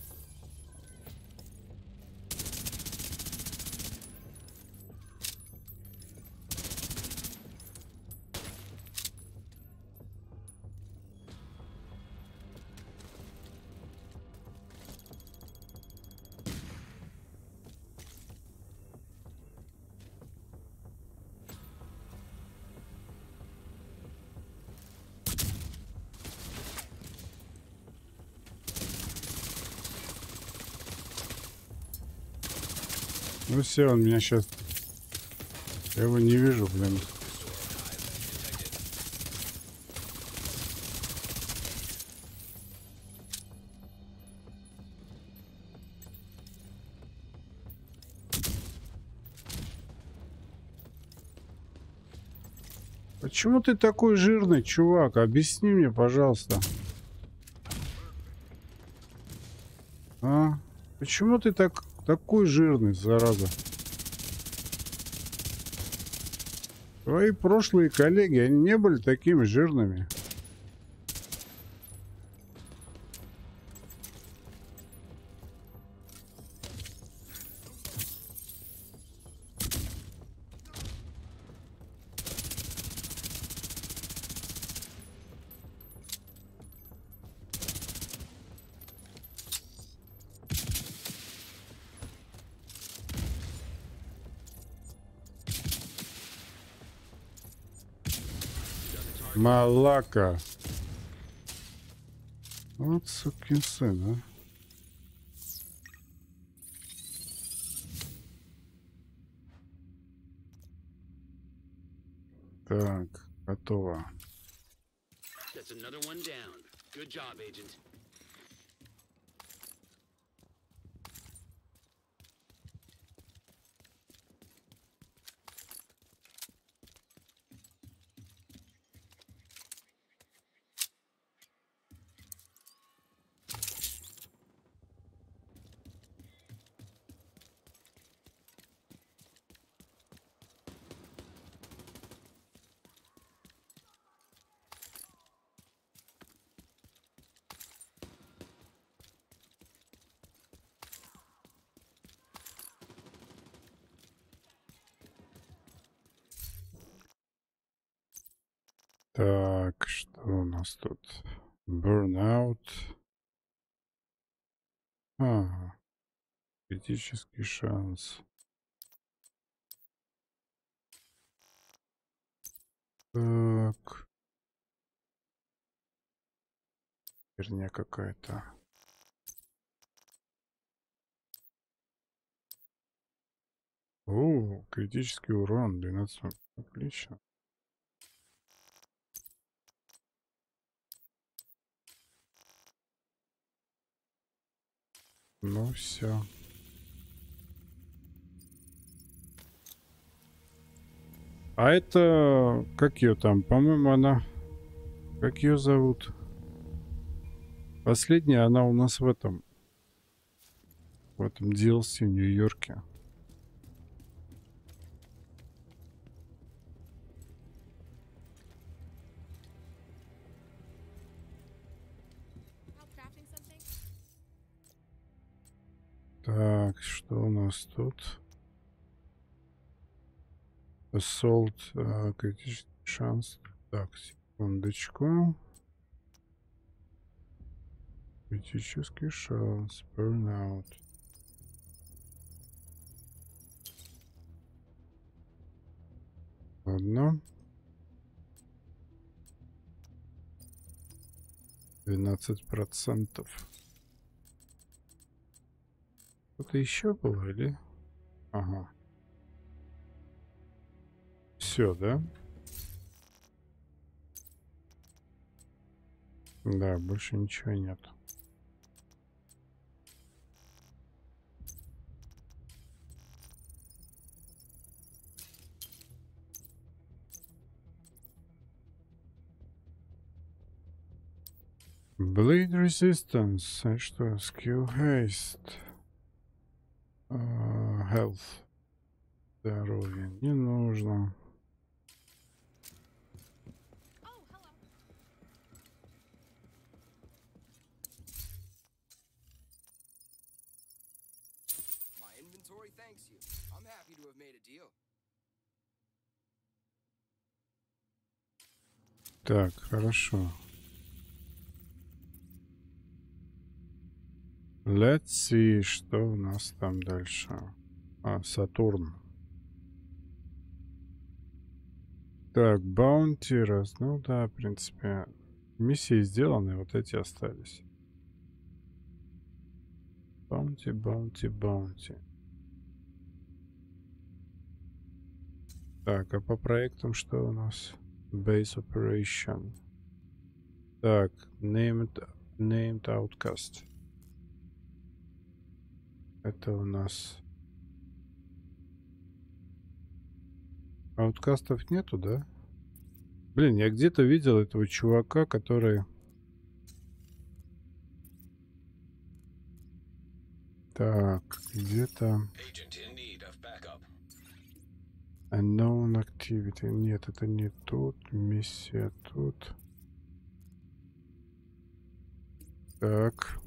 Все, он меня сейчас... Я его не вижу, блин. Почему ты такой жирный, чувак? Объясни мне, пожалуйста. А? Почему ты так такой жирный, зараза? Твои прошлые коллеги, они не были такими жирными. Малака. Вот сукин сын, а. Так, готово. That's another one down. Good job, Agent. Так, что у нас тут? Burnout. А, критический шанс. Так. Херня какая-то. О, критический урон 12. Отлично. Ну все. А это... Как ее там? По-моему, она... Как ее зовут? Последняя, она у нас в этом... В этом DLC в Нью-Йорке. Так, что у нас тут? Assault, а, критический шанс. Так, секундочку. Критический шанс. Burnout. Ладно. Двенадцать процентов. Что-то еще было, или? Ага. Все, да? Да, больше ничего нет. Blade Resistance. А что? Skill Haste. А, Health. Здоровье. Не нужно. Так, хорошо. Let's see, что у нас там дальше. А, Сатурн. Так, bounty раз. Ну да, в принципе, миссии сделаны, вот эти остались. Bounty, bounty, bounty. Так, а по проектам что у нас? Base Operation. Так, named, named Outcast. Это у нас... Ауткастов нету, да? Блин, я где-то видел этого чувака, который... Так, где-то... Agent in need of backup. Unknown activity. Нет, это не тут. Миссия тут. Так.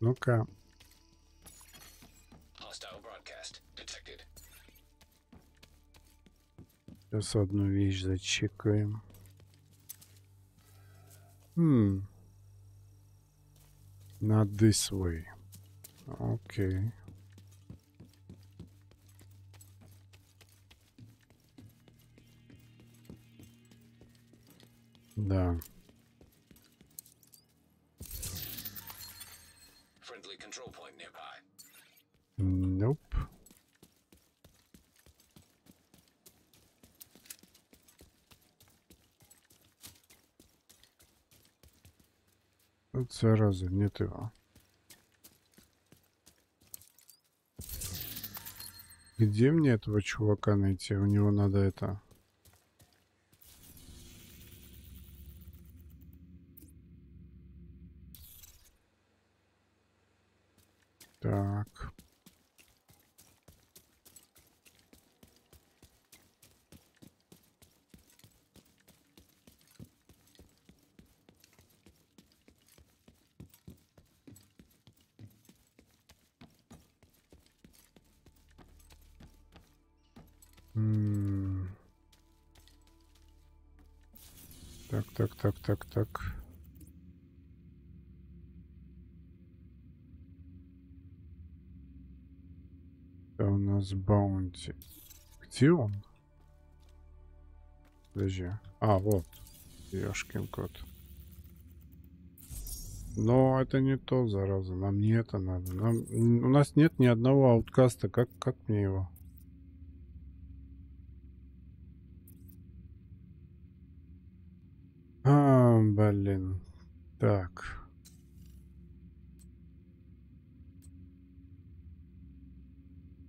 Ну-ка. Сейчас одну вещь зачекаем. Hmm. Not this way. Окей. Да. Point nearby. Nope. Вот зараза, нет его. Где мне этого чувака найти? У него надо это... Так. Так, так, так, так. Это у нас баунти. Где он? Подожди. А, вот. Ёшкин кот. Но это не то, зараза. Нам не это надо. Нам... У нас нет ни одного ауткаста. Как, как мне его? А, блин. Так.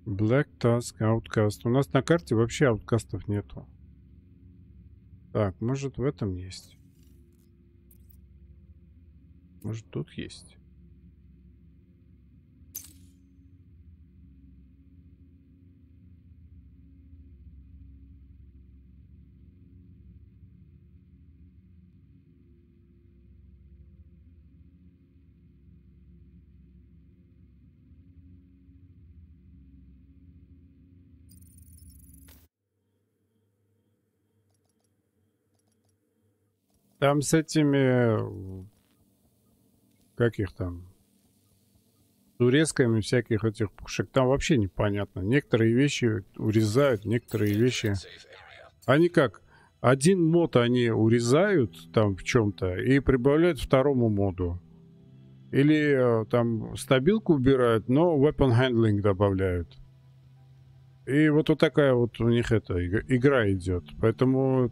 Black Task, Outcast. У нас на карте вообще ауткастов нету. Так, может в этом есть? Может тут есть? Там с этими... Как их там? Турецками всяких этих пушек. Там вообще непонятно. Некоторые вещи урезают, некоторые вещи... Они как? Один мод они урезают там в чем-то и прибавляют второму моду. Или э, там стабилку убирают, но weapon handling добавляют. И вот, вот такая вот у них эта иг- игра идет. Поэтому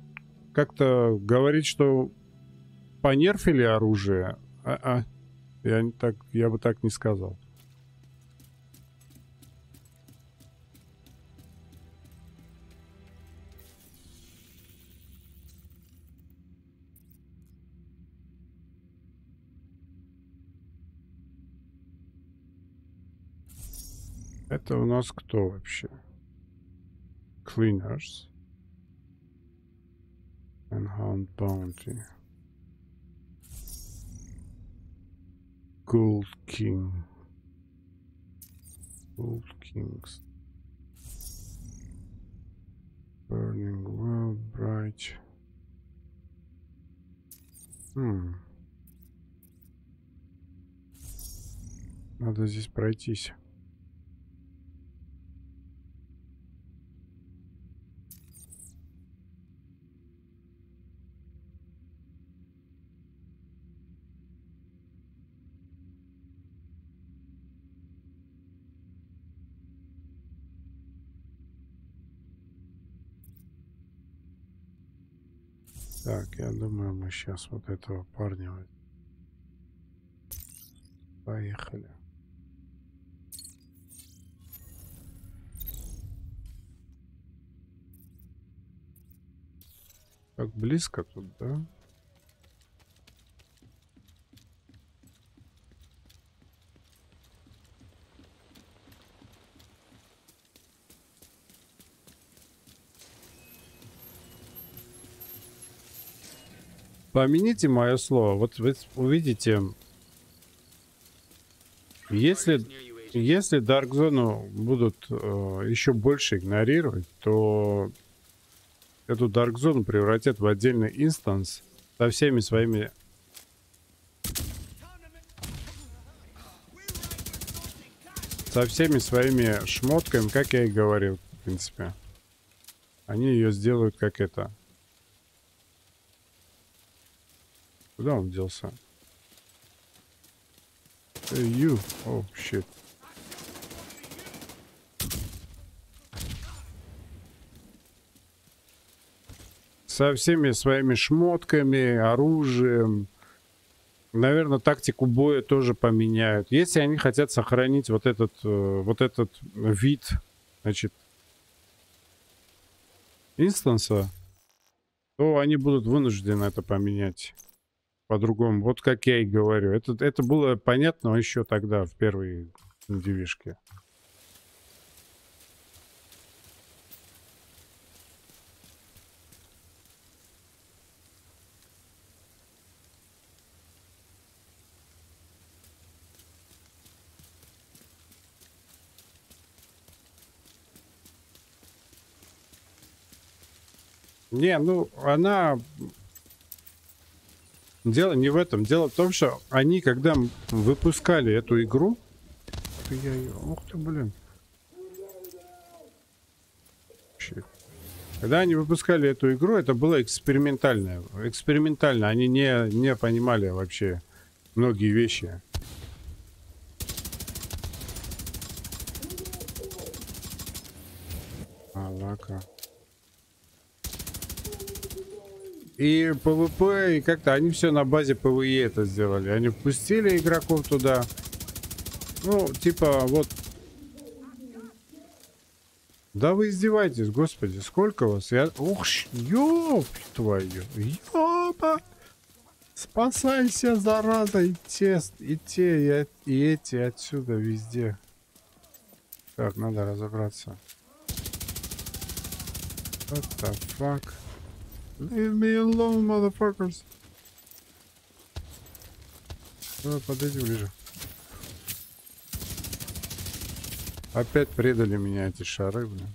как-то говорить, что понерфили оружие, а, я, не так, я бы так не сказал. Это у нас кто вообще? Cleaners. And Hound Bounty. Gold King. Gold Kings. Burning World Bright. Хм. Надо здесь пройтись. Так, я думаю, мы сейчас вот этого парня... Поехали. Так близко тут, да? Помяните мое слово. Вот вы увидите, если, если Dark Zone будут э, еще больше игнорировать, то эту Dark Zone превратят в отдельный инстанс со всеми своими со всеми своими шмотками, как я и говорил, в принципе. Они ее сделают как это. Куда он делся? Hey, you. Oh, shit. Со всеми своими шмотками, оружием. Наверное, тактику боя тоже поменяют. Если они хотят сохранить вот этот, э, вот этот вид, значит, инстанса, то они будут вынуждены это поменять по-другому. Вот как я и говорю. Это, это было понятно еще тогда, в первой девишке. Не, ну, она Дело не в этом. Дело в том, что они, когда выпускали эту игру... Я её- Ух ты, блин. Когда они выпускали эту игру, это было экспериментальное. Экспериментально. Они не, не понимали вообще многие вещи. Μαλάκα. И ПВП, и как-то они все на базе ПВЕ это сделали. Они впустили игроков туда. Ну, типа, вот. Да вы издеваетесь, господи, сколько вас? Я... Ух, ёб твою, ёба! Спасайся, зараза, и те, и те, и, и эти отсюда везде. Так, надо разобраться. What the fuck? Leave me alone, motherfuckers. Давай подойди ближе. Опять предали меня эти шары, блин.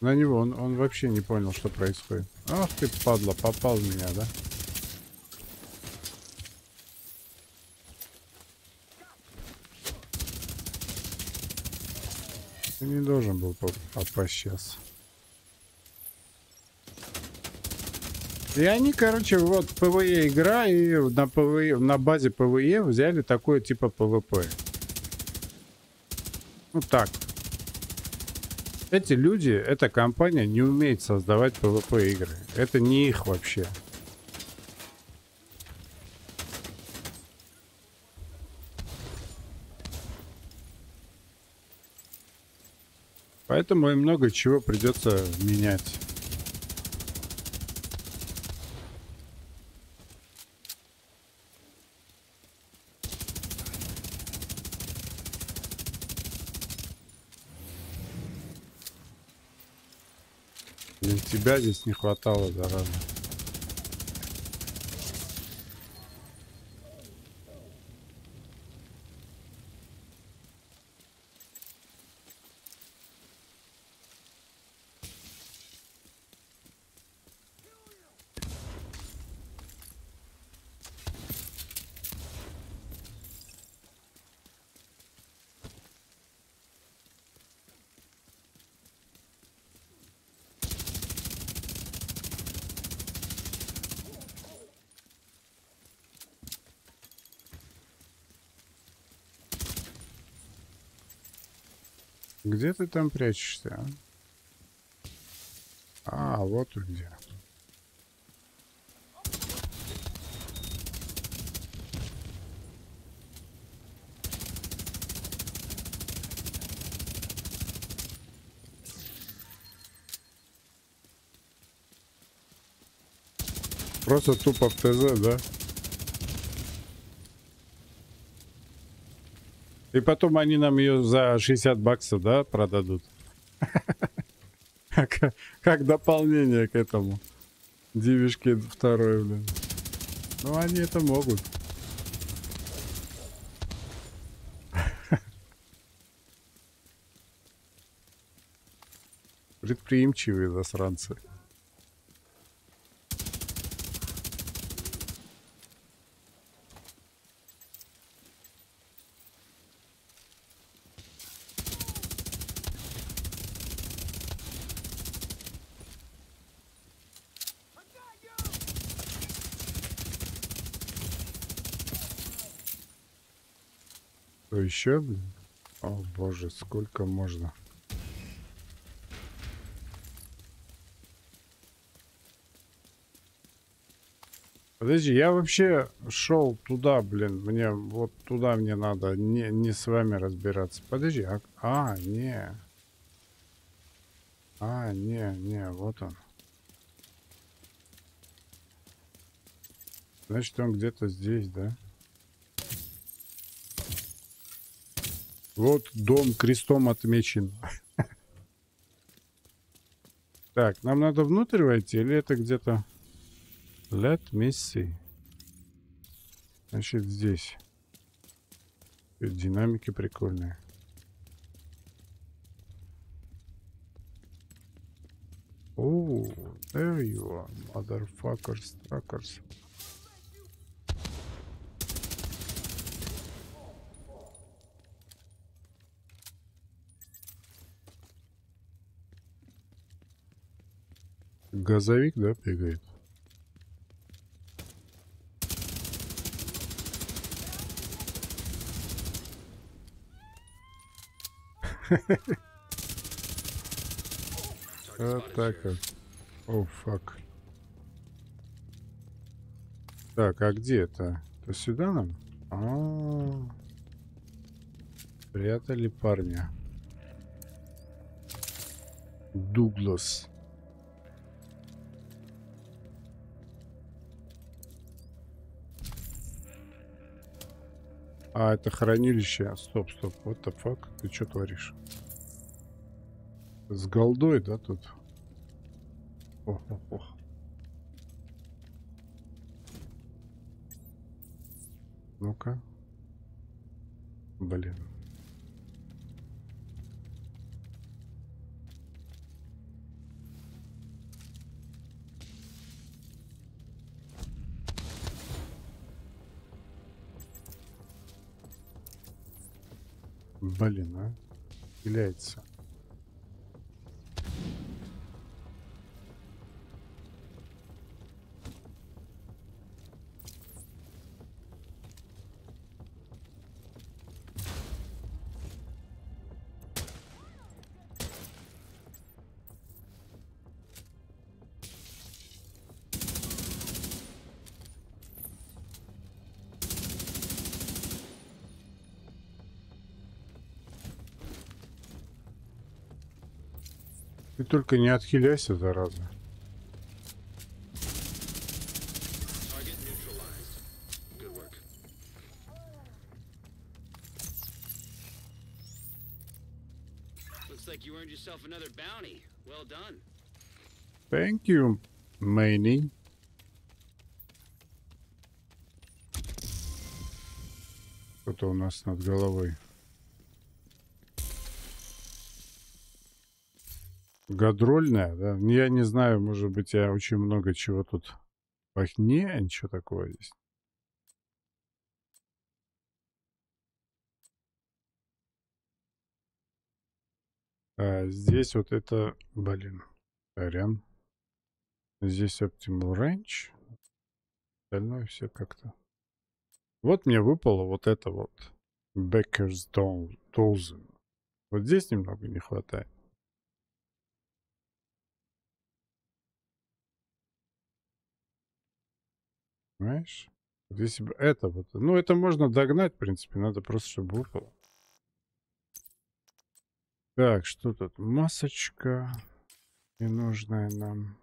На него он, он вообще не понял, что происходит. Ах ты, падла, попал в меня, да? Ты не должен был поп- попасть сейчас. И они, короче, вот ПВЕ игра, и на, ПВЕ, на базе ПВЕ взяли такое типа ПВП. Ну так. Эти люди, эта компания не умеет создавать ПВП игры. Это не их вообще. Поэтому им много чего придется менять. Блин, тебя здесь не хватало, зараза. Ты там прячешься? А, а вот где. Просто тупо в ТЗ, да? И потом они нам ее за 60 баксов, да, продадут? Как, дополнение к этому. Дивишки второй, блин. Ну, они это могут. Предприимчивые засранцы. Что еще, блин? О боже, сколько можно? Подожди, я вообще шел туда, блин, мне вот туда мне надо, не, не с вами разбираться. Подожди, а, а, не. А, не, не, вот он. Значит, он где-то здесь, да? Вот дом крестом отмечен. Так, нам надо внутрь войти или это где-то... Let me see. Значит, здесь. Динамики прикольные. Oh, there you are, motherfuckers, truckers. Газовик, да, бегает? Вот. О, фак. Так, а где это? Это сюда нам? А, -а, -а. Прятали парня. Дуглас. А, это хранилище. Стоп, стоп. What the fuck? Ты что творишь? С голдой, да, тут? Ох, ох, ох. Ну-ка. Блин. Блин, а? Является. Ты только не отхиляйся, зараза. Thank you, Мэйни. Что-то у нас над головой. Гадрольная, да? Ну, Я не знаю, может быть, я очень много чего тут... Ах, не, ничего такого здесь. А, здесь вот это, блин, сорян. Здесь Optimal Range. Остальное все как-то. Вот мне выпало вот это вот. Becker's Dozen. Вот здесь немного не хватает. Понимаешь? Если бы это вот... Ну, это можно догнать, в принципе. Надо просто, чтобы выпало. Так, что тут? Масочка. Ненужная нам.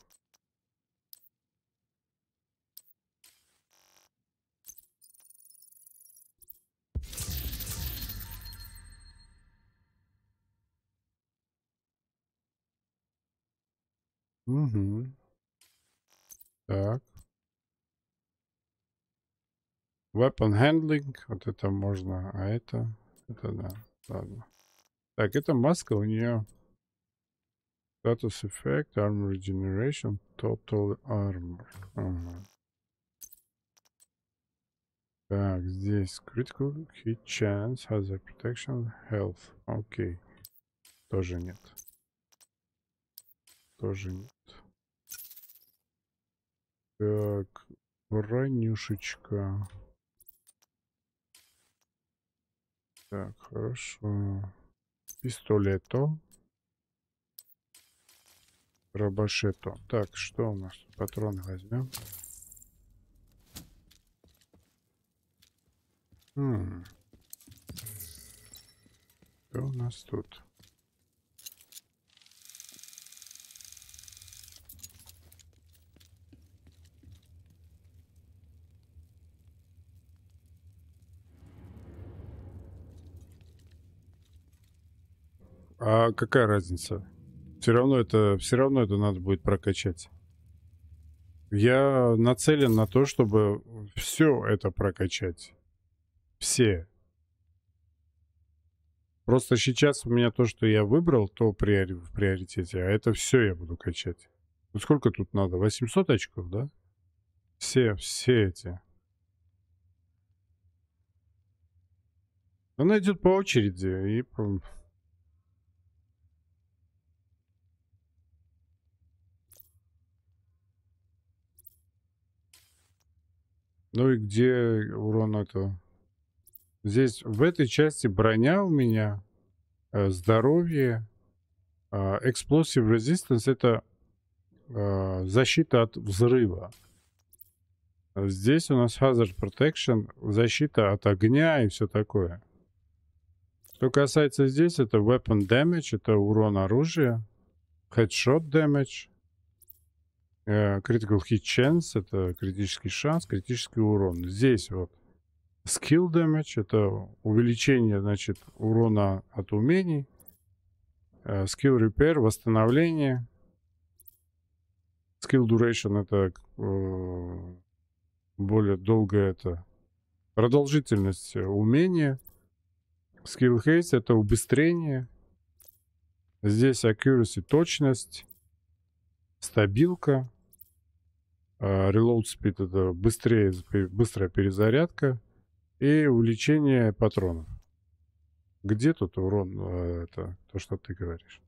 Угу. Так. Weapon handling. Вот это можно. А это... Это да. Ладно. Так, это маска у нее. Status effect, armor regeneration, total armor. Ага. Так, здесь critical hit chance, hazard protection, health. Окей. Тоже нет. Тоже нет. Так, бронюшечка. Так, хорошо. Пистолето. Рабашето. Так, что у нас? Патроны возьмем. М. Что у нас тут? А какая разница? Все равно это, все равно это надо будет прокачать. Я нацелен на то, чтобы все это прокачать. Все. Просто сейчас у меня то, что я выбрал, то в приоритете, а это все я буду качать. Ну сколько тут надо? 800 очков, да? Все, все эти. Она идет по очереди и по- Ну и где урон это? Здесь в этой части броня у меня, э, здоровье, а, explosive resistance это а, защита от взрыва. А Здесь у нас hazard protection, защита от огня и все такое. Что касается здесь, это weapon damage, это урон оружия, headshot damage, critical hit chance, это критический шанс, критический урон. Здесь вот skill damage, это увеличение, значит, урона от умений, э, skill repair, восстановление, skill duration, это э, более долгая это продолжительность э, умения, skill haste, это убыстрение, здесь accuracy, точность, стабилка, а, Reload speed это быстрее, быстрая перезарядка и увеличение патронов. Где тут урон? а, Это то, что ты говоришь.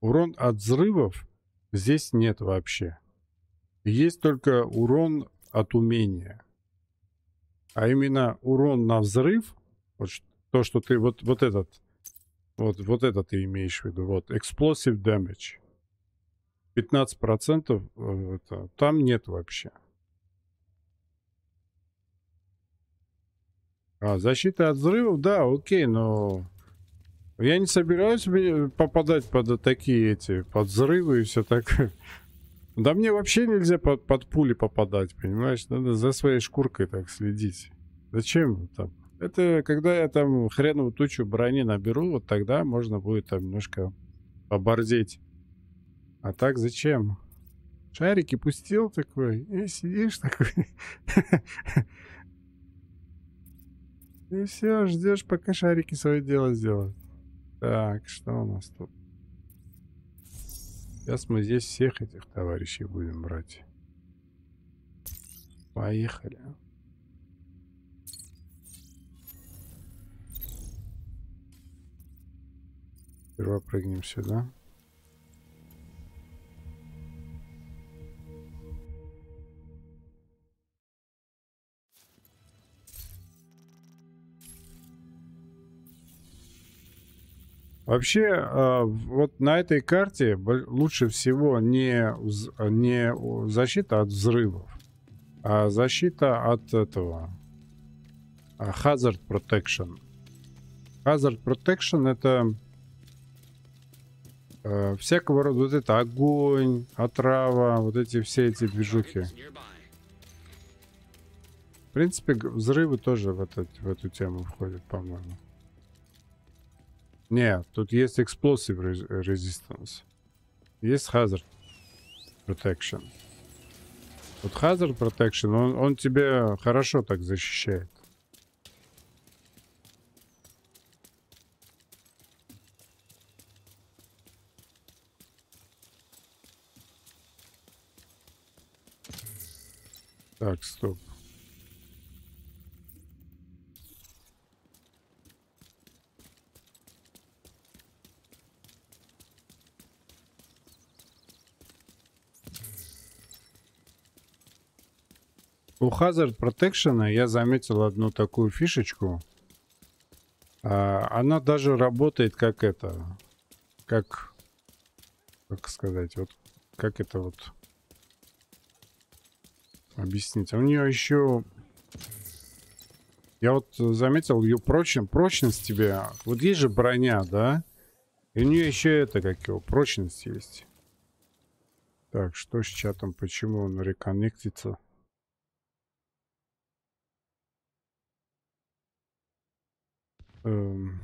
Урон от взрывов здесь нет вообще. Есть только урон от умения. А именно урон на взрыв, вот то, что ты, вот, вот этот, вот, вот это ты имеешь в виду, вот, explosive damage. 15% э, это, там нет вообще. А, защита от взрывов, да, окей, но я не собираюсь попадать под такие эти, под взрывы и все такое. Да мне вообще нельзя под, под пули попадать, понимаешь? Надо за своей шкуркой так следить. Зачем там? Это когда я там хреновую тучу брони наберу, вот тогда можно будет там немножко поборзеть. А так зачем? Шарики пустил такой, и сидишь такой. И все, ждешь, пока шарики свое дело сделают. Так, что у нас тут? Сейчас мы здесь всех этих товарищей будем брать. Поехали. Сперва прыгнем сюда. Вообще, а, вот на этой карте лучше всего не, не защита от взрывов, а защита от этого. а, Hazard Protection. Hazard Protection это э, всякого рода вот это огонь, отрава, вот эти все эти движухи. В принципе, взрывы тоже в, этот, в эту тему входят, по-моему. Не, тут есть explosive res- resistance. Есть hazard protection. Вот hazard protection, он, он тебя хорошо так защищает. Так, стоп. У Hazard Protection я заметил одну такую фишечку. А, она даже работает как это, как, как сказать, вот, как это вот объяснить. А У нее еще, я вот заметил ее прочность, прочность тебе. Вот есть же броня, да? И у нее еще это, как его, прочность есть. Так, что с чатом, почему он реконнектится? Эм.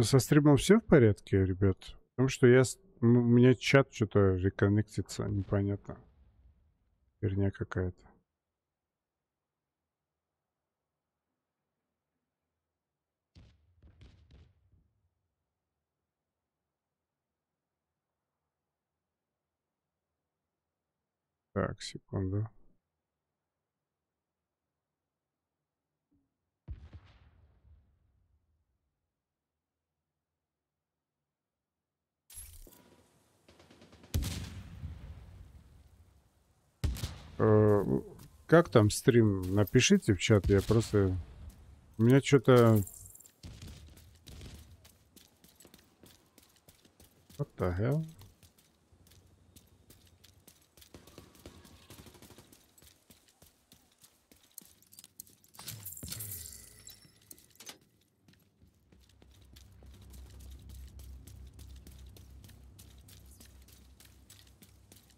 Со стримом все в порядке, ребят? Потому что я... У меня чат что-то реконнектится, непонятно. Херня какая-то. Так, секунду. Как там стрим? Напишите в чат, я просто... У меня что-то... What the hell?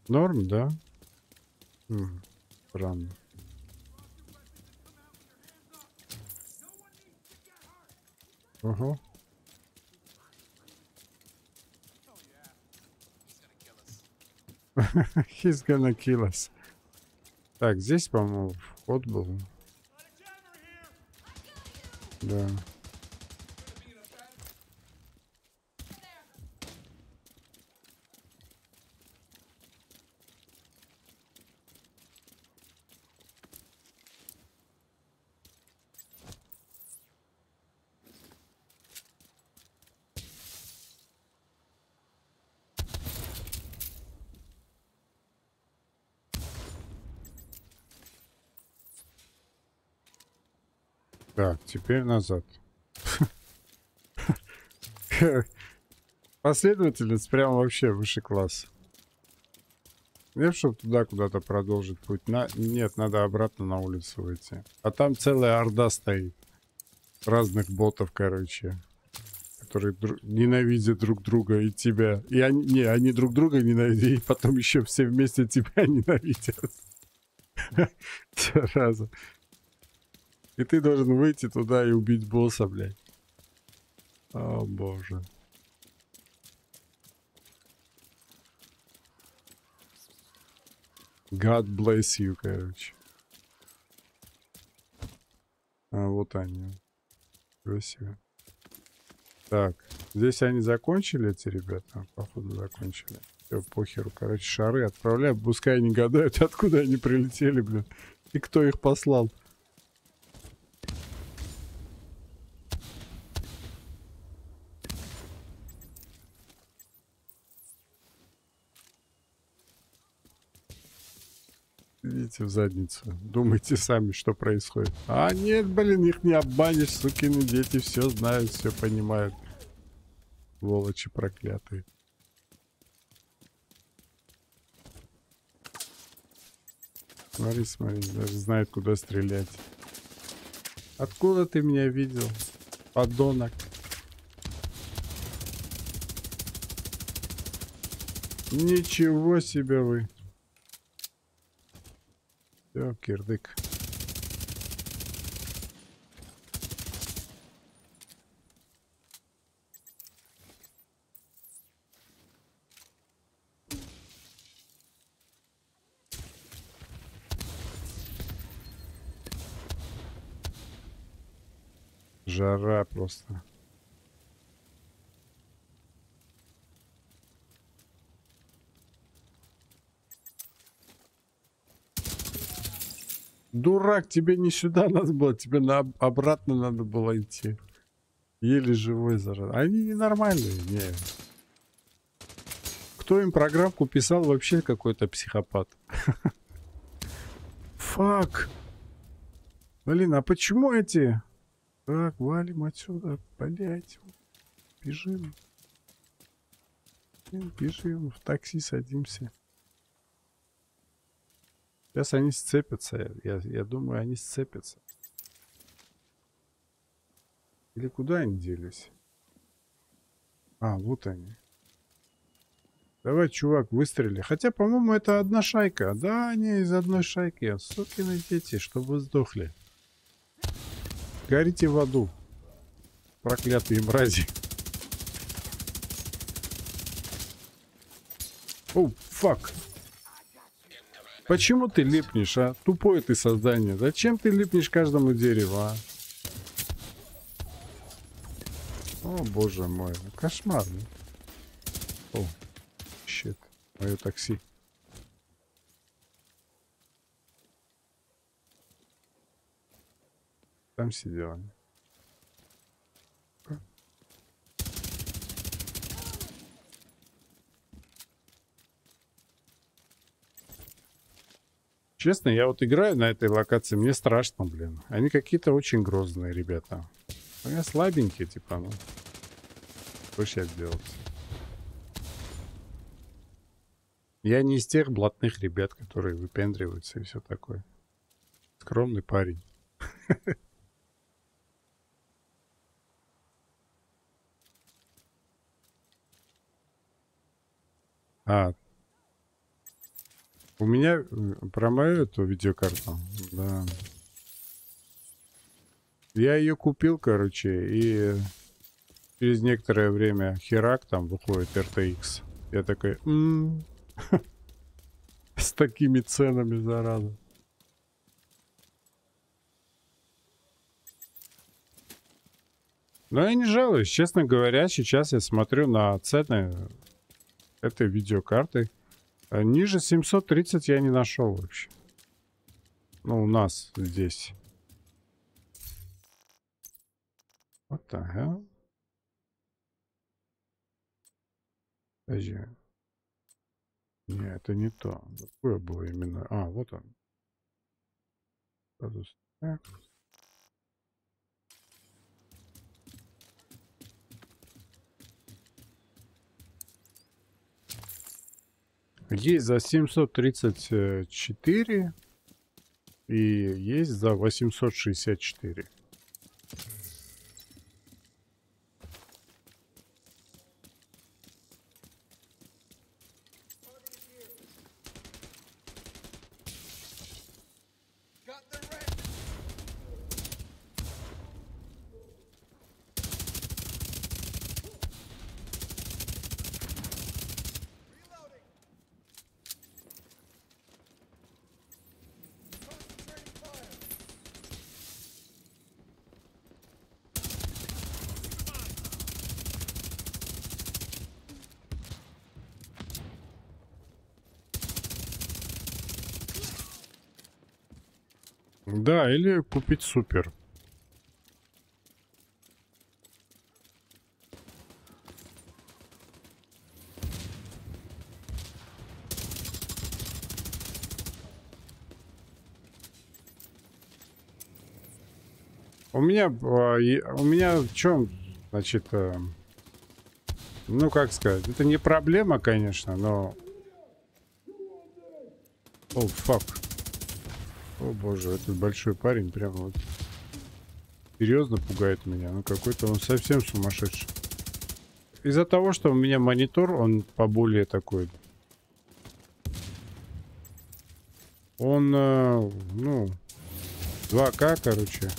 Норм, да? М, Странно. Ага. He's gonna kill us. Так, здесь, по-моему, вход был. Да. Так, теперь назад. Последовательность прям вообще выше класс. Нет, чтобы туда куда-то продолжить путь. На... Нет, надо обратно на улицу выйти. А там целая орда стоит. Разных ботов, короче. Которые дру- ненавидят друг друга и тебя. И они, не, они друг друга ненавидят, и потом еще все вместе тебя ненавидят. Сразу. И ты должен выйти туда и убить босса, блядь. О, боже. God bless you, короче. А, вот они. Красиво. Так, здесь они закончили, эти ребята? Походу, закончили. Все, похеру. Короче, шары отправляю. Пускай они гадают, откуда они прилетели, блин. И кто их послал. Идите в задницу. Думайте сами, что происходит. А нет, блин, их не обманешь, сукины дети все знают, все понимают. Волочи проклятые. Смотри, смотри, даже знает, куда стрелять. Откуда ты меня видел? Подонок. Ничего себе вы. Все, кирдык. Жара просто. Дурак, тебе не сюда надо было, тебе на, обратно надо было идти. Еле живой зараза. Они ненормальные, не. Кто им программку писал, вообще какой-то психопат. Фак. Блин, а почему эти... Так, валим отсюда, блять. Бежим. Бежим, в такси садимся. Сейчас они сцепятся. Я, я думаю, они сцепятся. Или куда они делись? А, вот они. Давай, чувак, выстрели. Хотя, по-моему, это одна шайка. Да, они из одной шайки. Сукины дети, чтобы сдохли. Горите в аду. Проклятые мрази. О, фак. Почему ты липнешь, а? Тупое ты создание. Зачем ты липнешь каждому дереву, а? О, боже мой. Кошмар. ну. О, щит. Мое такси. Там сидела. Честно, я вот играю на этой локации, мне страшно, блин. Они какие-то очень грозные ребята. Я слабенький, типа, ну. Что сейчас делать? Я не из тех блатных ребят, которые выпендриваются и все такое. Скромный парень. А, у меня э, про мою эту видеокарту, да. Я ее купил, короче, и через некоторое время херак там выходит RTX. Я такой, «М, с такими ценами, зараза. Но я не жалуюсь, честно говоря, сейчас я смотрю на цены этой видеокарты. А Ниже 730 я не нашел вообще. Ну, у нас здесь. Вот так, а? Подожди. Не, это не то. Какое было именно? А, вот он. Так. Есть за 734 и есть за 864. Или купить супер. У меня, а, у меня в чем, значит, э, ну как сказать, это не проблема, конечно, но... О, фак. О боже, этот большой парень прямо вот серьезно пугает меня. Ну какой-то он совсем сумасшедший. Из-за того, что у меня монитор, он поболее такой. Он, э, ну, 2К, короче.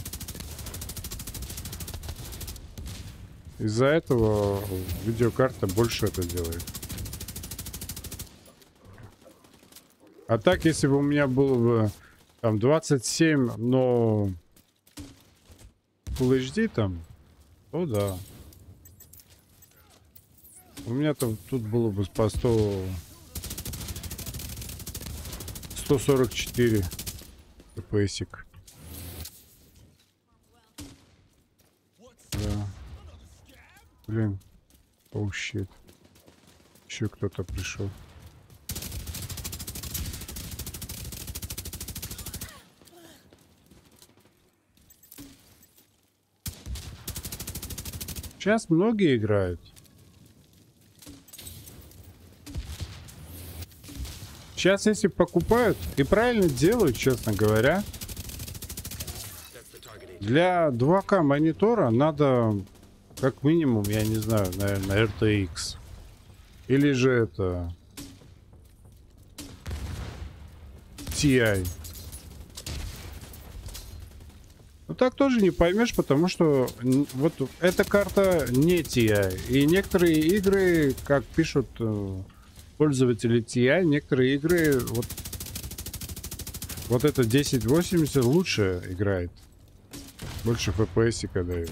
Из-за этого видеокарта больше это делает. А так, если бы у меня было бы там 27, но Full HD там, то да. У меня там тут было бы по 100... 144 ППСик. Да. Блин. Оу, щит. Еще кто-то пришел. Сейчас многие играют. Сейчас, если покупают, и правильно делают, честно говоря, для 2К монитора надо как минимум, я не знаю, наверное, RTX. Или же это TI. Ну так тоже не поймешь, потому что вот эта карта не TI. И некоторые игры, как пишут э, пользователи TI, некоторые игры вот, вот это 1080 лучше играет. Больше FPS дает.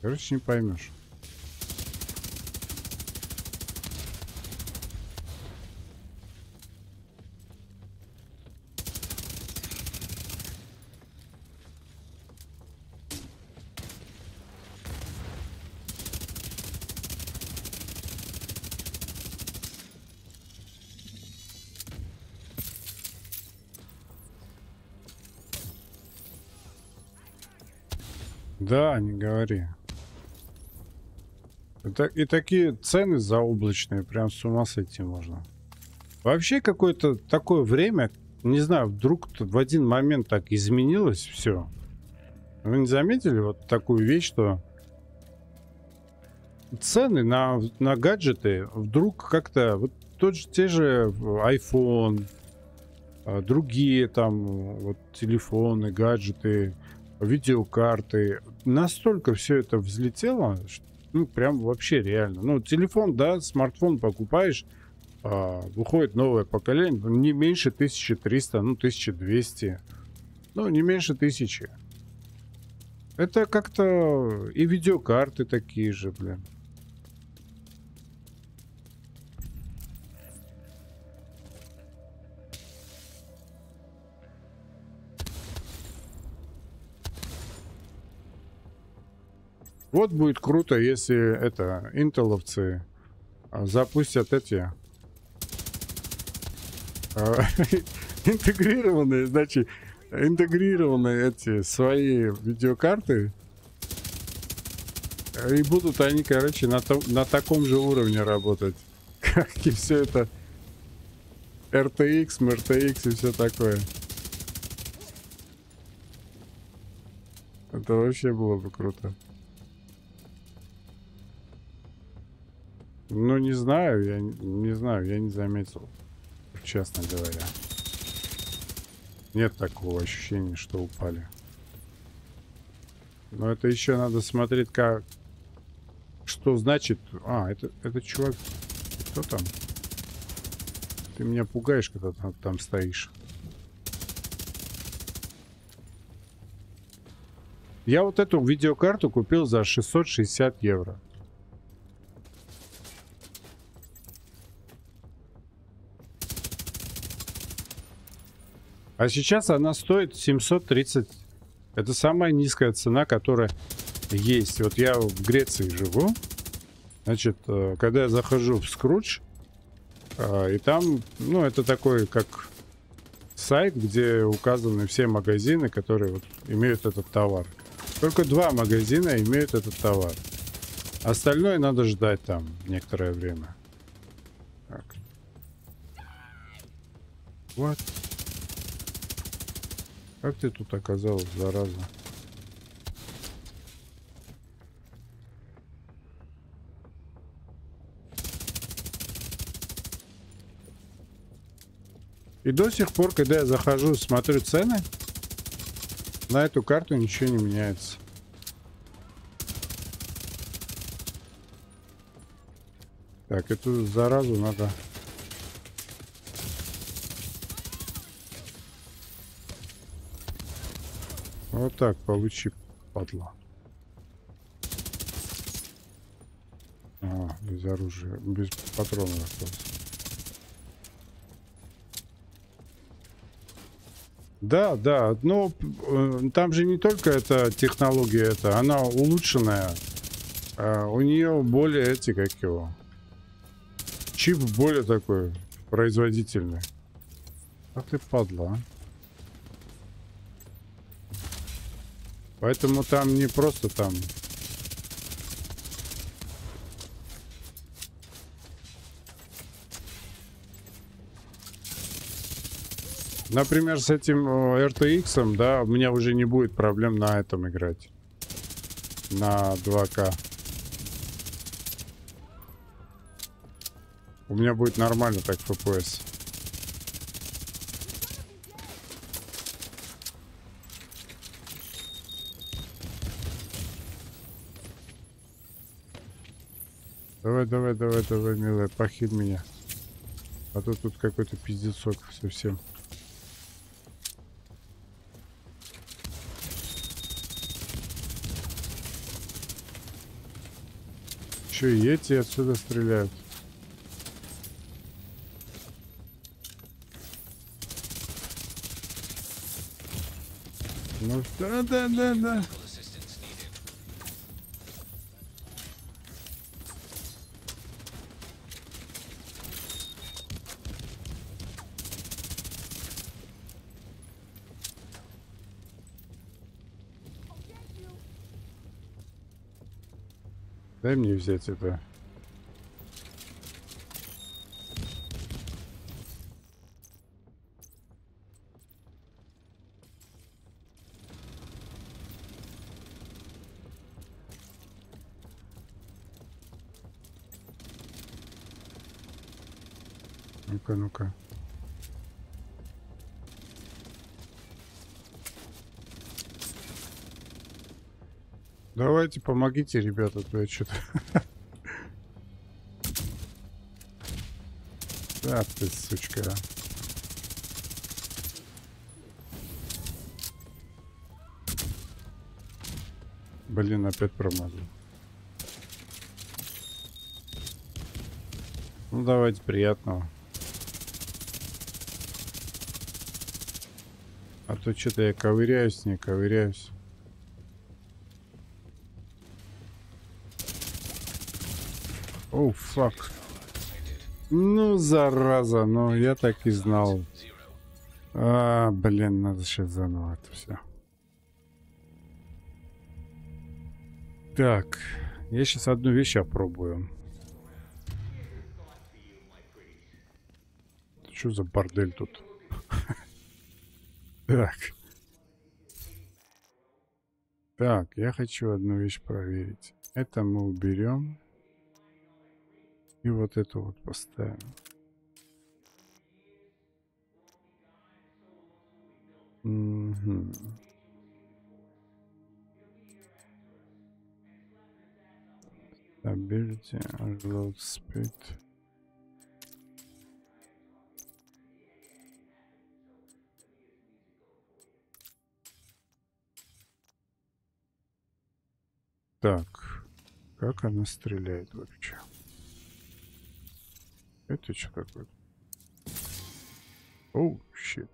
Короче, не поймешь. Да, не говори. Это, и такие цены заоблачные, прям с ума сойти можно. Вообще какое-то такое время, не знаю, вдруг в один момент так изменилось все. Вы не заметили вот такую вещь, что цены на, на гаджеты вдруг как-то вот тот же, те же iPhone, а, другие там вот телефоны, гаджеты, видеокарты. Настолько все это взлетело, что, ну, прям вообще реально. Ну, телефон, да, смартфон покупаешь, а, выходит новое поколение, ну, не меньше 1300, ну, 1200, ну, не меньше тысячи. Это как-то и видеокарты такие же, блин. Вот будет круто, если это интеловцы а, запустят эти а, интегрированные, значит, интегрированные эти свои видеокарты. И будут они, короче, на, том, на таком же уровне работать. Как и все это RTX, MRTX и все такое. Это вообще было бы круто. Ну, не знаю, я не, знаю, я не заметил, честно говоря. Нет такого ощущения, что упали. Но это еще надо смотреть, как... Что значит... А, это, это чувак... Кто там? Ты меня пугаешь, когда там, там стоишь. Я вот эту видеокарту купил за 660 евро. А сейчас она стоит 730. Это самая низкая цена, которая есть. Вот я в Греции живу. Значит, э, когда я захожу в Скрудж, э, и там, ну, это такой, как сайт, где указаны все магазины, которые вот имеют этот товар. Только два магазина имеют этот товар. Остальное надо ждать там некоторое время. Так. Вот. Как ты тут оказалась, зараза? И до сих пор, когда я захожу, смотрю цены, на эту карту ничего не меняется. Так, эту заразу надо Вот так, получи, падла. А, без оружия, без патронов остался. Да, да, но э, там же не только эта технология, это она улучшенная. А у нее более эти, как его, чип более такой производительный. А ты падла, а? Поэтому там не просто там Например, с этим э, RTX, да, у меня уже не будет проблем на этом играть. На 2К. У меня будет нормально так FPS. Давай, давай, давай, давай, милая, похиль меня. А то тут какой-то пиздецок совсем. Че, эти отсюда стреляют? Ну да, да, да, да. Дай мне взять это. Ну-ка, ну-ка. Давайте, помогите, ребята, то я что-то... Да, ты, сучка. Блин, опять промазал. Ну, давайте, приятного. А то что-то я ковыряюсь, не ковыряюсь. Оу, фак. Ну, зараза, ну я так и знал. А, блин, надо сейчас заново это все. Так, я сейчас одну вещь опробую. Что за бордель тут? Так. Так, я хочу одну вещь проверить. Это мы уберем. И вот эту вот поставим. Мгм. Stability, reload speed. Так, как она стреляет вообще? Это что такое? Оу, щит.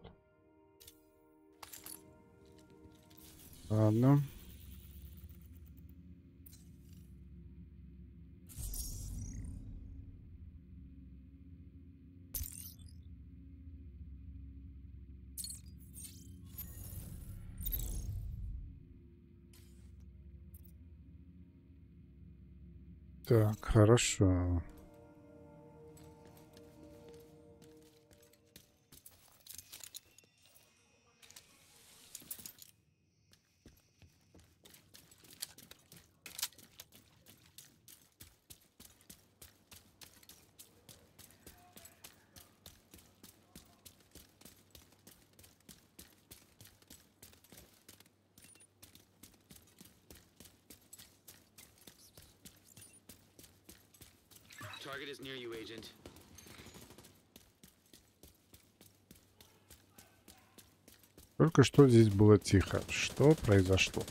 Ладно. Так, хорошо. Только что здесь было тихо. Что произошло?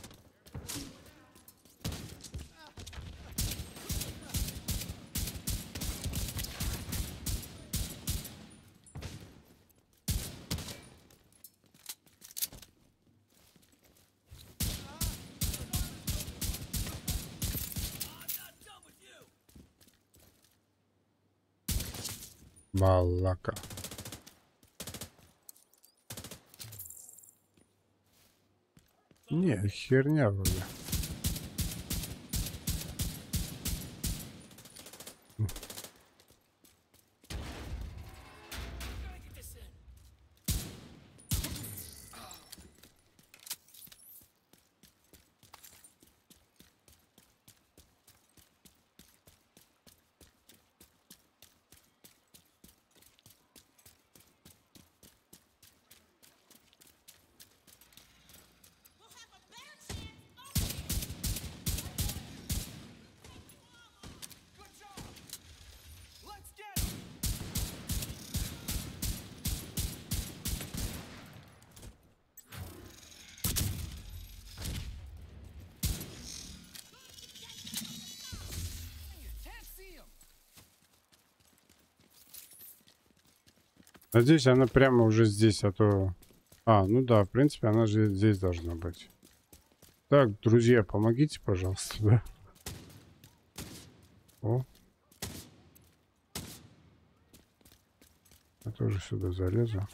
Херня вроде. Надеюсь, она прямо уже здесь, а то... А, ну да, в принципе, она же здесь должна быть. Так, друзья, помогите, пожалуйста, да? О. Я тоже сюда залезу.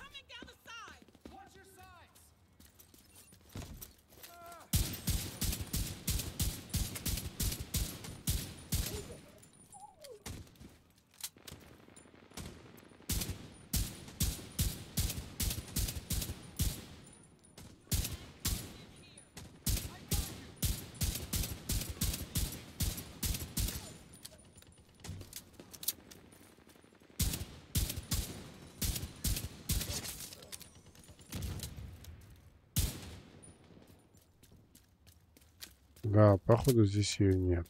Походу здесь ее нет.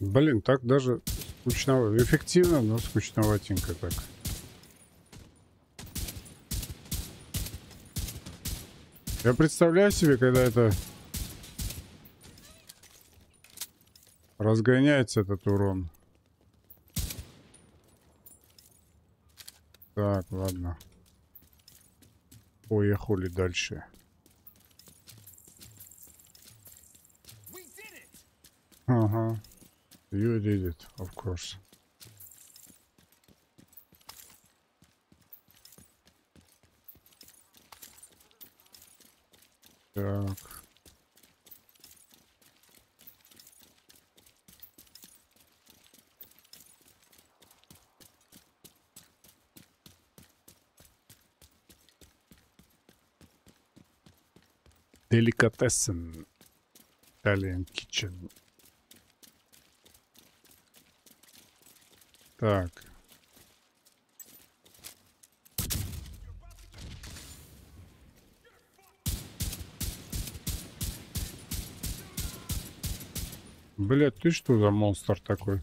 Блин, так даже скучно... Эффективно, но скучноватенько так. Я представляю себе, когда это разгоняется этот урон. Так, ладно. Поехали дальше. We You did it, of course. Yeah. Delicatessen Italian Kitchen Так. Блядь, ты что за монстр такой?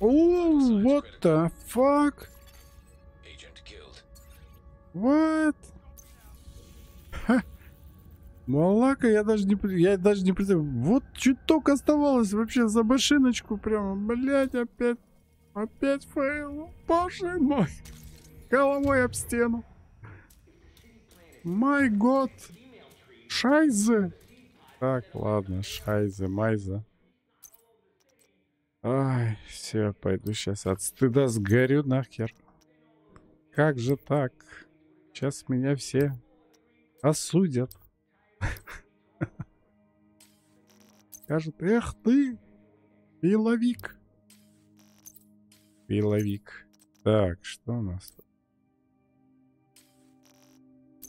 О, what the fuck? What? μαλάκα, я даже не, я даже не представляю. Вот чуток оставалось вообще за машиночку прямо. Блять, опять, опять fail. Боже мой. Головой об стену. My God. Шайзе. Так, ладно, шайзе, майза. Ай, все, пойду сейчас от стыда сгорю нахер. Как же так? Сейчас меня все осудят. Скажут, эх ты, пиловик. Пиловик. Так, что у нас тут?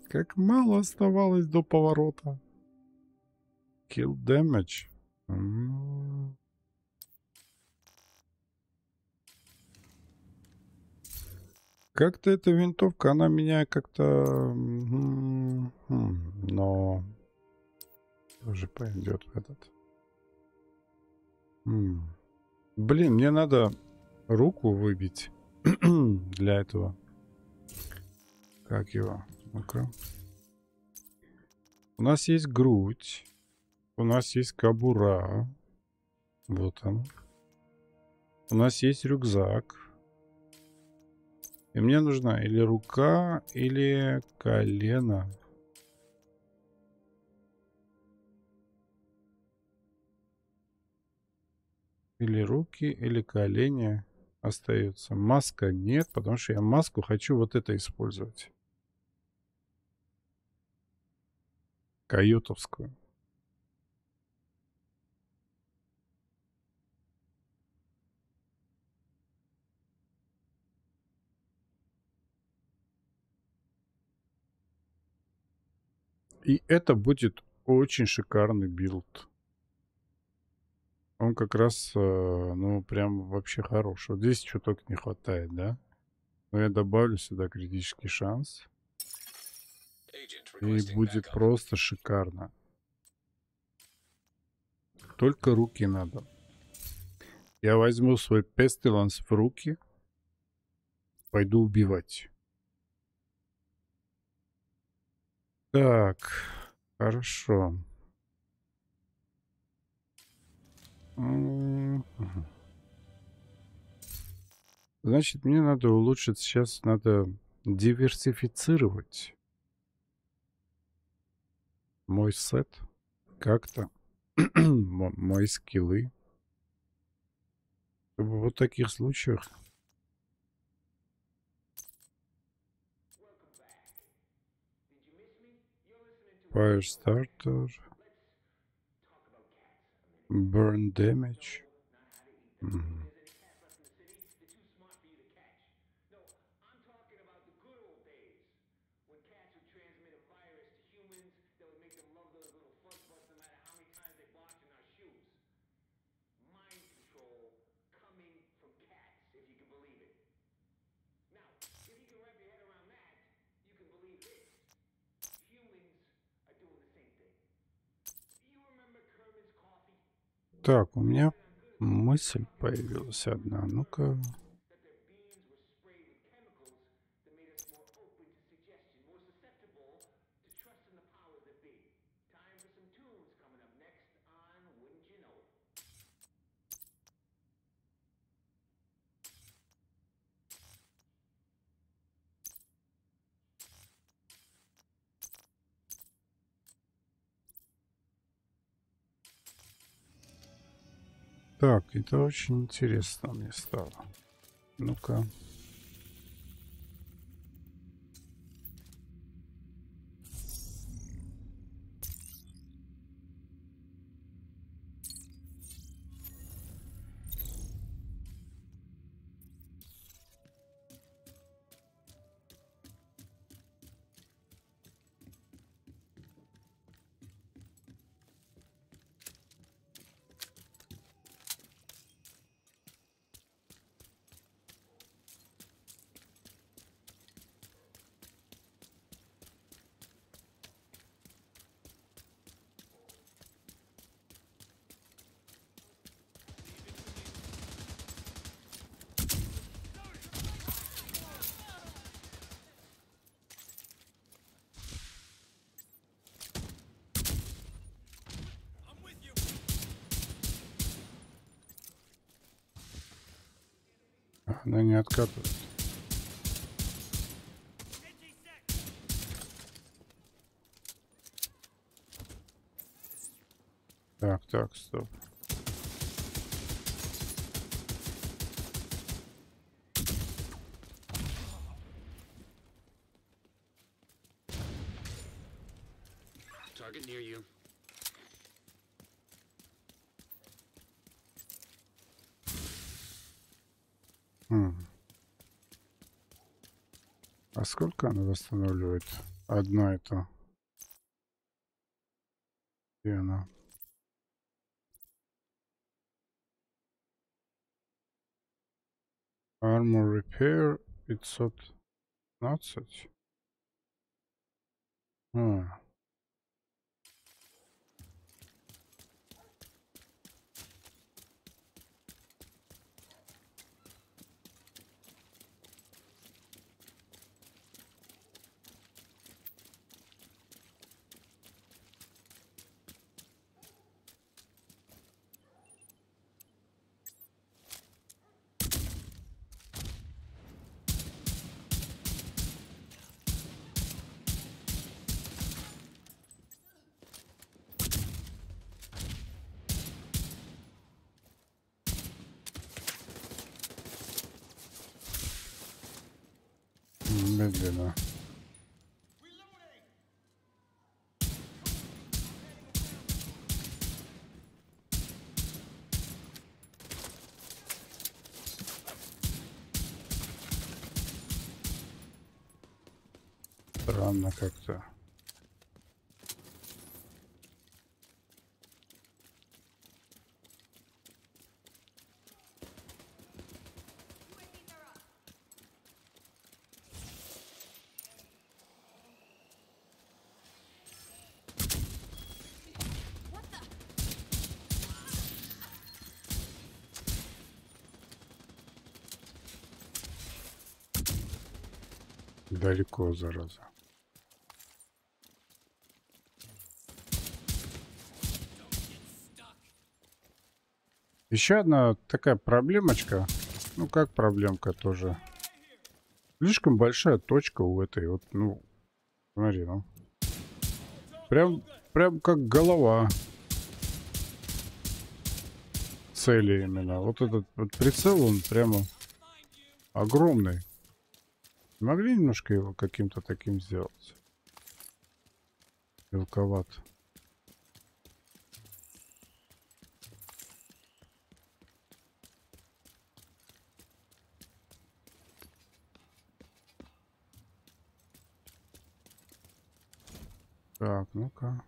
Как мало оставалось до поворота. Kill damage. Как-то эта винтовка, она меня как-то... Но... Тоже пойдет в этот. М. Блин, мне надо руку выбить для этого. Как его? Ну-ка. У нас есть грудь. У нас есть кабура. Вот он. У нас есть рюкзак. И мне нужна или рука, или колено. Или руки, или колени остаются. Маска нет, потому что я маску хочу вот это использовать. Каютовскую. И это будет очень шикарный build. Он как раз, э, ну, прям вообще хорош. Вот здесь чуток не хватает, да? Но я добавлю сюда критический шанс. И будет просто шикарно. Только руки надо. Я возьму свой Pestilence в руки. Пойду убивать. Так, хорошо. М, мгм. Значит, мне надо улучшить сейчас, надо диверсифицировать мой сет как-то, мо- мои скиллы. Чтобы вот в таких случаях Fire starter. burn damage. Mm -hmm. Так, у меня мысль появилась одна. Ну-ка. Так, это очень интересно мне стало. Ну-ка. Она не откатывает. Так, так, стоп. Target near you. М. А сколько она восстанавливает? Одна это. Где она? Armor Repair 515. Далеко, зараза. Еще одна такая проблемочка. Ну, как проблемка тоже. Слишком большая точка у этой вот, ну, смотри, ну. Прям, прям как голова цели именно. Вот этот вот прицел, он прямо огромный. Могли немножко его каким-то таким сделать? Мелковат. Так, ну-ка.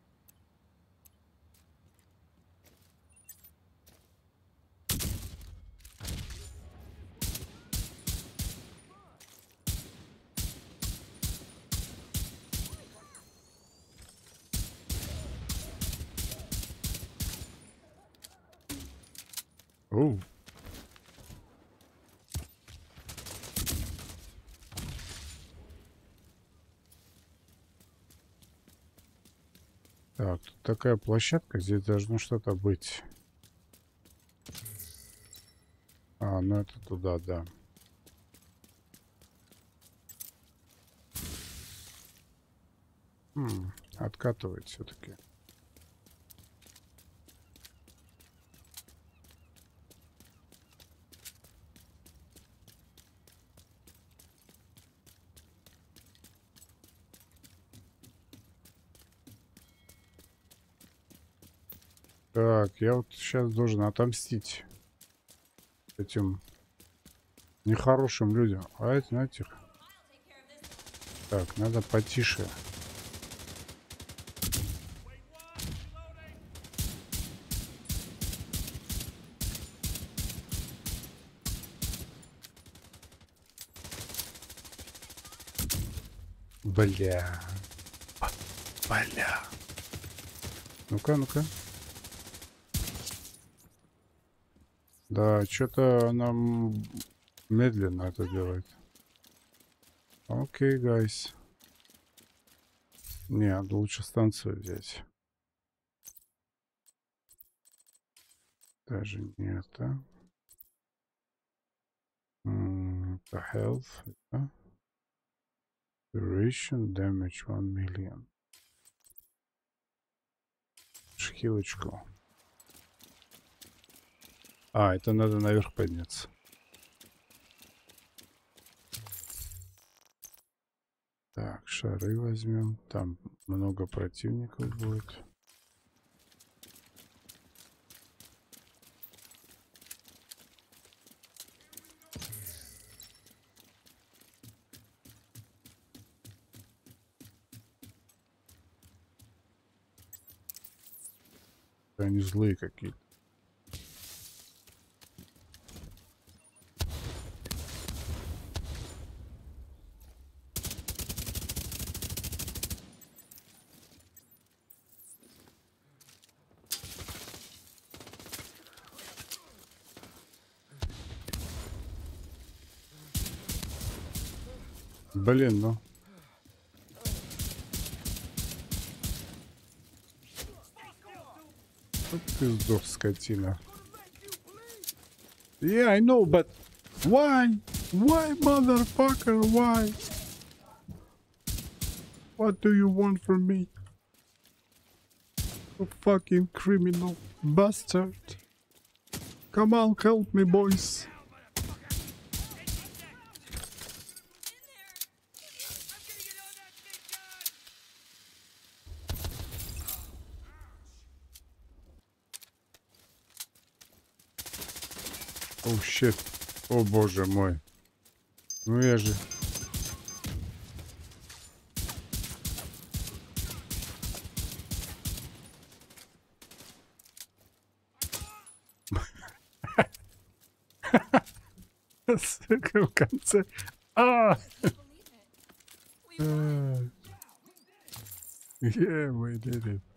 Оу. Так, тут такая площадка, здесь должно что-то быть. А, ну это туда, да. М, откатывает все-таки. Так, я вот сейчас должен отомстить этим нехорошим людям. А это, знаете, так, надо потише. Бля. Бля. Ну-ка, ну-ка. Да, что-то она м, медленно это делает. Окей, гайс. Не, надо лучше станцию взять. Даже не это. The health. да. Duration damage 1 million. Шхилочку. А, это надо наверх подняться. Так, шары возьмем. Там много противников будет. Они злые какие-то. Блин, ну. Вот ты сдох, скотина. Yeah, I know, but why? Why, motherfucker, why? What do you want from me? You fucking criminal bastard. Come on, help me, boys. Щит. О, боже мой. Ну я же... Сука, в конце... А. Yeah, we did it.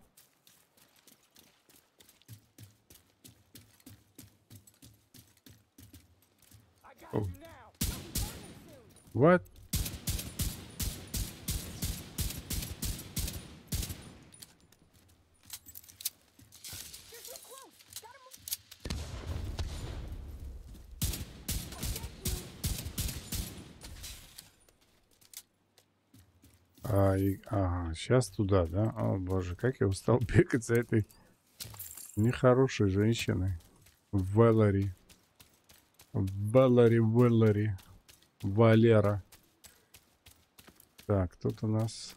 What? А, и, ага, сейчас туда, да? О, боже, как я устал бегать за этой нехорошей женщиной. Валери. Валери, Валери. Валера. Так, тут у нас...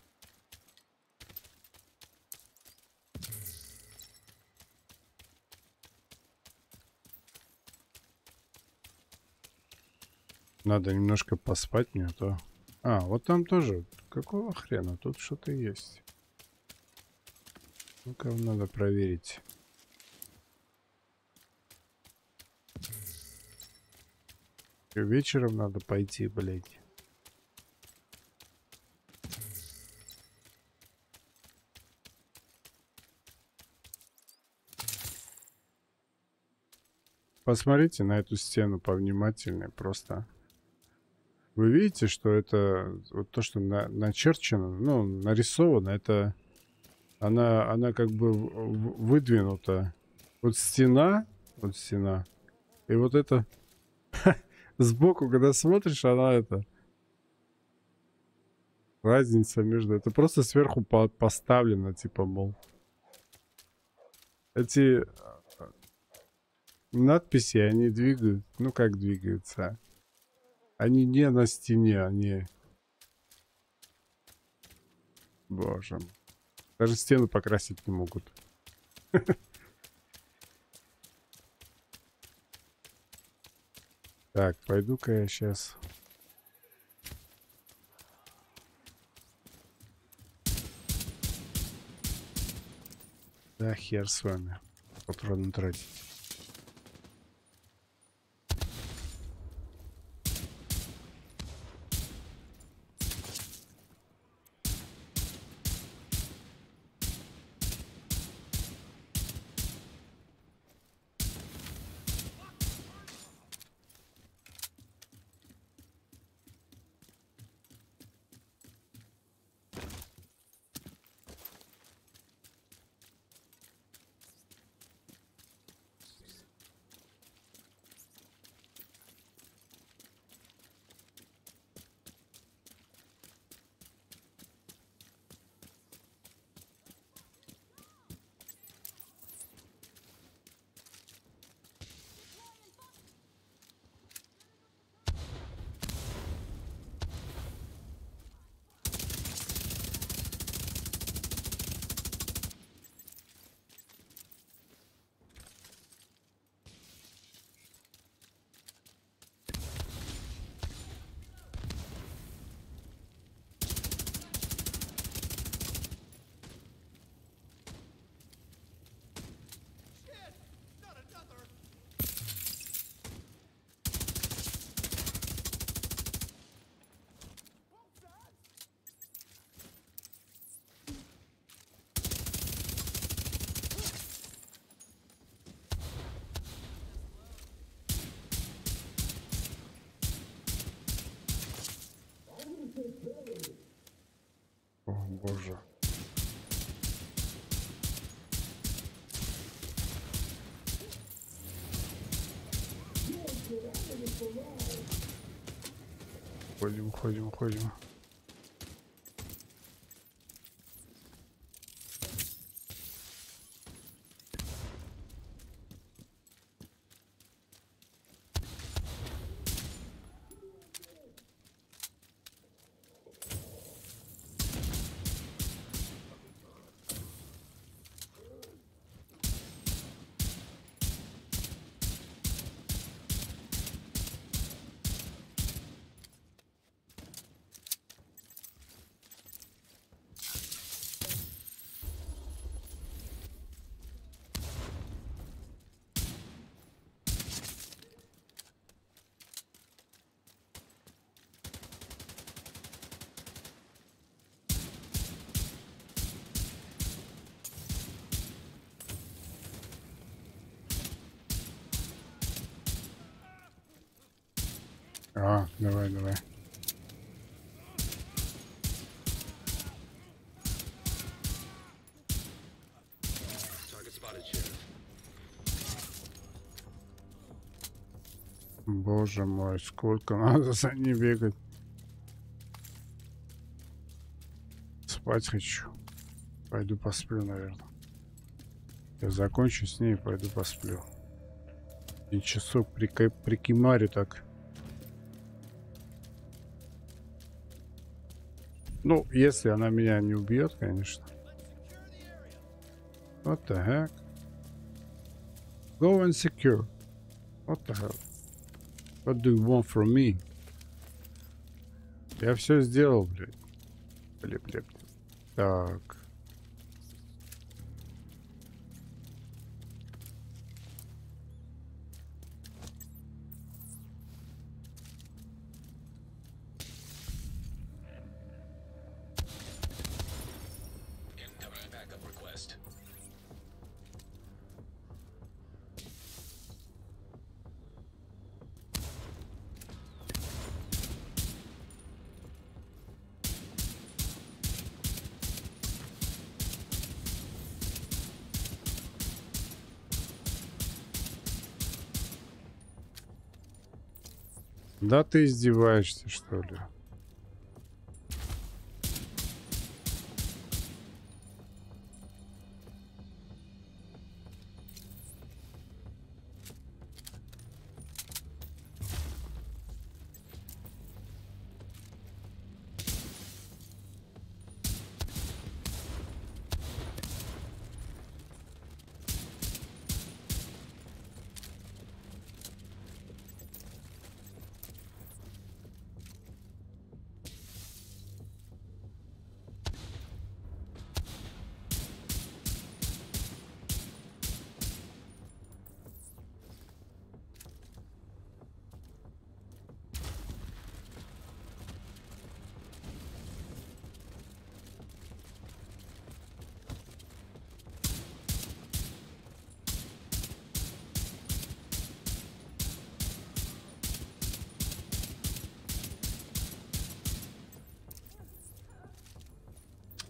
Надо немножко поспать мне, то... А, вот там тоже. Какого хрена? Тут что-то есть. Ну-ка, надо проверить. Вечером надо пойти, блядь. Посмотрите на эту стену повнимательнее, просто. Вы видите, что это вот то, что на, начерчено, ну, нарисовано, это она, она как бы выдвинута. Вот стена, вот стена, и вот это сбоку, когда смотришь, она это разница между это просто сверху по- поставлено, типа, мол. Эти а, надписи, они двигают, ну как двигаются? Они не на стене, они... Боже. Даже стены покрасить не могут. Так, пойду-ка я сейчас... Да, хер с вами. Патроны тратить. А, давай, давай. Боже мой, сколько надо за ней бегать. Спать хочу. Пойду посплю, наверное. Я закончу с ней пойду посплю. И прика- прикимарю так. Ну, если она меня не убьет, конечно. What the heck? Go and secure. What the hell? What do you want from me? Я все сделал, блядь. Блядь, блядь. Так. Да ты издеваешься, что ли?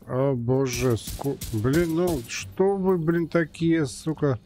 О боже, ску... Блин, ну что вы, блин, такие, сука?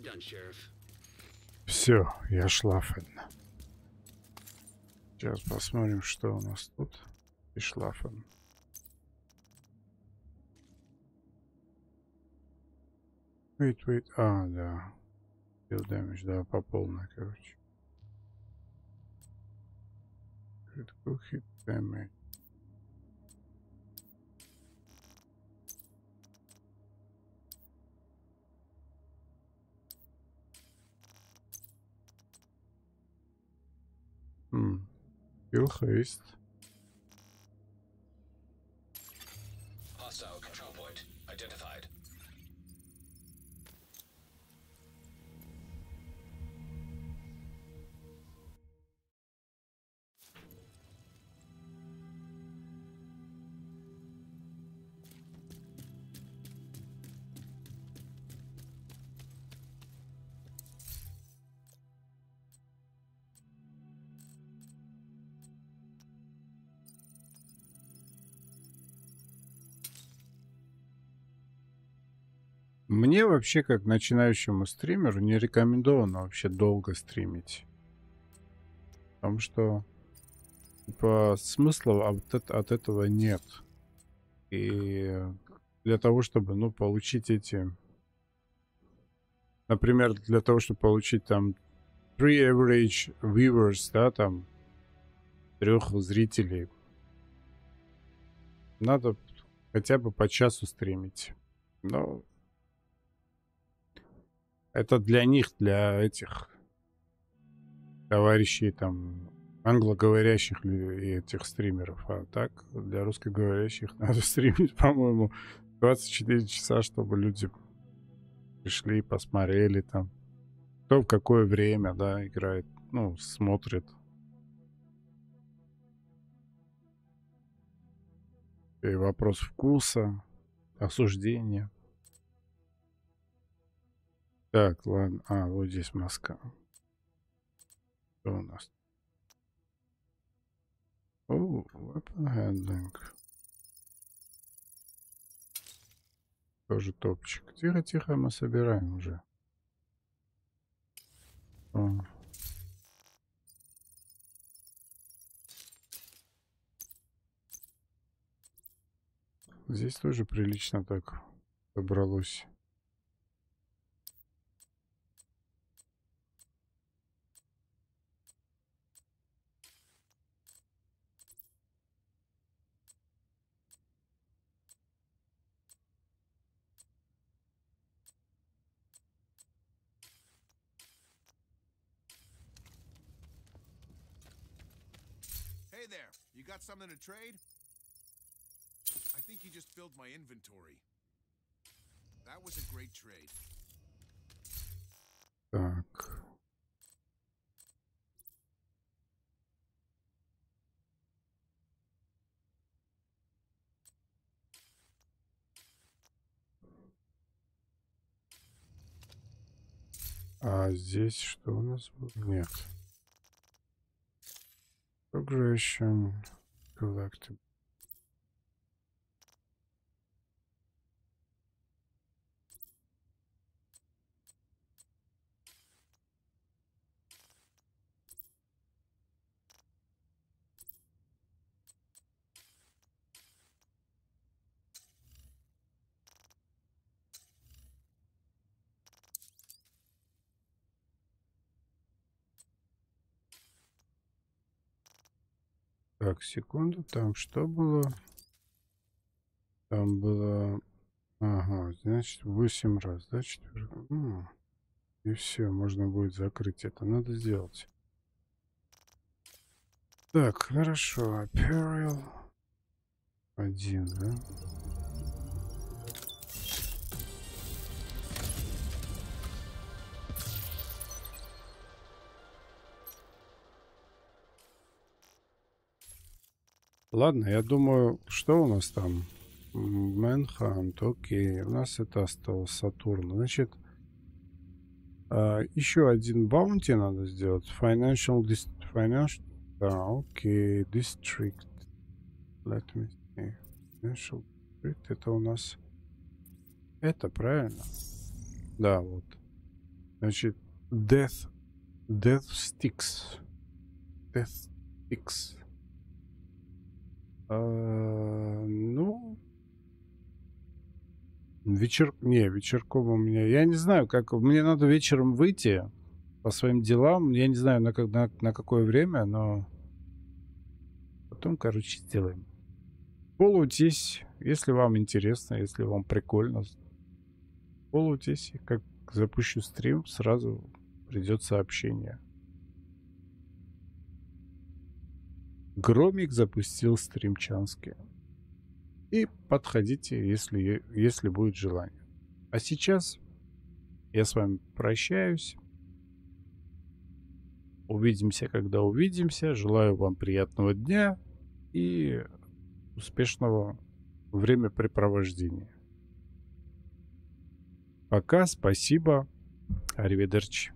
Done, Sheriff. Все, я шлафен. Сейчас посмотрим, что у нас тут. И шлафен. Wait, wait. А, да. Kill damage, да, по полной, короче. het boekje bij mij. Hmm. Heel geest. Мне вообще, как начинающему стримеру, не рекомендовано вообще долго стримить. Потому что типа, смысла от, от этого нет. И для того, чтобы, ну, получить эти... Например, для того, чтобы получить там three average viewers, да, там, трех зрителей, надо хотя бы по часу стримить. Но это для них, для этих товарищей там англоговорящих и этих стримеров. А так, для русскоговорящих надо стримить, по-моему, 24 часа, чтобы люди пришли, посмотрели там. Кто в какое время, да, играет, ну, смотрит. И вопрос вкуса, осуждения. Так, ладно. А, вот здесь маска. Что у нас? О, weapon handling. Тоже топчик. Тихо, тихо, мы собираем уже. О. Здесь тоже прилично так собралось. got something to trade? I think you just filled my inventory. That was a great trade. Так. А здесь что у нас было? Нет. Progression. Good luck to Так, секунду. Там что было? Там было... Ага, значит, 8 раз, да, четверг? М, И все, можно будет закрыть это. Надо сделать. Так, хорошо. Apparel. Один, да? Ладно, я думаю, что у нас там? Мэнхант, окей. У нас это осталось Сатурн. Значит, а, еще один баунти надо сделать. Financial, dis- financial, да, окей, District. Let me see. Financial District, это у нас... Это правильно? Да, вот. Значит, Death, Death Sticks. Death Sticks. А, ну, вечер... Не, вечерком у меня... Я не знаю, как... Мне надо вечером выйти по своим делам. Я не знаю, на, как- на, на какое время, но... Потом, короче, сделаем. Полутесь, если вам интересно, если вам прикольно. Полутесь, как запущу стрим, сразу придет сообщение. Громик запустил стримчанский. И подходите, если, если будет желание. А сейчас я с вами прощаюсь. Увидимся, когда увидимся. Желаю вам приятного дня и успешного времяпрепровождения. Пока, спасибо. Аривидерчи.